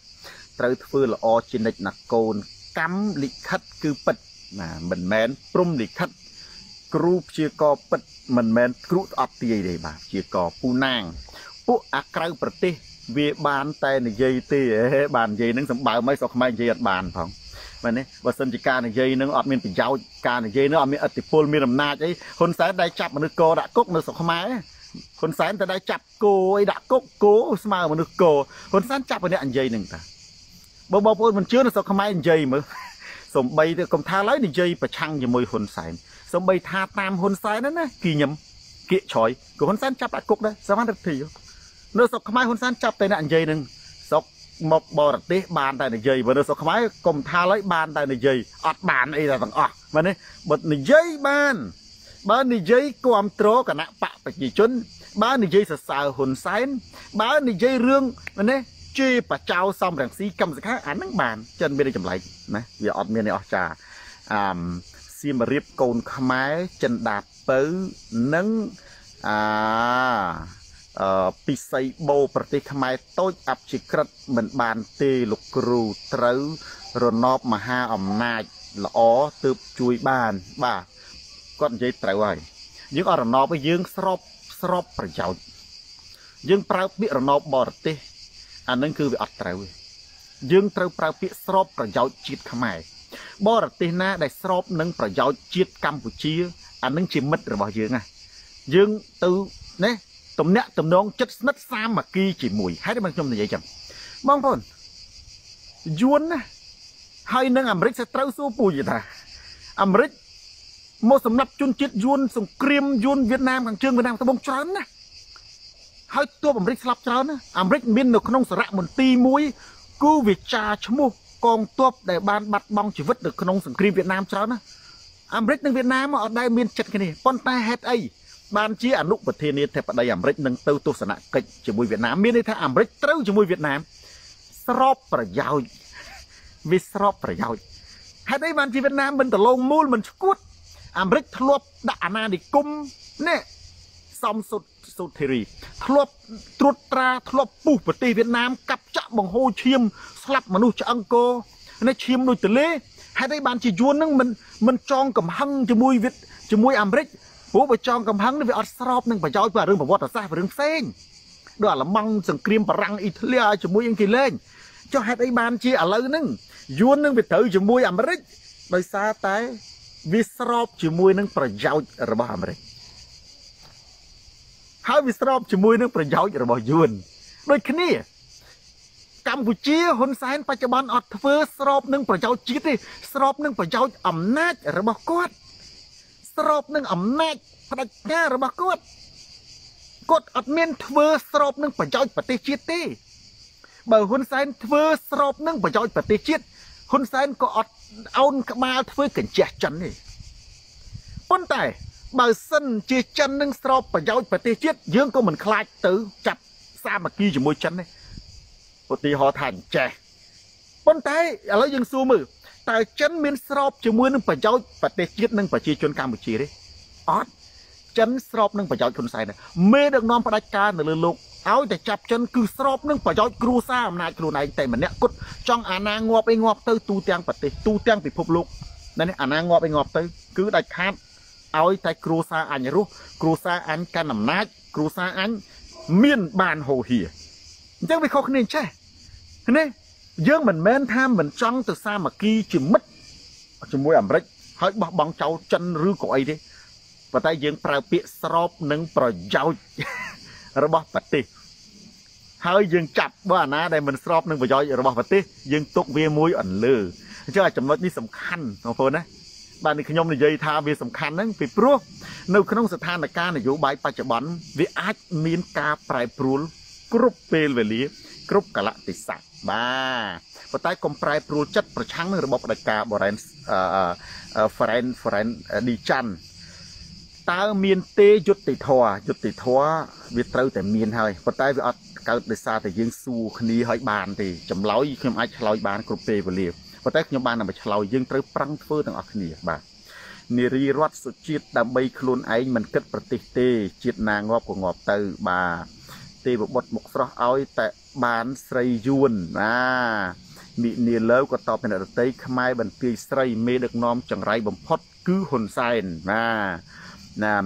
ត្រូវធ្វើល្អជានិច្ចណាកូនកម្មលិខិតគឺពិតណាមិនមែនព្រំលិខិត គ្រូព្យាករពិតមិនមែនគ្រូអត់ទាយទេបាទព្យាករពូណាង ពួកអាក្រៅប្រទេសវាបានតែនិយាយទេបាននិយាយនឹងសម្បើមឲ្យស្រុកខ្មែរនិយាយអត់បានផងមែនទេបើសិនជាការនិយាយនឹងអត់មានប្រយោជន៍ការនិយាយនឹងអត់មានអធិពលមានអំណាចអីហ៊ុនសែនដែលចាប់មនុស្សកោដាក់គុកនៅស្រុកខ្មែរហ៊ុនសែនតែដែលចាប់គោអីដាក់គុកគោស្មើមនុស្សគោហ៊ុនសែនចាប់ម្នាក់និយាយនឹងតាបើបងប្អូនមិនជឿនៅស្រុកខ្មែរនិយាយមើលសំបីទៅកុំថាឡើយនិយាយប្រឆាំងជាមួយហ៊ុនសែនសំបីថាតាមហ៊ុនសែនណាណាគីញឹមគៀកឆយក៏ហ៊ុនសែនចាប់ដាក់គុកដែរសមត្ថភាព នៅស្រុកខ្មែរហ៊ុនសែនចាប់តែអ្នកនិយាយនឹងស្រុកមកបរទេសបានតែនិយាយបើនៅស្រុកខ្មែរកុំថាឡើយបានតែនិយាយអត់បានអីទាំងអស់មែនទេបើនិយាយបានបើនិយាយគ្រប់គ្រងគណៈបកប្រជាជន បើនិយាយសរសើរហ៊ុនសែនបើនិយាយរឿងមែនទេជេរបចៅសំរងស៊ីកម្មសខាអានឹងបានចិនមានចម្លែកណាវាអត់មានអស្ចារអឺសៀមរាបកូនខ្មែរចិនដាពៅនិងអាអឺ ពិសីបោប្រទេសខ្មែរតូចអព្យាក្រឹតមិនបានទេលោកគ្រូត្រូវរណបមហាអំណាចល្អទើបជួយបាន បាទគាត់និយាយត្រូវហើយយើងអត់រណបឲ្យយើងស្របស្របប្រយោជន៍យើងប្រើពាក្យរណបបរទេសអានឹងគឺវាអត់ត្រូវទេយើងត្រូវប្រើពាក្យស្របប្រយោជន៍ជាតិខ្មែរបរទេសណាដែលស្របនឹងប្រយោជន៍ជាតិកម្ពុជាអានឹងជាមិត្តរបស់យើងណាយើងទៅណា ទំនាក់ទំនងចិត្តស្និទ្ធសាមគ្គីជាមួយហេតុអីបានខ្ញុំនិយាយចឹងបងប្អូនយួនណាហើយនឹងអាមេរិក sẽ ត្រូវសួរពូយថាអាមេរិកមកសម្រាប់ជនជាតិយួនសង្គ្រាមយួនវៀតណាមខាងជើងវៀតណាមត្បូងច្រើនណាហើយទោះអាមេរិកស្លាប់ច្រើនណាអាមេរិកមាននៅក្នុងសារៈមន្ទីរមួយគូវិចារឈ្មោះកងទ័ពដែលបានបាត់បង់ជីវិតនៅក្នុងសង្គ្រាមវៀតណាមច្រើនណាអាមេរិកនិងវៀតណាមអត់ដែលមានចិត្តគ្នាប៉ុន្តែហេតុអី បានជាអនុប្រធានាធិបតីអាមេរិកនឹងទៅទស្សនកិច្ចជាមួយវៀតណាមមានន័យថាអាមេរិកត្រូវជាមួយវៀតណាមស្របប្រយោជន៍វាស្របប្រយោជន៍ហេតុអីបានជាវៀតណាមមិនដលងមូលមិនឈួតអាមេរិកធ្លាប់ដាក់អាណានិគមនេះសំសុតសុធារីធ្លាប់ត្រួតត្រាធ្លាប់ពុះប្រទេសវៀតណាមកាប់ចាក់បង្ហូរឈាមស្លាប់មនុស្សឆ្អឹងកនេះឈាមដូចទលេហេតុអីបានជាយួននឹងមិនមិនចងកំហឹងជាមួយវៀតជាមួយអាមេរិក ព្រោះបើចងកំហឹងនេះវាអត់ស្របនឹងប្រយោជន៍ពីរឿងប្រវត្តិសាស្ត្ររឿងផ្សេងដូចអាឡម៉ង់សង្គ្រាមបារាំងអ៊ីតាលីជាមួយអង់គ្លេសចុះហេតុអីបានជាឥឡូវហ្នឹងយួននឹងវាត្រូវជាមួយអាមេរិកដោយសារតែវាស្របជាមួយនឹងប្រយោជន៍របស់អាមេរិកហើយវាស្របជាមួយនឹងប្រយោជន៍របស់យួនដូចគ្នាកម្ពុជាហ៊ុនសែនបច្ចុប្បន្នអត់ធ្វើស្របនឹងប្រយោជន៍ជាតិទេស្របនឹងប្រយោជន៍អំណាចរបស់គាត់ ស្របនឹងអំណាចផ្ដាច់ការរបស់គាត់គាត់អត់មានធ្វើស្របនឹងប្រយោជន៍ប្រទេសជាតិទេ បើហ៊ុនសែនធ្វើស្របនឹងប្រយោជន៍ប្រទេសជាតិហ៊ុនសែនក៏អត់អោនក្បាលធ្វើកញ្ចេះចិនទេប៉ុន្តែបើសិនជាចិននឹងស្របប្រយោជន៍ប្រទេសជាតិយើងក៏មិនខ្លាចទៅចាប់សាមគ្គីជាមួយចិនទេឧទាហរណ៍ថាអញ្ចេះប៉ុន្តែឥឡូវយើងសួរមើល តើចិនមានស្របជាមួយនឹងប្រយោជន៍ប្រទេសជាតិនិងប្រជាជនកម្ពុជាទេអត់ចិនស្របនឹងប្រយោជន៍ហ៊ុនសែនមេដឹកនាំផ្ដាច់ការនៅលើលោកឲ្យតែចាប់ចិនគឺស្របនឹងប្រយោជន៍គ្រួសារអំណាចខ្លួនឯងតែម្នាក់គត់ចង់អាណាងាប់អីងាប់ទៅទូទាំងប្រទេសទូទាំងពិភពលោកនេះអាណាងាប់អីងាប់ទៅគឺដាច់ខាតឲ្យតែគ្រួសារអញរស់គ្រួសារអញកាន់អំណាចគ្រួសារអញមានបានហូហៀអញ្ចឹងវាខុសគ្នាចេះនេះ យើងមិនមែនថាមិនចង់ទៅសាមគ្គីជាមិត្តជាមួយអាមេរិកហើយបោះបង់ចោលចិនឬក៏អីទេប៉ុន្តែយើងប្រើពាក្យស្របនឹងប្រយោជន៍របស់ប្រទេសហើយយើងចាប់បើអាណាដែលមិនស្របនឹងប្រយោជន៍របស់ប្រទេសយើងទុកវាមួយអន្លើអញ្ចឹងចំណុចនេះសំខាន់បងប្អូនណាបាទនេះខ្ញុំនិយាយថាវាសំខាន់ហ្នឹងពីព្រោះនៅក្នុងស្ថានភាពនយោបាយបច្ចុប្បន្នវាអាចមានការប្រែប្រួលគ្រប់ពេលវេលា គ្រប់កលៈទេសៈ បាទប៉ុន្តែកុំប្រែប្រួលចិត្តប្រឆាំងនឹងរបបផ្ដាច់ការបូរ៉ែនហ្វ្រេនហ្វ្រេនឌីចាន់តើមានទេយុត្តិធម៌យុត្តិធម៌វាត្រូវតែមានហើយប៉ុន្តែវាអត់កើតដោយសារតែយើងសួរគ្នាឲ្យបានទេចម្លើយខ្ញុំអាចឆ្លើយបានគ្រប់ពេលវេលាប៉ុន្តែខ្ញុំបានតែឆ្លើយយើងត្រូវប្រឹងធ្វើទាំងអស់គ្នាបាទនារីរតសុជាតិដើម្បីខ្លួនឯងមិនគិតប្រទេសទេជាតិណាងាប់ក៏ងាប់ទៅបាទទេវបុត្រមកស្រស់ឲ្យតែ បានស្រីយួនណាមិនីលើក៏តបពីនរតីខ្មែរបន្ទាយស្រីមេដឹកនាំចង្រៃបំផុត គឺហ៊ុនសែនណាណា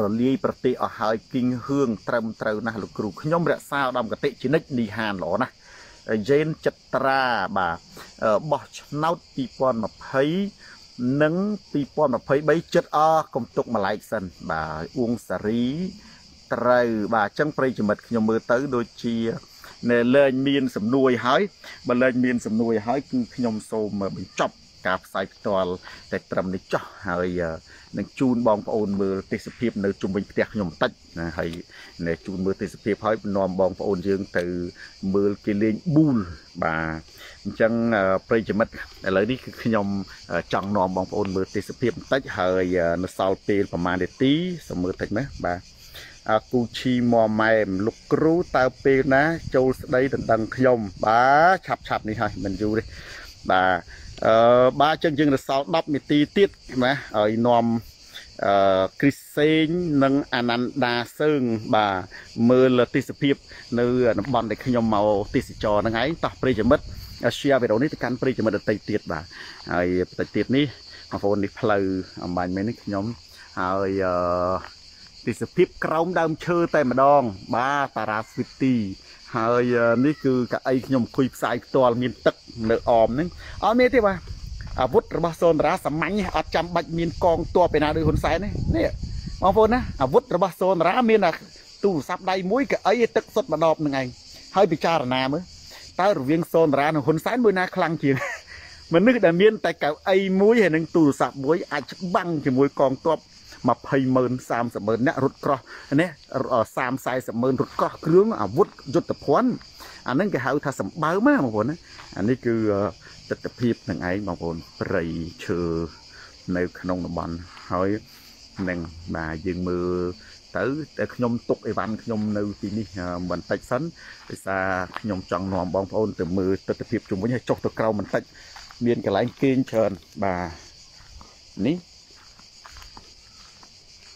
រលាយប្រទេសអស់ហើយគីងហឿងត្រឹមត្រូវណាស់លោកគ្រូខ្ញុំរក្សាឧត្តមកតិជនិតនីហានល្អណាស់យេនចត្រាបាទបោះឆ្នោត2020និង2023ចិត្តអកុំទុកម្លែកសិនបាទអ៊ួងសារី ត្រូវបាទអញ្ចឹងប្រិយមិត្តខ្ញុំមើលទៅដូចជានៅលែងមានសំនួយហើយបើលែងមានសំនួយហើយគឺខ្ញុំសូមបញ្ចប់ការផ្សាយផ្ទាល់តែត្រឹមនេះចោះហើយនឹងជូនបងប្អូនមើលទេសភាពនៅជុំវិញផ្ទះខ្ញុំបន្តិចណាហើយនៅជូនមើលទេសភាពហើយនាំបងប្អូនយើងទៅមើលគេលេងប៊ូលបាទអញ្ចឹងប្រិយមិត្តឥឡូវនេះគឺខ្ញុំចង់នាំបងប្អូនមើលទេសភាពបន្តិចហើយនៅសល់ពេលប្រហែលនាទីសូមមើលតិចណាបាទអា គូឈីមម៉ែមលោកគ្រូតើពេលណា ចូលស្ដីដណ្ដឹងខ្ញុំ បាទឆាប់ឆាប់នេះហើយមិនយូរទេបាទអឺបាទចឹងយើងរសល់10នាទីទៀតណាឲ្យនាំអឺគ្រីសេងនិងអានន្តាសើង បាទមើលទេសភាពនៅតំបន់ដែលខ្ញុំមកទេសចរហ្នឹងឯងតោះប្រិយមិត្ត share វីដេអូនេះទៅកាន់ប្រិយមិត្តដទៃទៀតបាទហើយបន្តិចទៀតនេះបងប្អូននេះផ្លូវអំបញ្ញមែននេះខ្ញុំហើយអឺ ទេសភាពក្រោមដើមឈើតែម្ដង បាទតារាស្វីទីហើយនេះគឺកៅអីខ្ញុំអង្គុយផ្សាយផ្ទាល់មានទឹកនៅអមហ្នឹងអត់មានទេបាទអាវុធរបស់សូនតារាសាមញ្ញអត់ចាំបាច់មានកងទ័ពឯណាដូចហ៊ុនសែនទេនេះបងប្អូនណាអាវុធរបស់សូនតារាមានអាទូរស័ព្ទដៃមួយកៅអីទឹកសុទ្ធម្ដបហ្នឹងឯងហើយពិចារណាមើលតើរវាងសូនតារានិងហ៊ុនសែនមួយណាខ្លាំងជាងមនុស្សដែលមានតែកៅអីមួយហើយនឹងទូរស័ព្ទមួយអាចច្បាំងជាមួយកងទ័ព 20ម៉ឺន30ម៉ឺនអ្នករត់ក្រោះនេះ30 40ម៉ឺនរត់ក្រោះគ្រឿងអាវុធយុទ្ធភ័ណ្ឌអាហ្នឹងគេហៅថាសម្បើមណាបងប្អូនណាអានេះគឺទស្សនភាពនឹងឯងបងប្អូនព្រៃឈើនៅក្នុងតំបន់ហើយនឹងបាទយើងមើលទៅតែខ្ញុំទុកអីវ៉ាន់ខ្ញុំនៅទីនេះបន្តិចសិនដោយសារខ្ញុំចង់នាំបងប្អូនទៅមើលទស្សនភាពជុំវិញហើយចុះទៅក្រោមបន្តិចមានកន្លែងគេងច្រើនបាទនេះ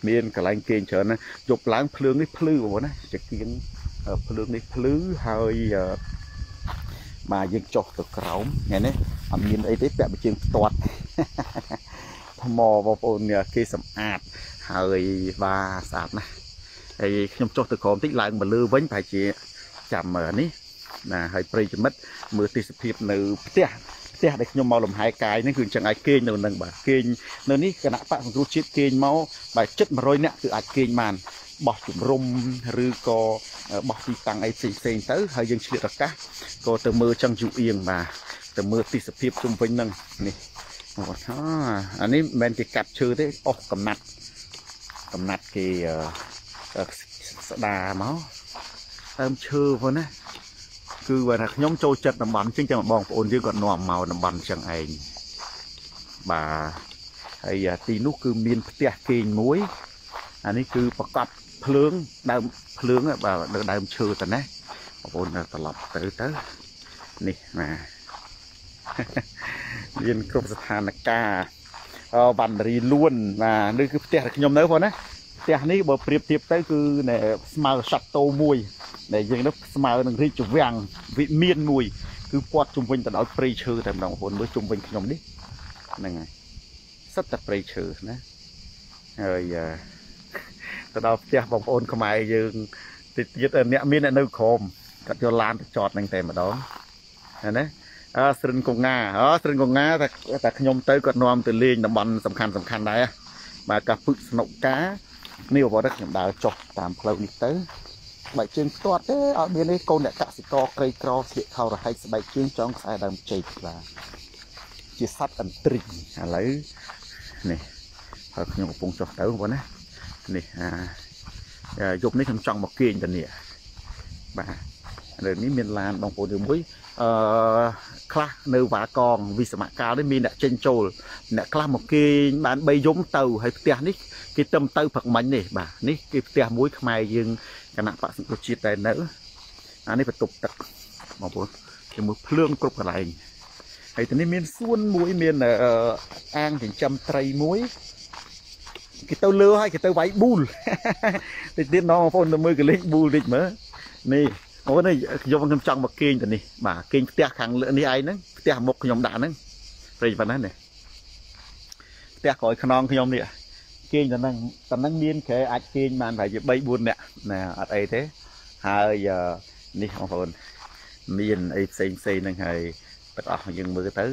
មានកន្លែងគេងច្រើនណាយប់ឡើងភ្លើងនេះភ្លឺបងប្អូនណាចកៀងភ្លើងនេះភ្លឺហើយបាទយើងចុះទៅក្រោមថ្ងៃនេះអត់មានអីទេពាក់បជើងផ្ទាត់ថ្មបងប្អូនគេសម្អាតហើយបាទស្អាតណាស់ហើយខ្ញុំចុះទៅក្រោមតិចឡើងមកលើវិញប្រហែលជាចាំនេះណាហើយប្រិយមិត្តមើលទេសភាពនៅផ្ទះ ផ្ទះដែលខ្ញុំមកលំហែកាយហ្នឹងគឺអញ្ចឹងឲ្យគេងនៅនឹងបាទគេងនៅនេះគណៈបកសង្គ្រោះជាតិគេងមកបាទជិត100នាក់គឺអាចគេងបានបោះជំរុំឬក៏បោះទីតាំងអីផ្សេងផ្សេងទៅហើយយើងឆ្លៀតឱកាសក៏ទៅមើលចឹងយូអៀងបាទទៅមើលទេសភាពជុំវិញហ្នឹងនេះអូអានេះមិនមែនគេកាត់ឈើទេអស់កំណាត់កំណាត់គេស្ដាមកដើមឈើផងណា គឺបើថាខ្ញុំចូលចិត្តតំបន់ជាងតែបងប្អូនយើងគាត់នាំមកតំបន់ចឹងឯងបាទហើយទីនោះគឺមានផ្ទះគេងមួយអានេះគឺប្រកបភ្លើងដើមភ្លើងបាទនៅដើមឈើតែណាបងប្អូនត្រឡប់ទៅទៅនេះណាមានគ្រប់ស្ថានភាពវណ្ណរីលួនបាទនេះគឺផ្ទះរបស់ខ្ញុំនៅផងណា ផ្ទះនេះបើប្រៀបធៀបទៅគឺស្មើសាត់តោមួយដែលយើងនោះស្មើនឹងរាជវាំងវិមានមួយ គឺព័ទ្ធជុំវិញទៅដោយព្រៃឈើតែម្ដងបងប្អូនមើលជុំវិញខ្ញុំនេះហ្នឹងហើយសិតតែព្រៃឈើណាហើយទៅដល់ផ្ទះបងប្អូនខ្មែរយើងតិចទៀតអ្នកមានអ្នកនៅក្រោមគាត់យកឡានទៅចតនឹងតែម្ដងណាអើស្រិនកងាអើស្រិនកងាតែតែខ្ញុំទៅគាត់នាំទៅលេងតំបន់សំខាន់សំខាន់ដែរបាទកាពឹកស្នុកកា នេះបងប្អូនខ្ញុំដើរចុះតាមផ្លូវនេះទៅស្បែកជើងផ្ទាត់ទេអត់មានទេកូនអ្នកកសិករក្រីក្រស្លៀកខោរហែកស្បែកជើងចងខ្សែដើមចេកបាទជាសត្វអន្ទ្រីឥឡូវនេះហើយខ្ញុំកំពុងចុះទៅបងប្អូនណានេះអាយប់នេះខ្ញុំចង់មកគេងទៅនេះបាទឥឡូវនេះមានឡានបងប្អូនមួយអឺ ខ្លះនៅវ៉ាកងវិសមកាលនេះមានអ្នកចេញចូលអ្នកខ្លះមកគេងបាន3យំទៅហើយផ្ទះនេះគេទៅទៅព្រឹកមិញនេះបាទនេះគេផ្ទះមួយខ្មែរយើងគណៈបកសង្គ្រោះជាតិតែនៅអានេះបន្ទប់ទឹកបងប្អូនជាមួយភ្លើងគ្រប់កន្លែងហើយទៅនេះមានសួនមួយមានអាងចិញ្ចឹមត្រីមួយគេទៅលើហើយគេទៅវាយប៊ូលតិចទៀតណងបងប្អូនទៅមើលកលេងប៊ូលតិចមើលនេះ អូនេះខ្ញុំខ្ញុំចង់មកគេងទៅនេះបាទគេងផ្ទះខាងលើនេះឯងហ្នឹងផ្ទះមុខខ្ញុំដាក់ហ្នឹងព្រៃប៉ុណ្ណានេះផ្ទះក្រោយខ្នងខ្ញុំនេះគេងទៅហ្នឹងតែហ្នឹងមានក្រែអាចគេងបានប្រហែលជា3 4នាក់ណាអត់អីទេហើយនេះបងប្អូនមានអីផ្សេងផ្សេងហ្នឹងហើយទាំងអស់យើងមើលទៅ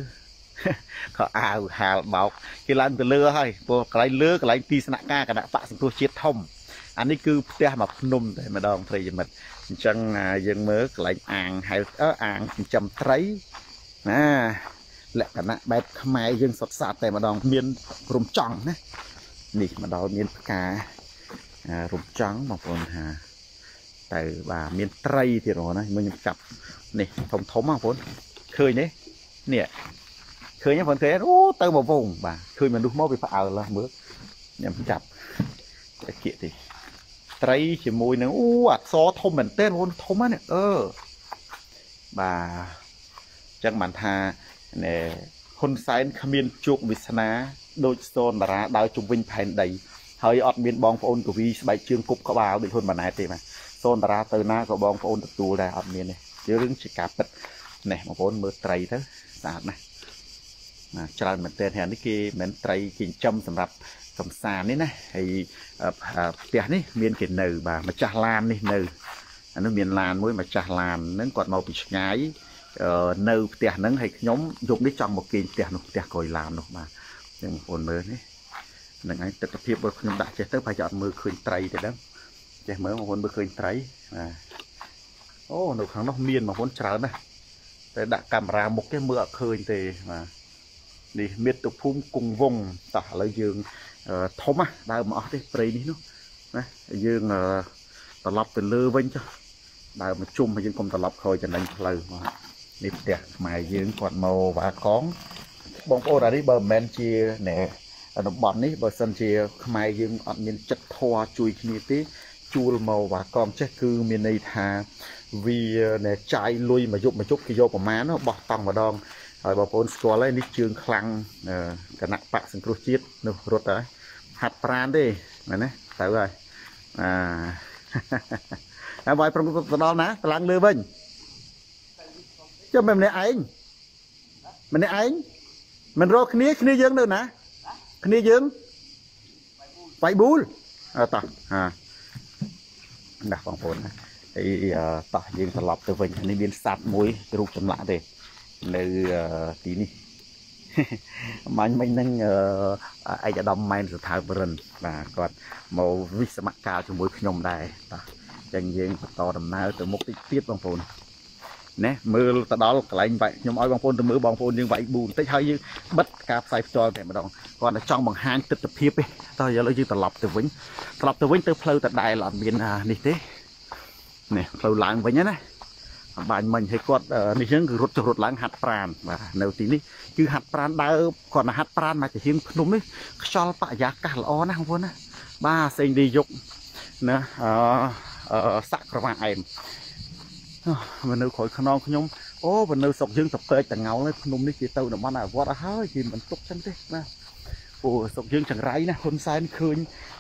ក៏អាវហាលបោកគេឡើងទៅលើហើយព្រោះកន្លែងលើកន្លែងទីស្នាក់ការគណៈបកសង្គ្រោះជាតិធំអានេះគឺផ្ទះមួយភ្នំតែម្ដងប្រិយមិត្ត អញ្ចឹងយើងមើលកន្លែងអាងហៅអាងចិញ្ចឹមត្រីណាលក្ខណៈបែបខ្មែរយើងសុទ្ធសាធតែម្ដងមានរំចង់ណានេះមកដល់មានផ្ការំចង់បងប្អូនថាទៅបាទមានត្រីទៀតហ្មងណាមើលខ្ញុំចាប់នេះធំធំបងប្អូនឃើញទេនេះឃើញទេបងឃើញអូទៅមកវងបាទឃើញមនុស្សមកវាផ្អើលមើលខ្ញុំចាប់តែគៀកទេ ត្រីជាមួយនឹងអូអក្សរធំមែនទែនបងធំហ្នឹងអឺបាទចឹងបានថាណែហ៊ុនសែនគ្មានជោគវាសនាដូចសនតារាដើរជុំវិញផែនដីហើយអត់មានបងប្អូនកវីស្បែកជើងគប់ក្បាលដូចហ៊ុនម៉ាណែតទេបាទសនតារាទៅណាក៏បងប្អូនទទួលដែរអត់មានទេរឿងជាការពិតនេះបងប្អូនមើលត្រីទៅស្អាតណាស់ណាច្រើនមែនទែនហើយនេះគេមិនត្រីគេចិញ្ចឹមសម្រាប់ កំសាន្តនេះណាហើយផ្ទះនេះមានគេនៅបាទម្ចាស់ឡាននេះនៅអានោះមានឡានមួយម្ចាស់ឡានហ្នឹងគាត់មកពីឆ្ងាយនៅផ្ទះហ្នឹងហើយខ្ញុំយប់នេះចង់មកគេងផ្ទះនោះផ្ទះក្រោយឡាននោះបាទចឹងបងប្អូនមើលនេះហ្នឹងហើយទស្សនភាពរបស់ខ្ញុំដាក់ចេះទៅប្រហែលជាអត់មើលឃើញត្រីទេដឹងចេះមើលបងប្អូនមើលឃើញត្រីបាទអូនៅខាងនោះមានបងប្អូនច្រើនណាស់តែដាក់កាមេរ៉ាមុខទេមើលអត់ឃើញទេបាទ នេះមាតុភូមិគង់វងតោះឥឡូវយើងធំណាដើរមកអស់ទេព្រៃនេះនោះណាយើងត្រឡប់ទៅលើវិញចុះដើរមកជុំហើយយើងកុំត្រឡប់ក្រោយចំណេញផ្លូវមកនេះផ្ទះខ្មែរយើងគាត់មកវ៉ាកងបងប្អូនអានេះបើមិនមែនជាណែតំបន់នេះបើសិនជាខ្មែរយើងអត់មានចិត្តធម៌ជួយគ្នាទេជួលមកវ៉ាកងចេះគឺមានន័យថាវាណែចាយលុយមកយប់មកជប់គេយកប្រមាណបោះតង់ម្ដង ហើយបងប្អូនស្គាល់ហើយនេះជើងខ្លាំងគណៈបកសង្គ្រោះជាតិនោះរត់ហើយហាត់ប្រានទេមែនទេទៅហើយអាហើយវាយប្រងទៅដល់ណាត្រឡប់លើវិញចុះមិនម្នាក់ឯងម្នាក់ឯងមិនរកគ្នាគ្នាយើងនៅណាគ្នាយើងវាយប៊ូលអត់តោះហាណាបងប្អូនណាហើយតោះយើងត្រឡប់ទៅវិញនេះមានសัตว์មួយរូបចម្លាក់ទេ នៅទីនេះមាញ់មិញហ្នឹងឯកឧត្តមម៉ែនសថាបរិនបាទគាត់មកវិសមកាលជាមួយខ្ញុំដែរបាទអញ្ចឹងយើងបន្តដំណើរទៅមុខតិចទៀតបងប្អូនណាមើលទៅដល់កន្លែងវាយខ្ញុំឲ្យបងប្អូនទៅមើលបងប្អូនយើងវាយប៊ូបន្តិចហើយយើងបិទការផ្សាយផ្ទាល់តែម្ដងគាត់តែចង់បង្ហាញទស្សនភាពទេតោះឥឡូវយើងត្រឡប់ទៅវិញត្រឡប់ទៅវិញទៅផ្លូវតដែលអត់មាននេះទេនេះផ្លូវឡើងវិញណា បាញ់មិញឲ្យគាត់នេះចឹងគឺរត់ចុះរត់ឡើងហាត់ប្រានបាទនៅទីនេះគឺហាត់ប្រានដើរគាត់ណាហាត់ប្រានមកជាហៀងភ្នំនេះខ្យល់បរិយាកាសល្អណាស់បងប្អូនណាបាទសេងឌីយុកណាអឺសាក់ក្រវ៉ាអែមមកនៅក្រោយខ្នងខ្ញុំអូបើនៅស្រុកយើងតពេកតងោលភ្នំនេះគេទៅតំបន់អាវត្តអស់ហើយគេមិនទុកចឹងទេបាទអូស្រុកយើងចង្រៃណាហ៊ុនសែនឃើញ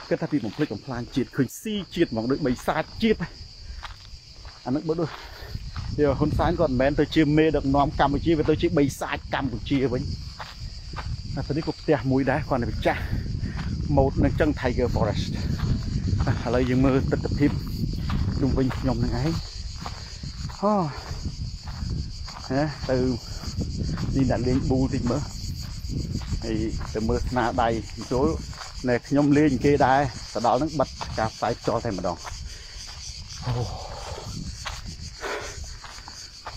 គិតថាពីបំភ្លេចបំផ្លាញជាតិឃើញស៊ីជាតិហ្មងដូចបីសាចជាតិអានឹងបើដូច វាហ៊ុនសែនគាត់មិនមែនទៅជាមេដឹកនាំកម្ពុជាវាទៅជាបីសាចកម្ពុជាវិញតែនេះក៏ផ្ទះមួយដែរគាត់នៅចាស់ម៉ូតនឹងចឹង Tiger Forest ឥឡូវយើងមើលទស្សនភាពជុំវិញខ្ញុំនឹងឯងអូហេទៅនេះដាក់លេងប៊ូតិចមើលហើយទៅមើលស្នាដៃចូលណែខ្ញុំលេងគេដែរទៅដល់ហ្នឹងបិទការផ្សាយចោលតែម្ដងអូ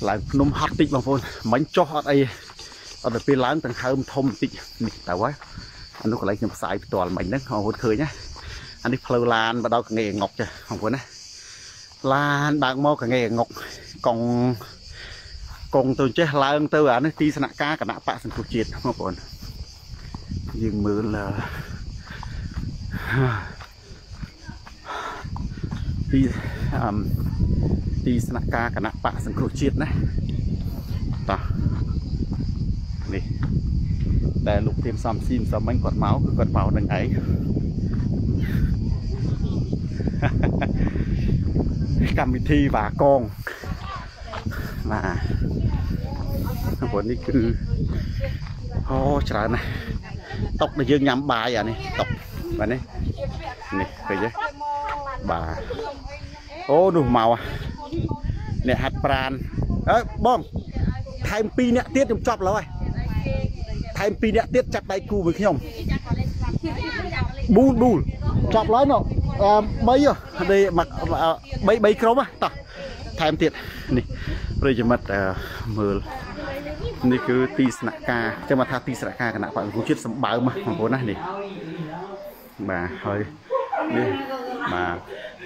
ឡើងភ្នំហត់តិចបងប្អូនមិញចុះអត់អីអត់ទៅពេលឡើងទាំងហើមធំបន្តិចនេះតើហើយអានោះកន្លែងខ្ញុំផ្សាយផ្ទាល់មិញហ្នឹងបងប្អូនឃើញណាអានេះផ្លូវឡានមកដល់កងេងុកចាបងប្អូនណាឡានបើកមកកងេងុកកងកងទៅចេះឡើងទៅអានេះទីស្នាក់ការគណៈបកសង្គ្រោះជាតិបងប្អូនយើងមើលអឺ ទីអឺទីស្នាក់ការគណៈបកសង្គ្រោះជាតិណាតោះនេះដែលលោកទៀមសំស៊ីមសំមិញគាត់មកគឺគាត់មកនឹងឯងកម្មវិធីបាកងបាទព្រោះនេះគឺអូច្រើនណាស់តុកដែលយើងញ៉ាំបាយអានេះតុកបាទនេះនេះឃើញទេបាទ អូនោះមកអ្នកហាត់ប្រានអើបងថែម2អ្នកទៀតខ្ញុំចប់លើហើយថែម2អ្នកទៀតចាប់ដៃគូមួយខ្ញុំប៊ូលប៊ូលចប់ឡើយណោះអឺ3នេះ3 3ក្រុមតោះថែមទៀតនេះប្រិយមិត្តមើលនេះគឺទីស្នាក់ការចាំមកថាទីស្នាក់ការគណៈបកគុជាតិសម្បើមបងប្អូនណានេះបាទហើយនេះបាទ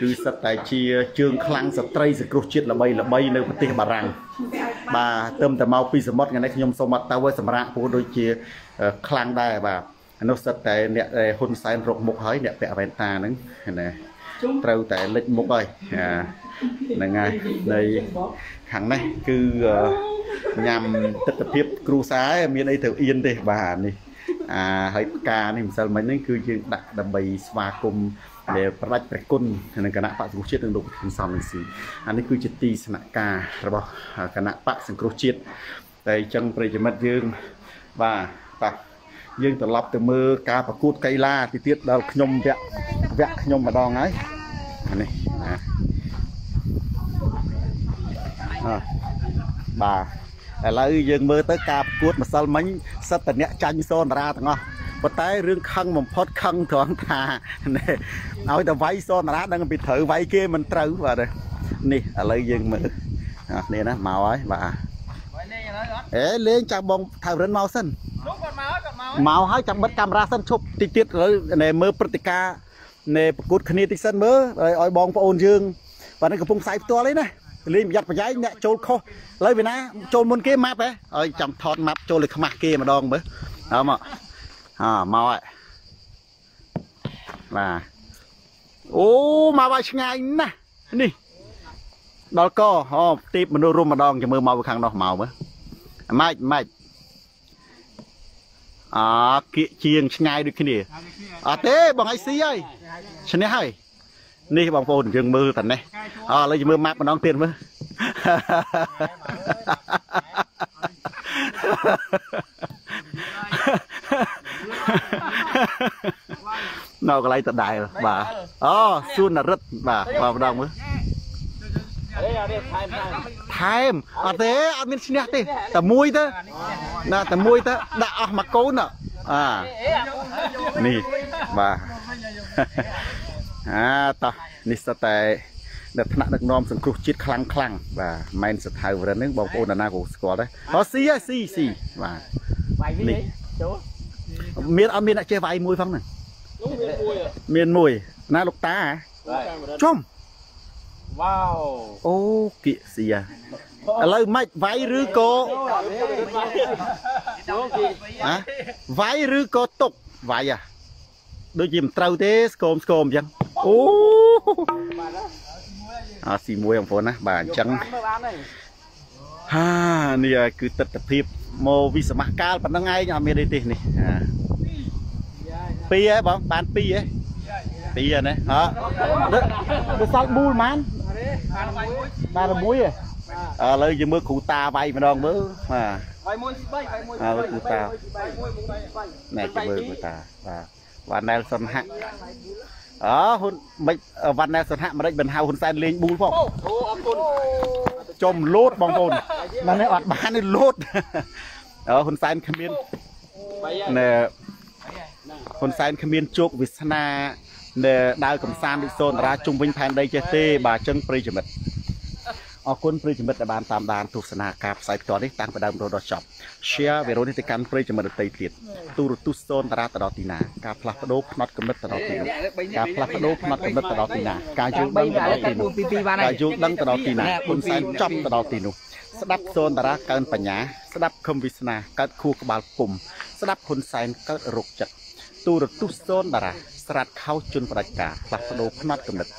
គឺសិតតែជាជើងខ្លាំងស្ត្រីសង្គ្រោះជាតិល្បីល្បីនៅប្រទេសបារាំងបាទទៅតែមកពីសមុទ្រថ្ងៃនេះខ្ញុំសូមអត់ទៅឲ្យសម្រាប់ព្រោះដូចជាខ្លាំងដែរបាទនោះសិតតែអ្នកហ៊ុនសែនរកមុខហើយអ្នកពាក់វ៉ែនតាហ្នឹងណាត្រូវតែលិចមុខហើយហ្នឹងហើយនៃខាងនេះគឺញ៉ាំទស្សនភាពគ្រូសាមានអីត្រូវអៀនទេបាទនេះអាហើយផ្កានេះម្សិលមិញហ្នឹងគឺយើងដាក់ដើម្បីស្វាគមន៍ ដែលប្រដាច់ព្រះគុណនឹងគណៈបកសង្គ្រោះជាតិនិងលោកហ៊ុនសំនឹងស៊ីអានេះគឺជាទីស្នាក់ការរបស់គណៈបកសង្គ្រោះជាតិតែអញ្ចឹងប្រិយមិត្តយើងបាទបាទយើងត្រឡប់ទៅមើលការប្រកួតកីឡាទីទៀតដល់ខ្ញុំវគ្គវគ្គខ្ញុំម្ដងហើយនេះណាអើបាទឥឡូវយើងមើលទៅការប្រកួតម្សិលមិញសិតតអ្នកចាញ់សូនតារាទាំងអស់ ប៉ុន្តែរឿងខឹងបំផុតខឹងត្រង់ថាឲ្យតែវាយសូនតារាដឹងពីត្រូវវាយគេមិនត្រូវបាទនេះឥឡូវយើងមើលអាគ្នាណាមកហើយបាទអេលេងចាំបងថៅរិនមកសិនលោកគាត់មកគាត់មកមកហើយចាំបិទកាមេរ៉ាសិនឈប់តិចទៀតឥឡូវមើលព្រឹត្តិការណ៍នៃប្រកួតគ្នាតិចសិនមើលឲ្យបងប្អូនយើងបាទនេះកំពុងផ្សាយផ្ទាល់ឯណាលេងប្រយ័ត្នប្រយែងអ្នកចូលខុសឥឡូវវាណាចូលមុនគេម៉ាប់ហ៎ឲ្យចាំថតម៉ាប់ចូលឲ្យខ្មាស់គេម្ដងមើលអើមក អើមកហើយបាទអូមកវាឆ្ងាយណាស់នេះដល់កអូទីបមនុស្សរុំម្ដងចាំមើលមកខាងនោះមកមើលម៉េចម៉េចអាគៀកជាងឆ្ងាយដូចគ្នាអត់ទេបងឲ្យស៊ីហើយឈ្នះហើយនេះបងប្អូនយើងមើលតានេះអឥឡូវយើងមើលម៉ាប់ម្ដងទៀតមើល នៅកន្លែងដដែលបាទអូសួនរិទ្ធបាទបាទម្ដងមើលថែមអត់ទេអត់មានឈ្នះទេតែមួយទៅណាតែមួយទៅដាក់អស់មួយកូនអានេះបាទអាតោះនេះស្ទើរតែនៅថ្នាក់ដឹកនាំសង្គ្រោះជាតិខ្លាំងខ្លាំងបាទមិនសថៅវរិនហ្នឹងបងប្អូនណាក៏ស្គាល់ដែរអូស៊ីហ៎ស៊ីស៊ីបាទវាយនេះចូល មានអត់មានអ្នកចេះវាយមួយផងហ្នឹងមានមួយណាលោកតាជុំវ៉ាវអូគៀកស៊ីឥឡូវម៉េចវាយឬក៏ហ៎វាយឬក៏ຕົកវាយអាដូចជាមិនត្រូវទេស្គមស្គមអញ្ចឹងអូអត់ស៊ីមួយបងប្អូនណាបាទអញ្ចឹងហានេះគឺទស្សនភាព មកវិសមកាលប៉ុណ្្នឹងឯងអត់មានអីទេនេះពីរហ៎បងបានពីរហ៎ពីរណាអត់ទៅសល់ប៊ូលម៉ានបានមួយហ៎ឥឡូវយើងមើលគ្រូតាវាយម្ដងមើលបាទវាយមួយ3វាយមួយអើគ្រូតាណែគេមើលគ្រូតាបាទវ៉ាណែលសុនហាក់ អើហ៊ុនមិនវ៉ាណែលសុនហាក់មិនមិនហៅហ៊ុនសែនលេងប៊ូលផងអូអរគុណចំលោតបងប្អូនមិនអត់បានទេលោតអើហ៊ុនសែនគ្មានណែហ៊ុនសែនគ្មានជោគវាសនានៅដើរកំសាន្តដូចសូនតារាជុំវិញផែនដីចេះទេបាទចឹងប្រិយមិត្តអរគុណប្រិយមិត្តដែលបានតាមដានទស្សនាការផ្សាយផ្ទាល់នេះតាំងពីដើមរហូតដល់ចប់ share វីដេអូនេះទៅកាន់ប្រិយមិត្តដទៃទៀតទូរទស្សន៍សូនតារាទៅដល់ទីណាការផ្លាស់ប្ដូរផ្នត់កំណត់ទៅដល់ទីនោះការផ្លាស់ប្ដូរផ្នត់កំណត់ទៅដល់ទីណាការយល់ដឹងទៅដល់ទីនោះពីពីបានការយល់ដឹងទៅដល់ទីណាហ៊ុនសែនចប់ទៅដល់ទីនោះស្ដាប់សូនតារាកើនបញ្ញាស្ដាប់ខឹមវាសនាកើតខួរក្បាលពុំស្ដាប់ហ៊ុនសែនកើតរោគចិត្តទូរទស្សន៍សូនតារាស្រាត់ខោជន់ផ្ដាច់ការផ្លាស់ប្ដូរផ្នត់កំណត់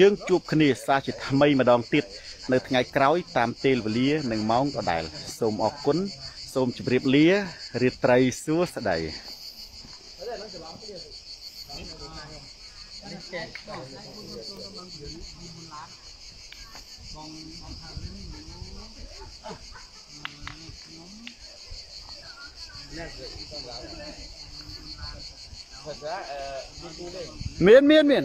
យើងជួបគ្នាសាជាថ្មីម្ដងទៀតនៅថ្ងៃក្រោយតាមពេលវេលានិងម៉ោងដដែលសូមអរគុណ សូមជម្រាបលារាត្រីសួស្តីមានមានមាន